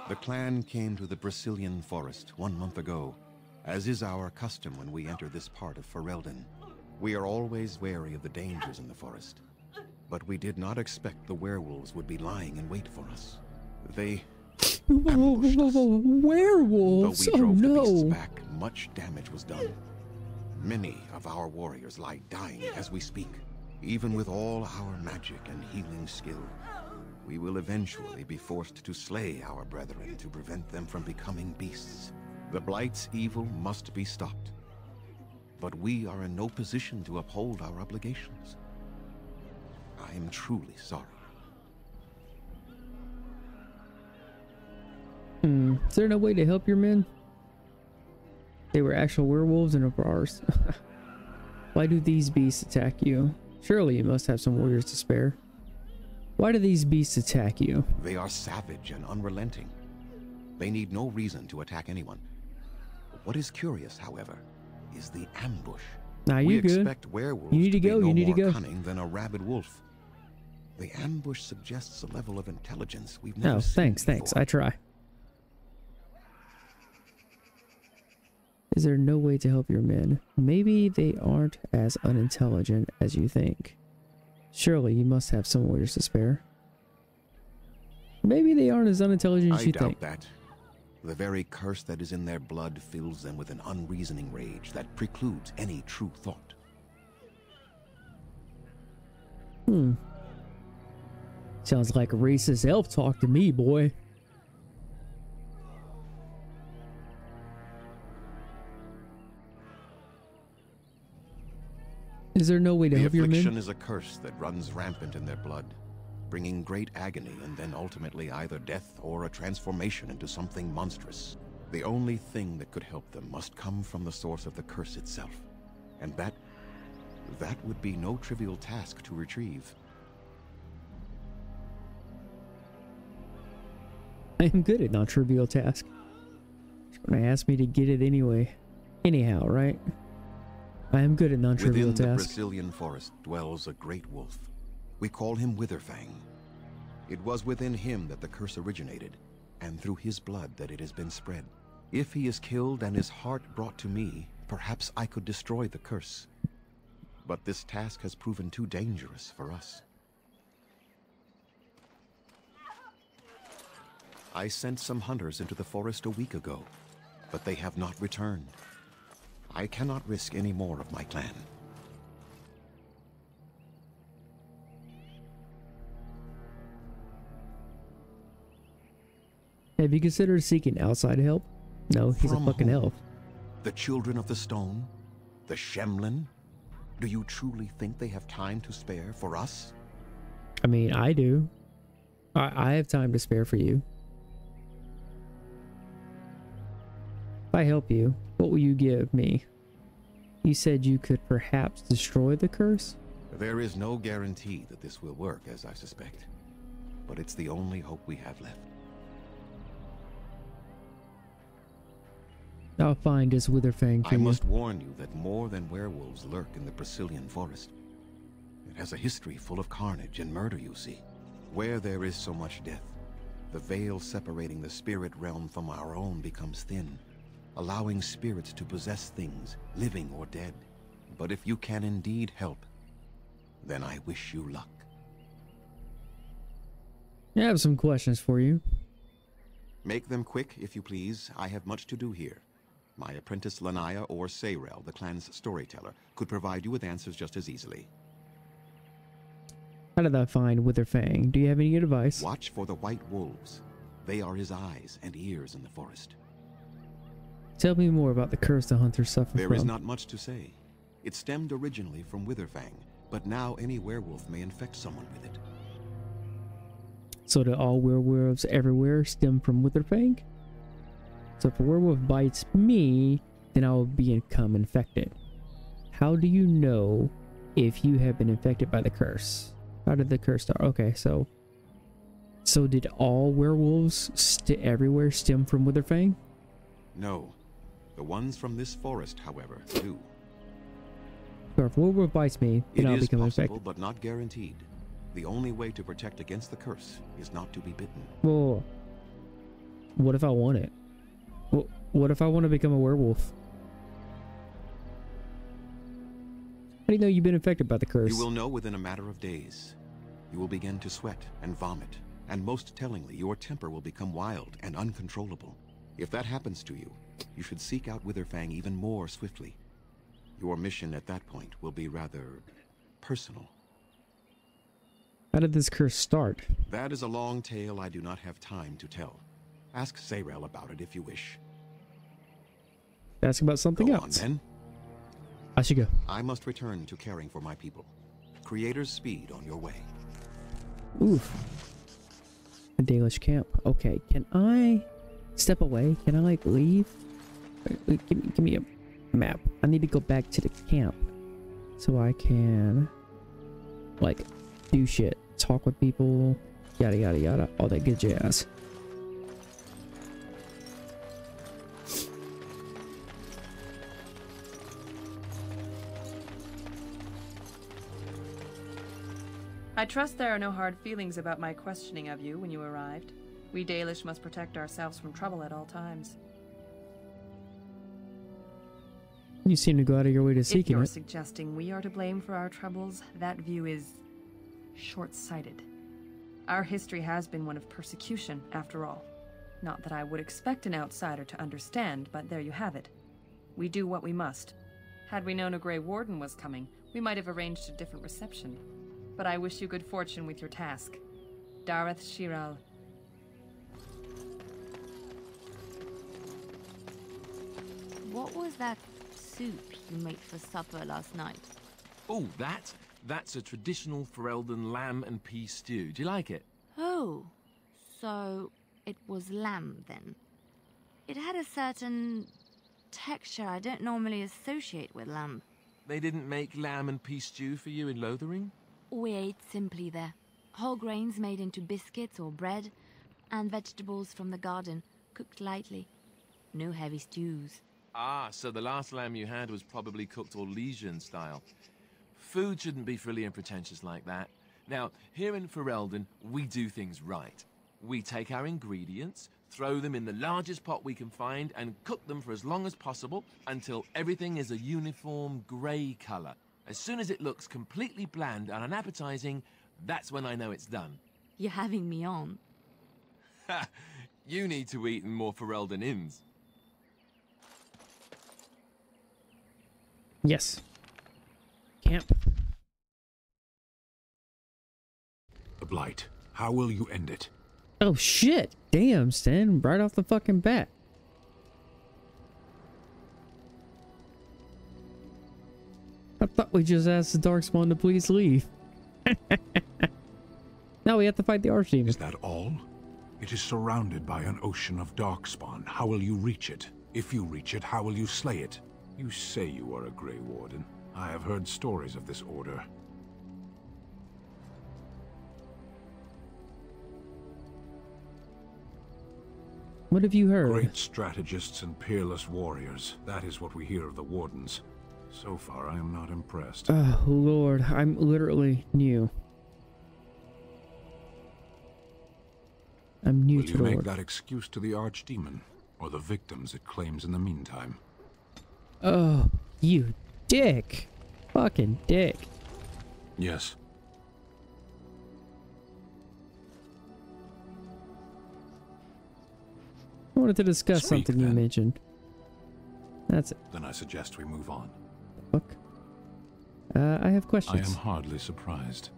The clan came to the Brecilian forest one month ago, as is our custom when we enter this part of Ferelden. We are always wary of the dangers in the forest, but we did not expect the werewolves would be lying in wait for us. They ambushed. Werewolves! Though we Oh drove the beasts back, much damage was done. Many of our warriors lie dying as we speak. Even with all our magic and healing skill, we will eventually be forced to slay our brethren to prevent them from becoming beasts. The Blight's evil must be stopped. But we are in no position to uphold our obligations. I am truly sorry. Hmm. Is there no way to help your men? They were actual werewolves and of ours. Why do these beasts attack you? Surely you must have some warriors to spare. Why do these beasts attack you? They are savage and unrelenting. They need no reason to attack anyone. What is curious, however, is the ambush. Nah, we you good. expect werewolves You need to be go, no you need to go. cunning than a rabid wolf. The ambush suggests a level of intelligence we've never No, thanks, thanks. I try. Is there no way to help your men? Maybe they aren't as unintelligent as you think. Surely you must have some warriors to spare. Maybe they aren't as unintelligent as I you doubt think. that. The very curse that is in their blood fills them with an unreasoning rage that precludes any true thought. Hmm. Sounds like racist elf talk to me, boy. Is there no way to the help your affliction men? is a curse that runs rampant in their blood, bringing great agony and then ultimately either death or a transformation into something monstrous. The only thing that could help them must come from the source of the curse itself. And that... that would be no trivial task to retrieve. I am good at non-trivial tasks. She's gonna ask me to get it anyway. Anyhow, right? I am good at non-trivial Within the tasks. Brecilian forest dwells a great wolf. We call him Witherfang. It was within him that the curse originated, and through his blood that it has been spread. If he is killed and his heart brought to me, perhaps I could destroy the curse. But this task has proven too dangerous for us. I sent some hunters into the forest a week ago, but they have not returned. I cannot risk any more of my clan. Have you considered seeking outside help? No, he's From a fucking whom? elf. The Children of the Stone? The Shemlen? Do you truly think they have time to spare for us? I mean, I do. I, I have time to spare for you. If I help you, what will you give me? You said you could perhaps destroy the curse? There is no guarantee that this will work, as I suspect. But it's the only hope we have left. I'll find this Witherfang I you. must warn you that more than werewolves lurk in the Brecilian forest. It has a history full of carnage and murder, you see. Where there is so much death, the veil separating the spirit realm from our own becomes thin, allowing spirits to possess things, living or dead. But if you can indeed help, then I wish you luck. I have some questions for you. Make them quick, if you please. I have much to do here. My apprentice Lanaya or Sarel, the clan's storyteller, could provide you with answers just as easily. How did I find Witherfang? Do you have any advice? Watch for the white wolves. They are his eyes and ears in the forest. Tell me more about the curse the hunters suffer There from. is not much to say. It stemmed originally from Witherfang, but now any werewolf may infect someone with it. So do all werewolves everywhere stem from Witherfang? So if a werewolf bites me, then I will become infected. How do you know if you have been infected by the curse? How did the curse start? Okay, so So did all werewolves st everywhere stem from Witherfang? No. The ones from this forest, however, do. Or if werewolf bites me, It I'll is become possible, infected. but not guaranteed. The only way to protect against the curse is not to be bitten. Well, what if I want it? What, what if I want to become a werewolf? How do you know you've been infected by the curse? You will know within a matter of days. You will begin to sweat and vomit, and most tellingly, your temper will become wild and uncontrollable. If that happens to you, you should seek out Witherfang even more swiftly. Your mission at that point will be rather personal. How did this curse start? That is a long tale I do not have time to tell. Ask Sarel about it if you wish. Ask about something Go else. on, then. I should go. I must return to caring for my people. Creator's speed on your way. Oof. A Dalish camp. Okay, can I step away? Can I like leave? Give me, give me a map. I need to go back to the camp so I can like do shit, talk with people, yada yada yada, all that good jazz. I trust there are no hard feelings about my questioning of you when you arrived. We Dalish must protect ourselves from trouble at all times. You seem to go out of your way to If seeking you're it. suggesting we are to blame for our troubles, that view is short-sighted. Our history has been one of persecution, after all. Not that I would expect an outsider to understand, but there you have it. We do what we must. Had we known a Grey Warden was coming, we might have arranged a different reception. But I wish you good fortune with your task. Dareth Shiral. What was that soup you made for supper last night? Oh, that? That's a traditional Ferelden lamb and pea stew. Do you like it? Oh, so it was lamb then. It had a certain texture I don't normally associate with lamb. They didn't make lamb and pea stew for you in Lothering? We ate simply there. Whole grains made into biscuits or bread, and vegetables from the garden, cooked lightly. No heavy stews. Ah, so the last lamb you had was probably cooked Orlesian style. Food shouldn't be frilly and pretentious like that. Now, here in Ferelden, we do things right. We take our ingredients, throw them in the largest pot we can find, and cook them for as long as possible until everything is a uniform grey colour. As soon as it looks completely bland and unappetizing, that's when I know it's done. You're having me on. Ha! You need to eat in more Ferelden inns. Yes. Camp. The Blight. How will you end it? Oh shit! Damn, Sten, right off the fucking bat. I thought we just asked the Darkspawn to please leave. now we have to fight the Archdemon. Is that all? It is surrounded by an ocean of Darkspawn. How will you reach it? If you reach it, how will you slay it? You say you are a Grey Warden. I have heard stories of this order. What have you heard? Great strategists and peerless warriors. That is what we hear of the Wardens. So far, I am not impressed. Oh lord, I'm literally new. I'm new Will to you the make lord. that excuse to the Archdemon? Or the victims it claims in the meantime? Oh, you dick. Fucking dick. Yes. I wanted to discuss Speak, something you then. mentioned. That's it. Then I suggest we move on. Look. Uh, I have questions. I am hardly surprised.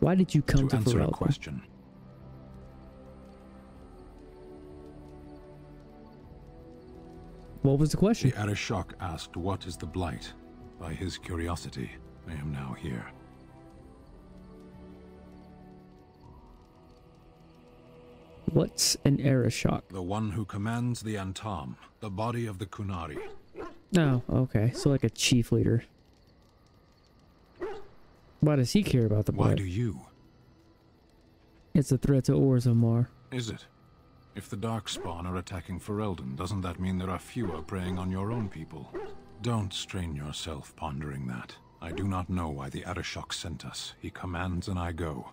Why did you come to to, answer a question. What was the question? The Arishok asked, What is the Blight? By his curiosity, I am now here. What's an Arishok? The one who commands the Antaam, the body of the Qunari. No, okay. So like a chief leader. Why does he care about the blight? Why do you? It's a threat to Orzammar. Is it? If the Darkspawn are attacking Ferelden, doesn't that mean there are fewer preying on your own people? Don't strain yourself pondering that. I do not know why the Arishok sent us. He commands and I go.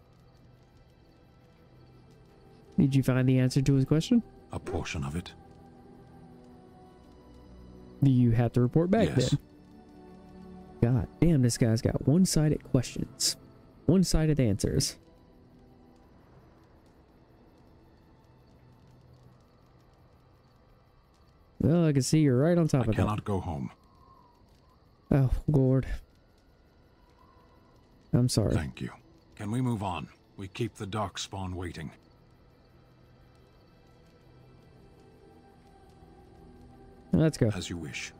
Did you find the answer to his question? A portion of it. Do you have to report back Yes. then? God damn, this guy's got one-sided questions. One-sided answers. Well, I can see you're right on top I of it. I cannot go home. Oh, Lord. I'm sorry. Thank you. Can we move on? We keep the Darkspawn waiting. Let's go. As you wish.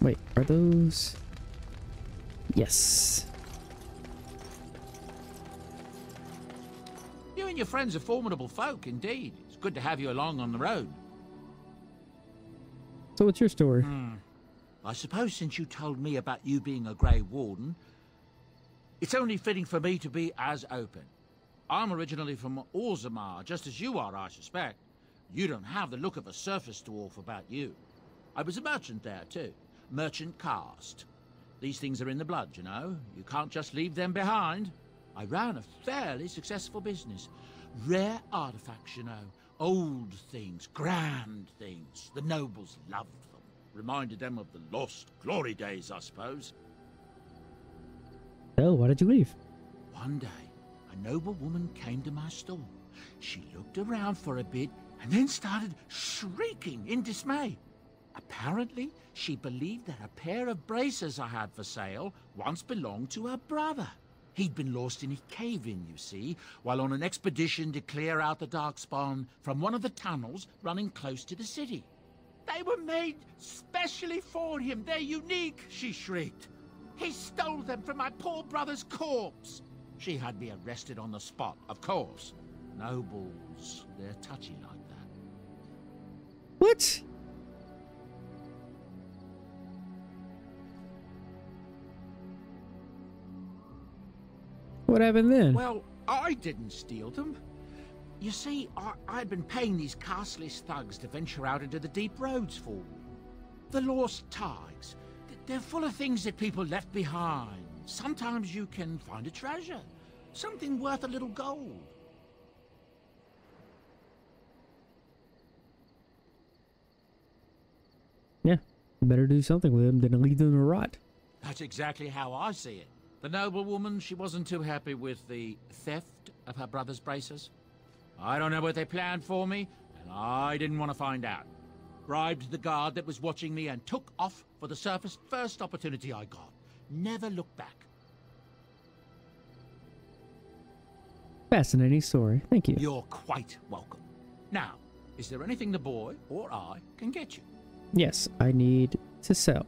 Wait, are those... Yes. And your friends are formidable folk, indeed. It's good to have you along on the road. So what's your story? Hmm. I suppose since you told me about you being a Grey Warden, it's only fitting for me to be as open. I'm originally from Orzammar, just as you are, I suspect. You don't have the look of a surface dwarf about you. I was a merchant there, too. Merchant caste. These things are in the blood, you know. You can't just leave them behind. I ran a fairly successful business. Rare artifacts, you know. Old things, grand things. The nobles loved them. Reminded them of the lost glory days, I suppose. Oh, why did you leave? One day, a noble woman came to my store. She looked around for a bit and then started shrieking in dismay. Apparently, she believed that a pair of braces I had for sale once belonged to her brother. He'd been lost in a cave-in, you see, while on an expedition to clear out the Darkspawn from one of the tunnels running close to the city. They were made specially for him. They're unique, she shrieked. He stole them from my poor brother's corpse. She had me arrested on the spot, of course. Nobles, they're touchy like that. What? What happened then? Well, I didn't steal them. You see, I, I'd been paying these castless thugs to venture out into the deep roads for. The lost thaigs. They're full of things that people left behind. Sometimes you can find a treasure. Something worth a little gold. Yeah, better do something with them than leave them to rot. That's exactly how I see it. The noblewoman, she wasn't too happy with the theft of her brother's braces. I don't know what they planned for me, and I didn't want to find out. Bribed the guard that was watching me and took off for the surface first opportunity I got. Never looked back. Fascinating story. Thank you. You're quite welcome. Now, is there anything the boy or I can get you? Yes, I need to sell.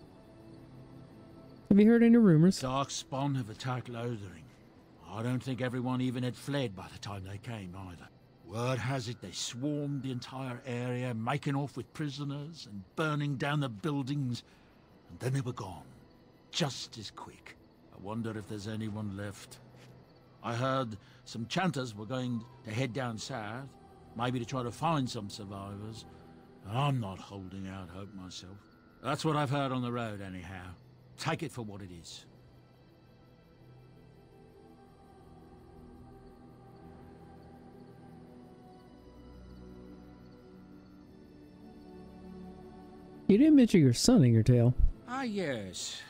Have you heard any rumors? Darkspawn have attacked Lothering. I don't think everyone even had fled by the time they came either. Word has it they swarmed the entire area, making off with prisoners and burning down the buildings, and then they were gone. Just as quick. I wonder if there's anyone left. I heard some chanters were going to head down south, maybe to try to find some survivors. I'm not holding out hope myself. That's what I've heard on the road, anyhow. Take it for what it is. You didn't mention your son in your tale. Ah, yes.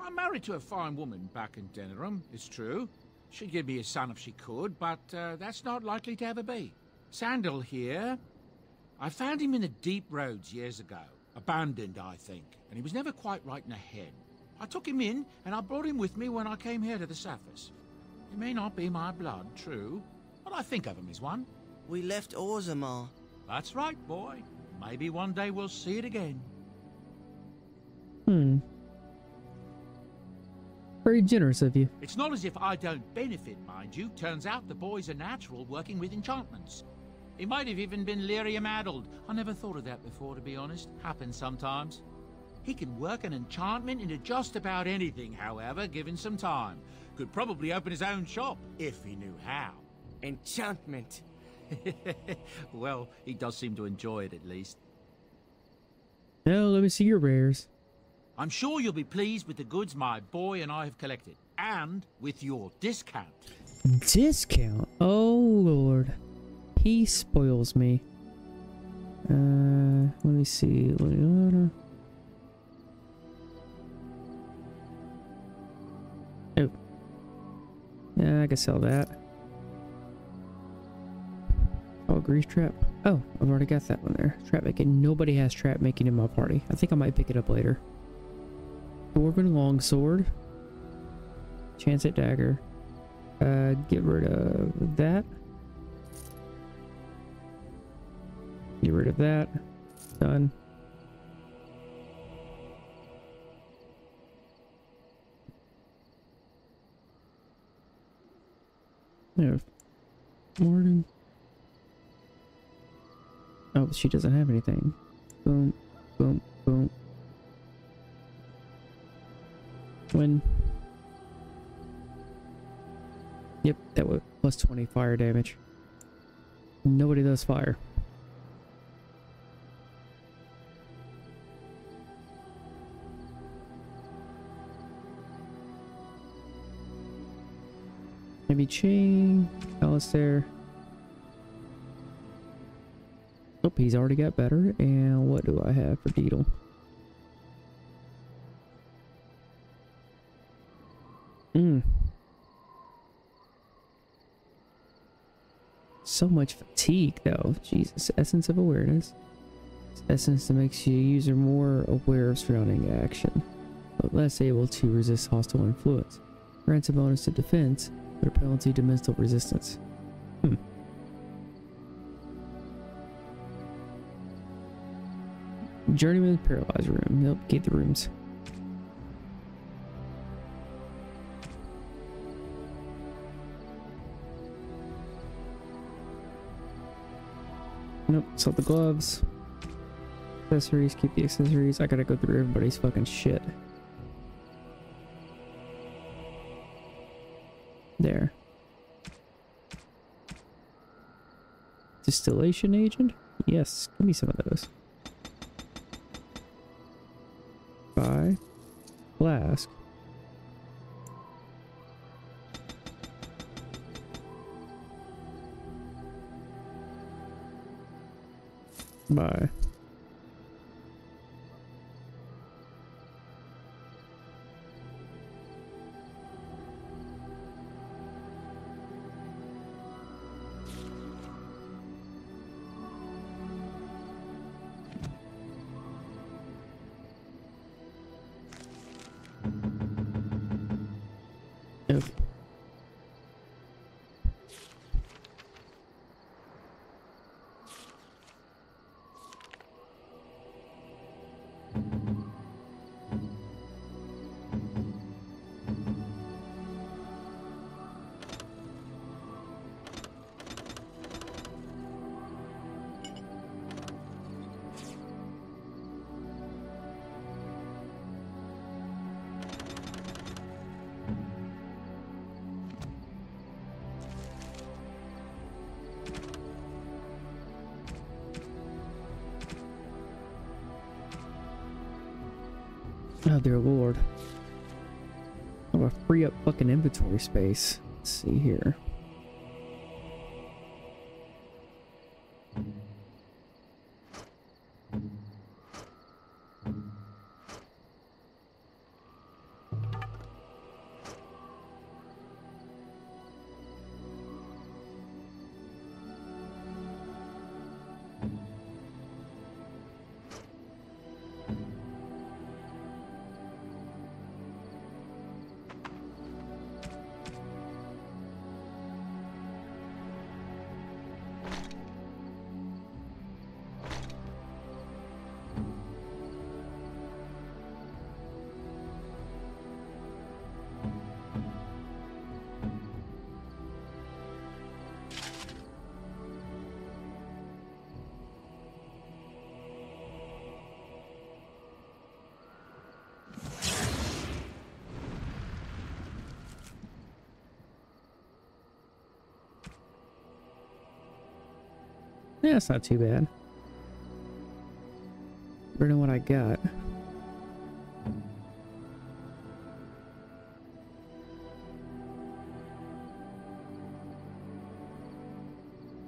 I'm married to a fine woman back in Denerim, it's true. She'd give me a son if she could, but uh, that's not likely to ever be. Sandal here. I found him in the deep roads years ago. Abandoned, I think, and he was never quite right in the head. I took him in, and I brought him with me when I came here to the surface. He may not be my blood, true, but I think of him as one. We left Orzammar. That's right, boy. Maybe one day we'll see it again. Hmm. Very generous of you. It's not as if I don't benefit, mind you. Turns out the boy's a natural working with enchantments. He might have even been lyrium addled. I never thought of that before, to be honest. Happens sometimes. He can work an enchantment into just about anything, however, given some time. Could probably open his own shop, if he knew how. Enchantment. well, he does seem to enjoy it at least. Now, let me see your rares. I'm sure you'll be pleased with the goods my boy and I have collected, and with your discount. Discount? Oh, Lord. He spoils me. Uh, let me see. Oh. Yeah, I can sell that. Oh, grease trap. Oh, I've already got that one there. Trap making. Nobody has trap making in my party. I think I might pick it up later. Dwarven longsword. Chance at dagger. Uh, get rid of that. Get rid of that. Done. No. Morrigan. Oh, she doesn't have anything. Boom, boom, boom. When. Yep, that was plus 20 fire damage. Nobody does fire. Maybe chain, Alistair. Oh, he's already got better. And what do I have for Deedle? Hmm. So much fatigue, though. Jesus. Incense of Awareness. Incense that makes you user more aware of surrounding action, but less able to resist hostile influence. Grants a bonus to defense, a penalty to mental resistance. Hmm. Journeyman Paralyze Rune. Nope, gate the rooms. Nope, sell the gloves. Accessories, keep the accessories. I gotta go through everybody's fucking shit. Distillation agent? Yes, give me some of those. Buy. Flask. Bye. Free up fucking inventory space. Let's see here. It's not too bad. Than what I got.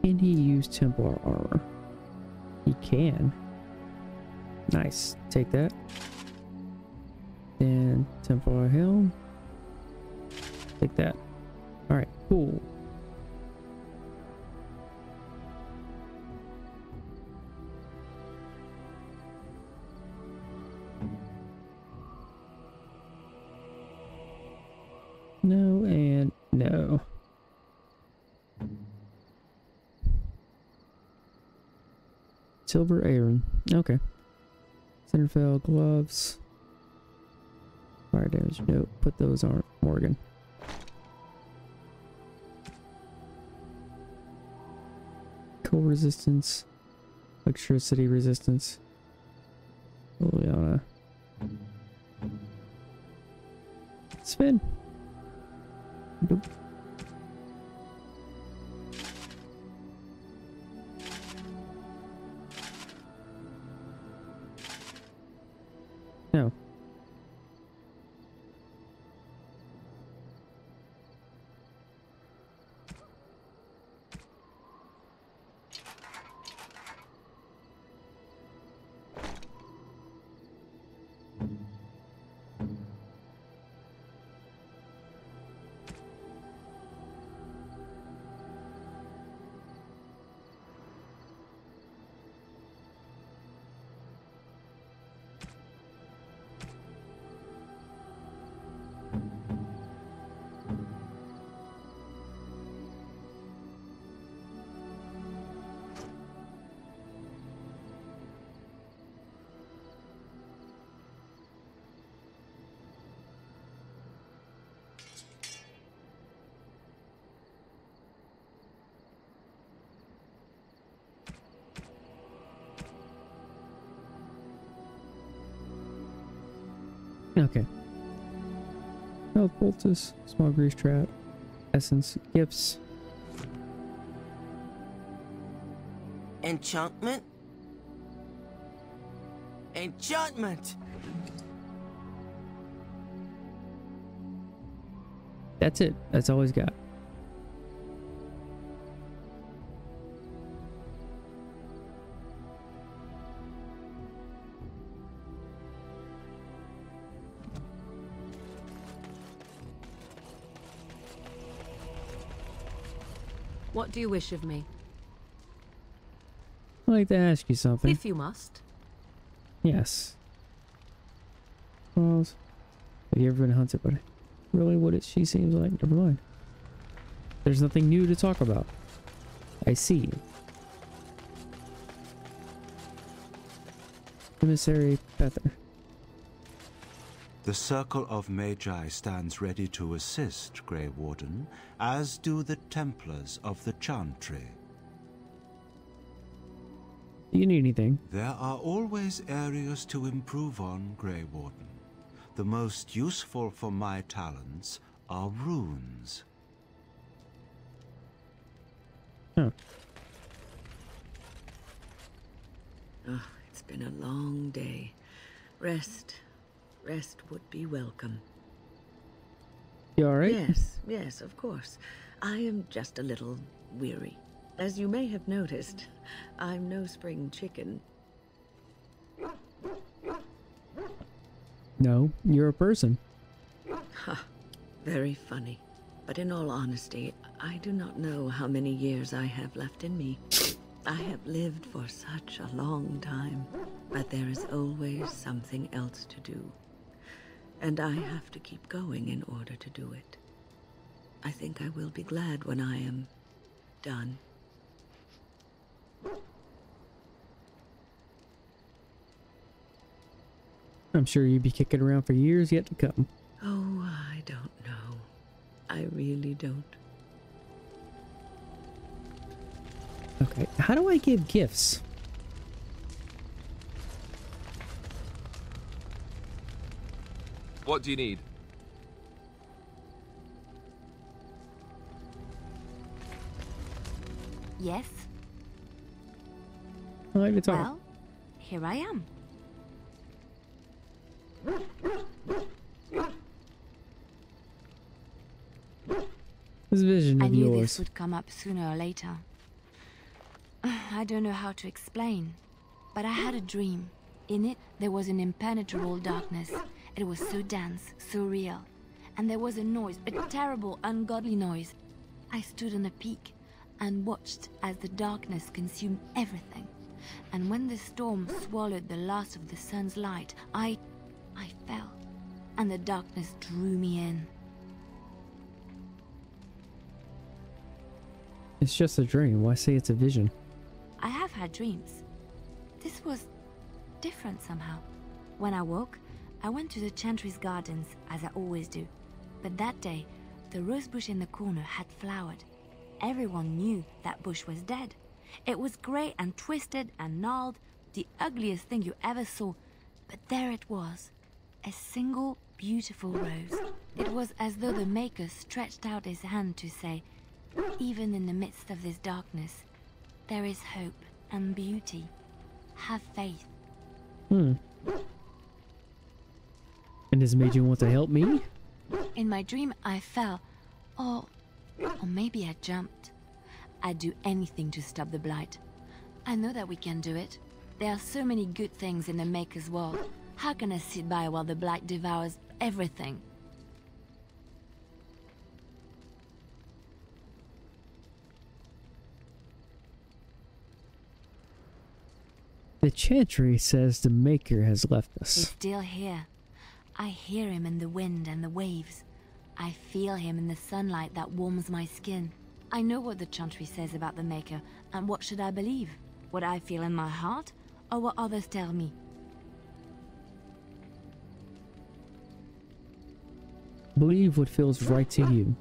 Can he use Templar armor? He can. Nice. Take that. Then Templar helm. Take that. Alright, cool. Silver Aaron. Okay. Centerfell gloves. Fire damage. Nope. Put those on Morrigan. Cold resistance. Electricity resistance. Leliana. Spin. Nope. Poultice, small grease trap, essence, gifts. Enchantment? Enchantment! That's it. That's all he's got. Do you wish of me? I'd like to ask you something. If you must. Yes. Well, have you ever been hunted? But really, what it she seems like. Never mind. There's nothing new to talk about. I see. Emissary Pether. The Circle of Magi stands ready to assist, Grey Warden, as do the Templars of the Chantry. Do you need anything? There are always areas to improve on, Grey Warden. The most useful for my talents are runes. Huh. Oh, it's been a long day. Rest. Rest would be welcome. You alright? Yes, yes, of course. I am just a little weary. As you may have noticed, I'm no spring chicken. No, you're a person. Ha, very funny. But in all honesty, I do not know how many years I have left in me. I have lived for such a long time, but there is always something else to do. And I have to keep going in order to do it. I think I will be glad when I am done. I'm sure you'd be kicking around for years yet to come. Oh, I don't know. I really don't. Okay, how do I give gifts? What do you need? Yes? I like to talk. Well, here I am. This vision I of knew yours. this would come up sooner or later. I don't know how to explain, but I had a dream. In it, there was an impenetrable darkness. It was so dense, so real. And there was a noise, a terrible, ungodly noise. I stood on a peak and watched as the darkness consumed everything. And when the storm swallowed the last of the sun's light, I. I fell. And the darkness drew me in. It's just a dream. Why say it's a vision? I have had dreams. This was different somehow. When I woke, I went to the Chantry's gardens, as I always do. But that day, the rose bush in the corner had flowered. Everyone knew that bush was dead. It was grey and twisted and gnarled, the ugliest thing you ever saw. But there it was, a single beautiful rose. It was as though the Maker stretched out his hand to say, even in the midst of this darkness, there is hope and beauty. Have faith. Hmm. And this made you want to help me? In my dream, I fell. Or, or maybe I jumped. I'd do anything to stop the blight. I know that we can do it. There are so many good things in the Maker's world. How can I sit by while the blight devours everything? The Chantry says the Maker has left us. He's still here. I hear him in the wind and the waves. I feel him in the sunlight that warms my skin. I know what the Chantry says about the Maker, and what should I believe? What I feel in my heart, or what others tell me? Believe what feels right to you.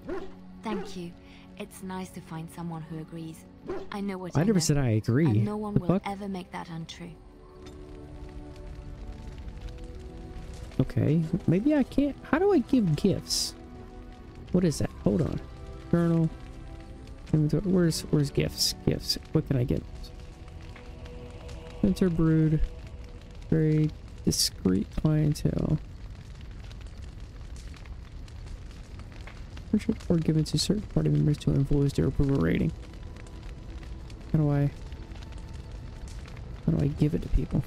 Thank you. It's nice to find someone who agrees. I know what I, I never know, said I agree. No one The will fuck? ever make that untrue. Okay, maybe I can't. How do I give gifts? What is that? Hold on. Journal. Where's where's gifts? Gifts. What can I get? Winter brood. Very discreet clientele. Purchased or given to certain party members to influence their approval rating. How do I? How do I give it to people?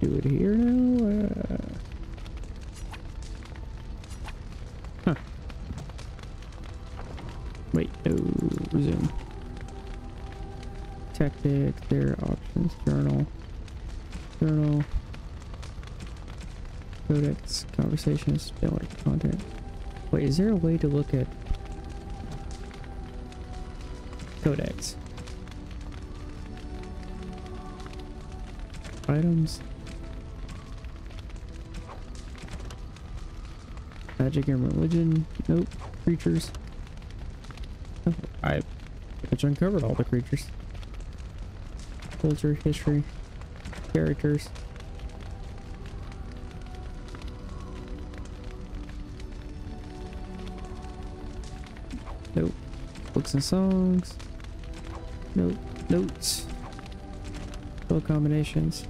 Do it here now? Uh, huh. Wait, no, resume. Tactic, their options, journal, journal, codex, conversations, download content. Wait, is there a way to look at Magic and religion. Nope. Creatures. Oh, I which uncovered all the creatures. Culture, history, characters. Nope. Books and songs. Nope. Notes. Spell combinations.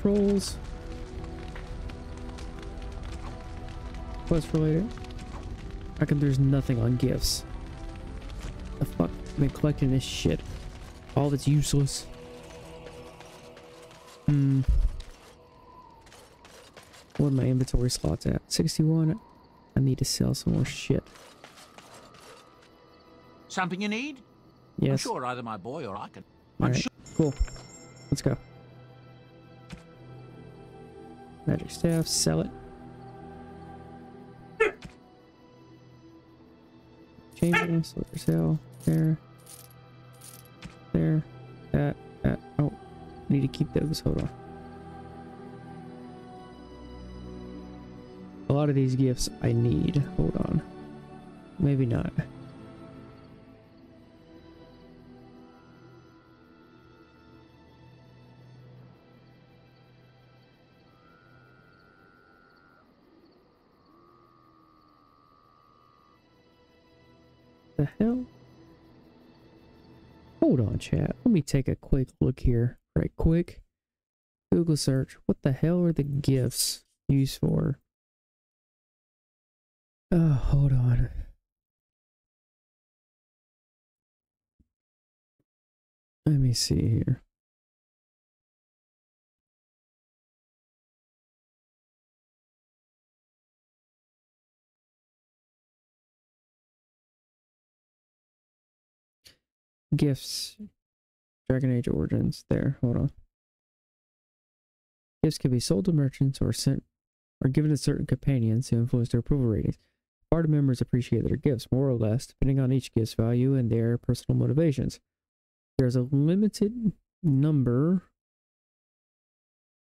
Controls. Quest related. How come there's nothing on gifts? The fuck? I've been collecting this shit. All it's useless. Hmm. What are my inventory slots at? 61. I need to sell some more shit. Something you need? I'm Yes. sure either my boy or I can. All I'm right. sure. Cool. Let's go. Magic staff. Sell it. Changing. Silver sale. There. There. That. That. Oh. Need to keep those. Hold on. A lot of these gifts I need. Hold on. Maybe not. Take a quick look here. Right quick. Google search. What the hell are the gifts used for? Oh, hold on. Let me see here. Gifts. Dragon Age Origins. There, hold on. Gifts can be sold to merchants or sent or given to certain companions to influence their approval ratings. Party members appreciate their gifts more or less, depending on each gift's value and their personal motivations. There's a limited number.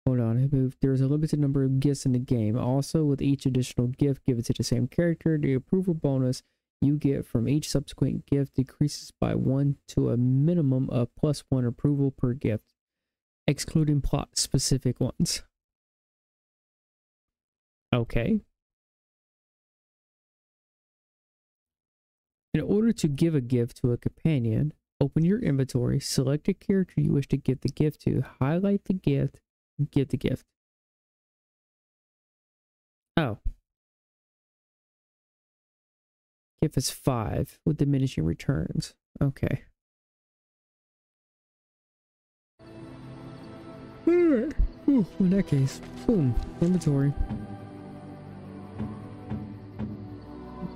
Hold on. There's a limited number of gifts in the game. Also, with each additional gift given to the same character, the approval bonus you get from each subsequent gift decreases by one to a minimum of plus one approval per gift, excluding plot specific ones. Okay. In order to give a gift to a companion, open your inventory, select a character you wish to give the gift to, highlight the gift, and give the gift. Gift it's five with diminishing returns. Okay. Alright. Ooh, In that case, boom, inventory.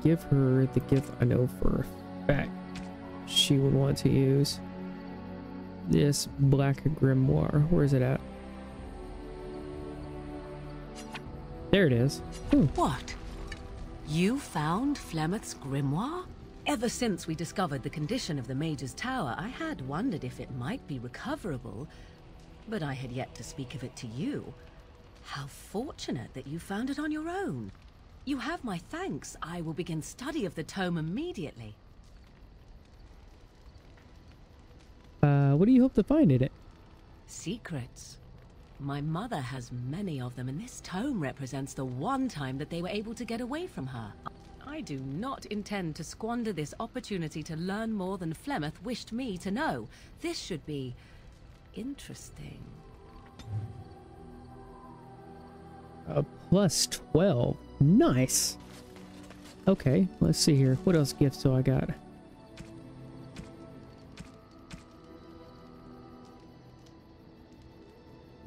Give her the gift I know for a fact she would want to use. This black grimoire. Where is it at? There it is. Ooh. What? You found Flemeth's grimoire? Ever since we discovered the condition of the Major's Tower, I had wondered if it might be recoverable, but I had yet to speak of it to you. How fortunate that you found it on your own. You have my thanks. I will begin study of the tome immediately. Uh, what do you hope to find in it? Secrets. My mother has many of them, and this tome represents the one time that they were able to get away from her. I do not intend to squander this opportunity to learn more than Flemeth wished me to know. This should be interesting. A plus 12. Nice. Okay, let's see here. What else gifts do I got?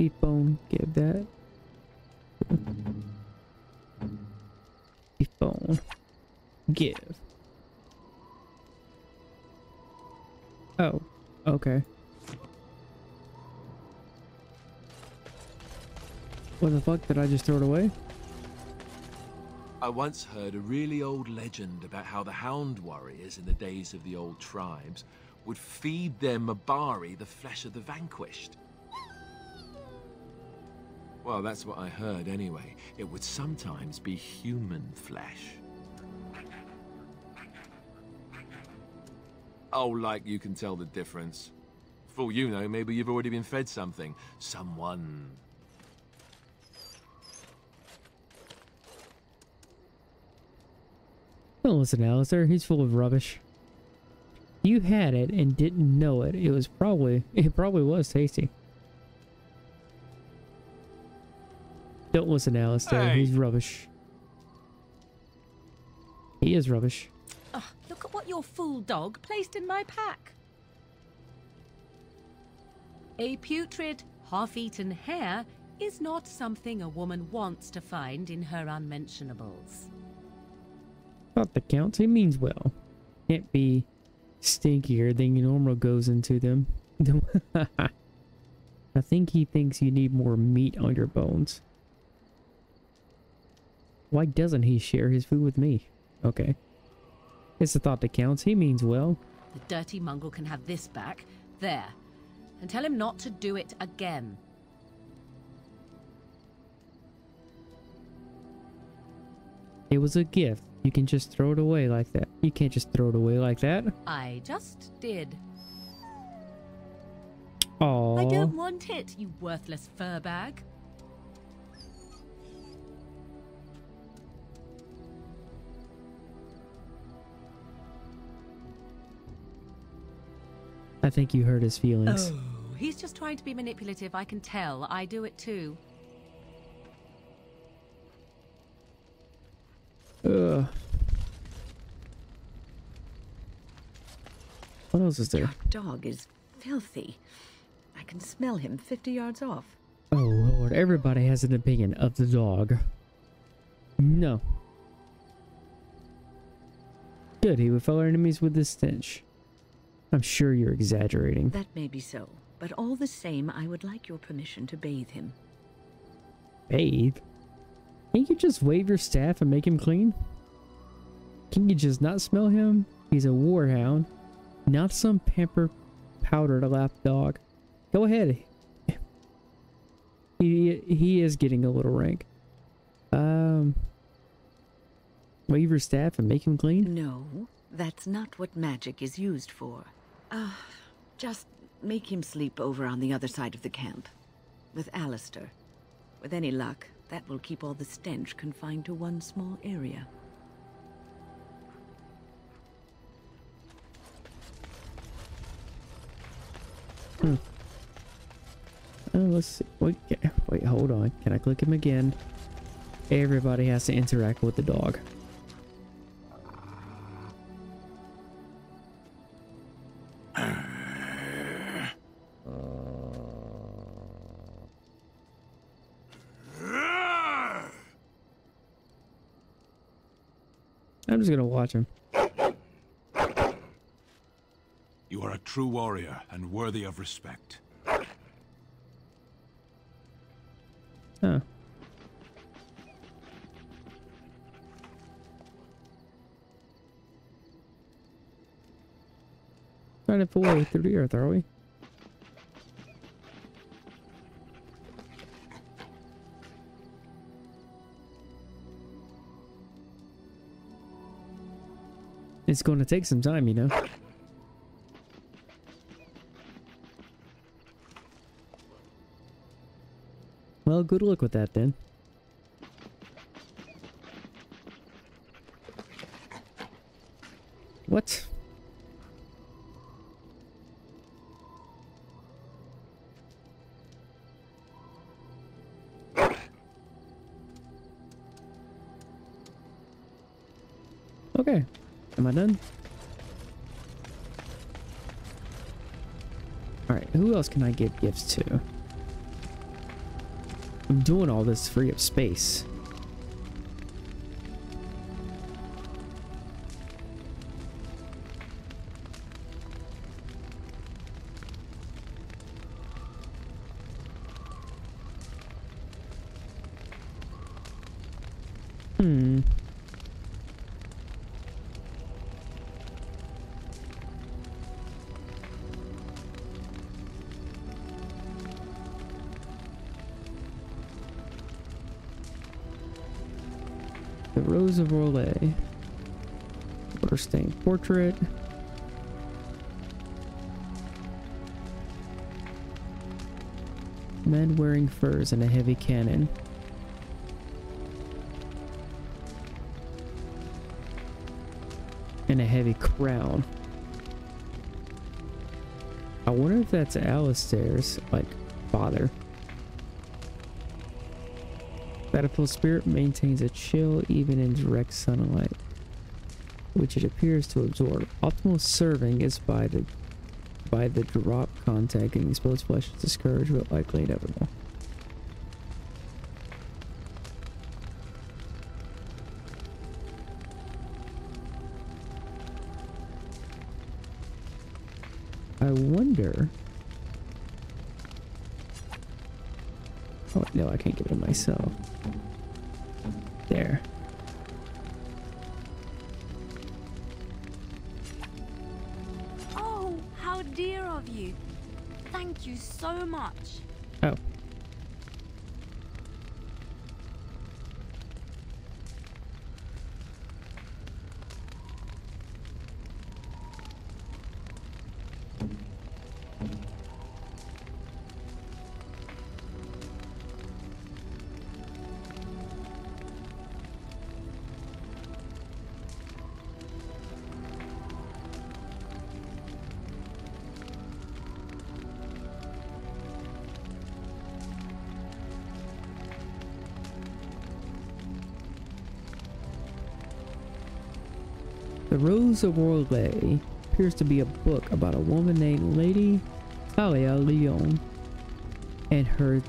Beef bone, give that. Beef bone, give. Oh, okay. What the fuck? Did I just throw it away? I once heard a really old legend about how the Hound warriors in the days of the old tribes would feed their Mabari the flesh of the vanquished. Well, that's what I heard anyway. It would sometimes be human flesh. Oh, like you can tell the difference. For you know, maybe you've already been fed something. Someone. Don't listen to Alistair. He's full of rubbish. You had it and didn't know it. It was probably, it probably was tasty. Don't listen to Alistair. Hey. He's rubbish. He is rubbish. Ugh, look at what your fool dog placed in my pack. A putrid, half-eaten hare is not something a woman wants to find in her unmentionables. Thought the count. He means well. Can't be stinkier than normal goes into them. I think he thinks you need more meat on your bones. Why doesn't he share his food with me? Okay. It's the thought that counts. He means well. The dirty mongrel can have this back. There. And tell him not to do it again. It was a gift. You can just throw it away like that. You can't just throw it away like that. I just did. Oh. I don't want it, you worthless fur bag. I think you hurt his feelings. Oh, he's just trying to be manipulative. I can tell. I do it too. Ugh. What else is there? Your dog is filthy. I can smell him 50 yards off. Oh lord, everybody has an opinion of the dog. No. Good, he would fell enemies with his stench. I'm sure you're exaggerating. That may be so, but all the same, I would like your permission to bathe him. Bathe? Can't you just wave your staff and make him clean? Can you just not smell him? He's a warhound, not some pampered, powdered lap dog. Go ahead. he he is getting a little rank. Um, wave your staff and make him clean. No, that's not what magic is used for. Uh, just make him sleep over on the other side of the camp. With Alistair. With any luck, that will keep all the stench confined to one small area. Hmm. Oh, let's see. Wait, wait, hold on. Can I click him again? Everybody has to interact with the dog. I'm just gonna watch him. You are a true warrior and worthy of respect. Huh. Trying to pull way through the earth, are we? It's going to take some time, you know. Well, good luck with that then. What? Am I done? Alright, who else can I give gifts to? I'm doing all this free up space. Of Orlais. Water stained portrait. Men wearing furs and a heavy cannon. And a heavy crown. I wonder if that's Alistair's, like, father. Battlefield Spirit maintains a chill even in direct sunlight, which it appears to absorb. Optimal serving is by the by the drop contact getting exposed flesh is discouraged but likely inevitable. I wonder... Oh, no, I can't give it myself. The Rose of Orlais appears to be a book about a woman named Lady Talia Leon and her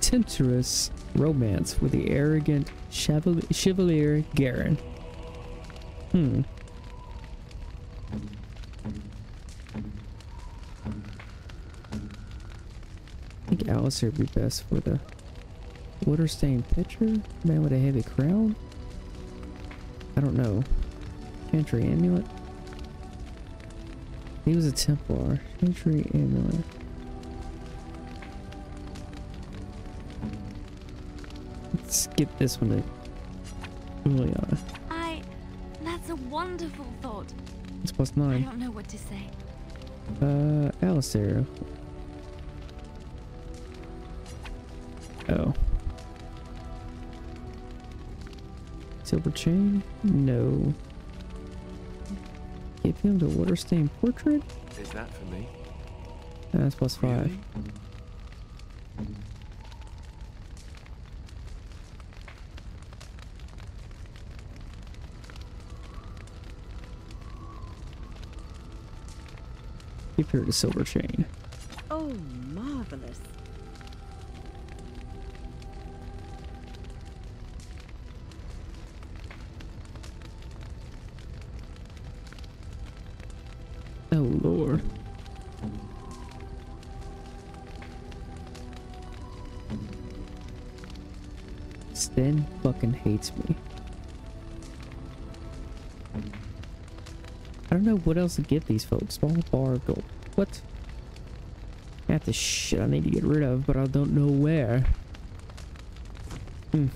tempestuous romance with the arrogant Chevalier, Garin. Hmm. I think Alistair would be best for the water stained pitcher? Man with a heavy crown? I don't know. Chantry amulet? He was a Templar. Chantry amulet. Let's get this one to Leliana. I. That's a wonderful thought. It's nine. I don't know what to say. Uh, Alistair. Oh. Silver chain? No. Give him the water stained portrait? Is that for me? Uh, that's plus five. Give her the silver chain. What else to give these folks. Small bar gold. What? Got the shit I need to get rid of, but I don't know where. Hmm.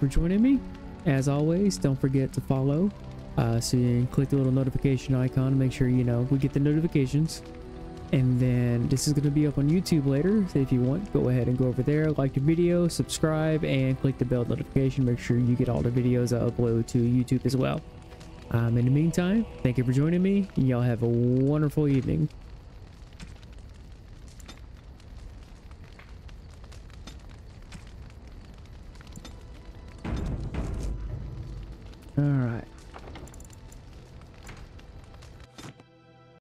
For joining me. As always, don't forget to follow. Uh, so you can click the little notification icon to make sure you know we get the notifications. And then this is going to be up on YouTube later. So if you want, go ahead and go over there, like the video, subscribe, and click the bell notification. Make sure you get all the videos I upload to YouTube as well. Um, in the meantime, thank you for joining me. Y'all have a wonderful evening.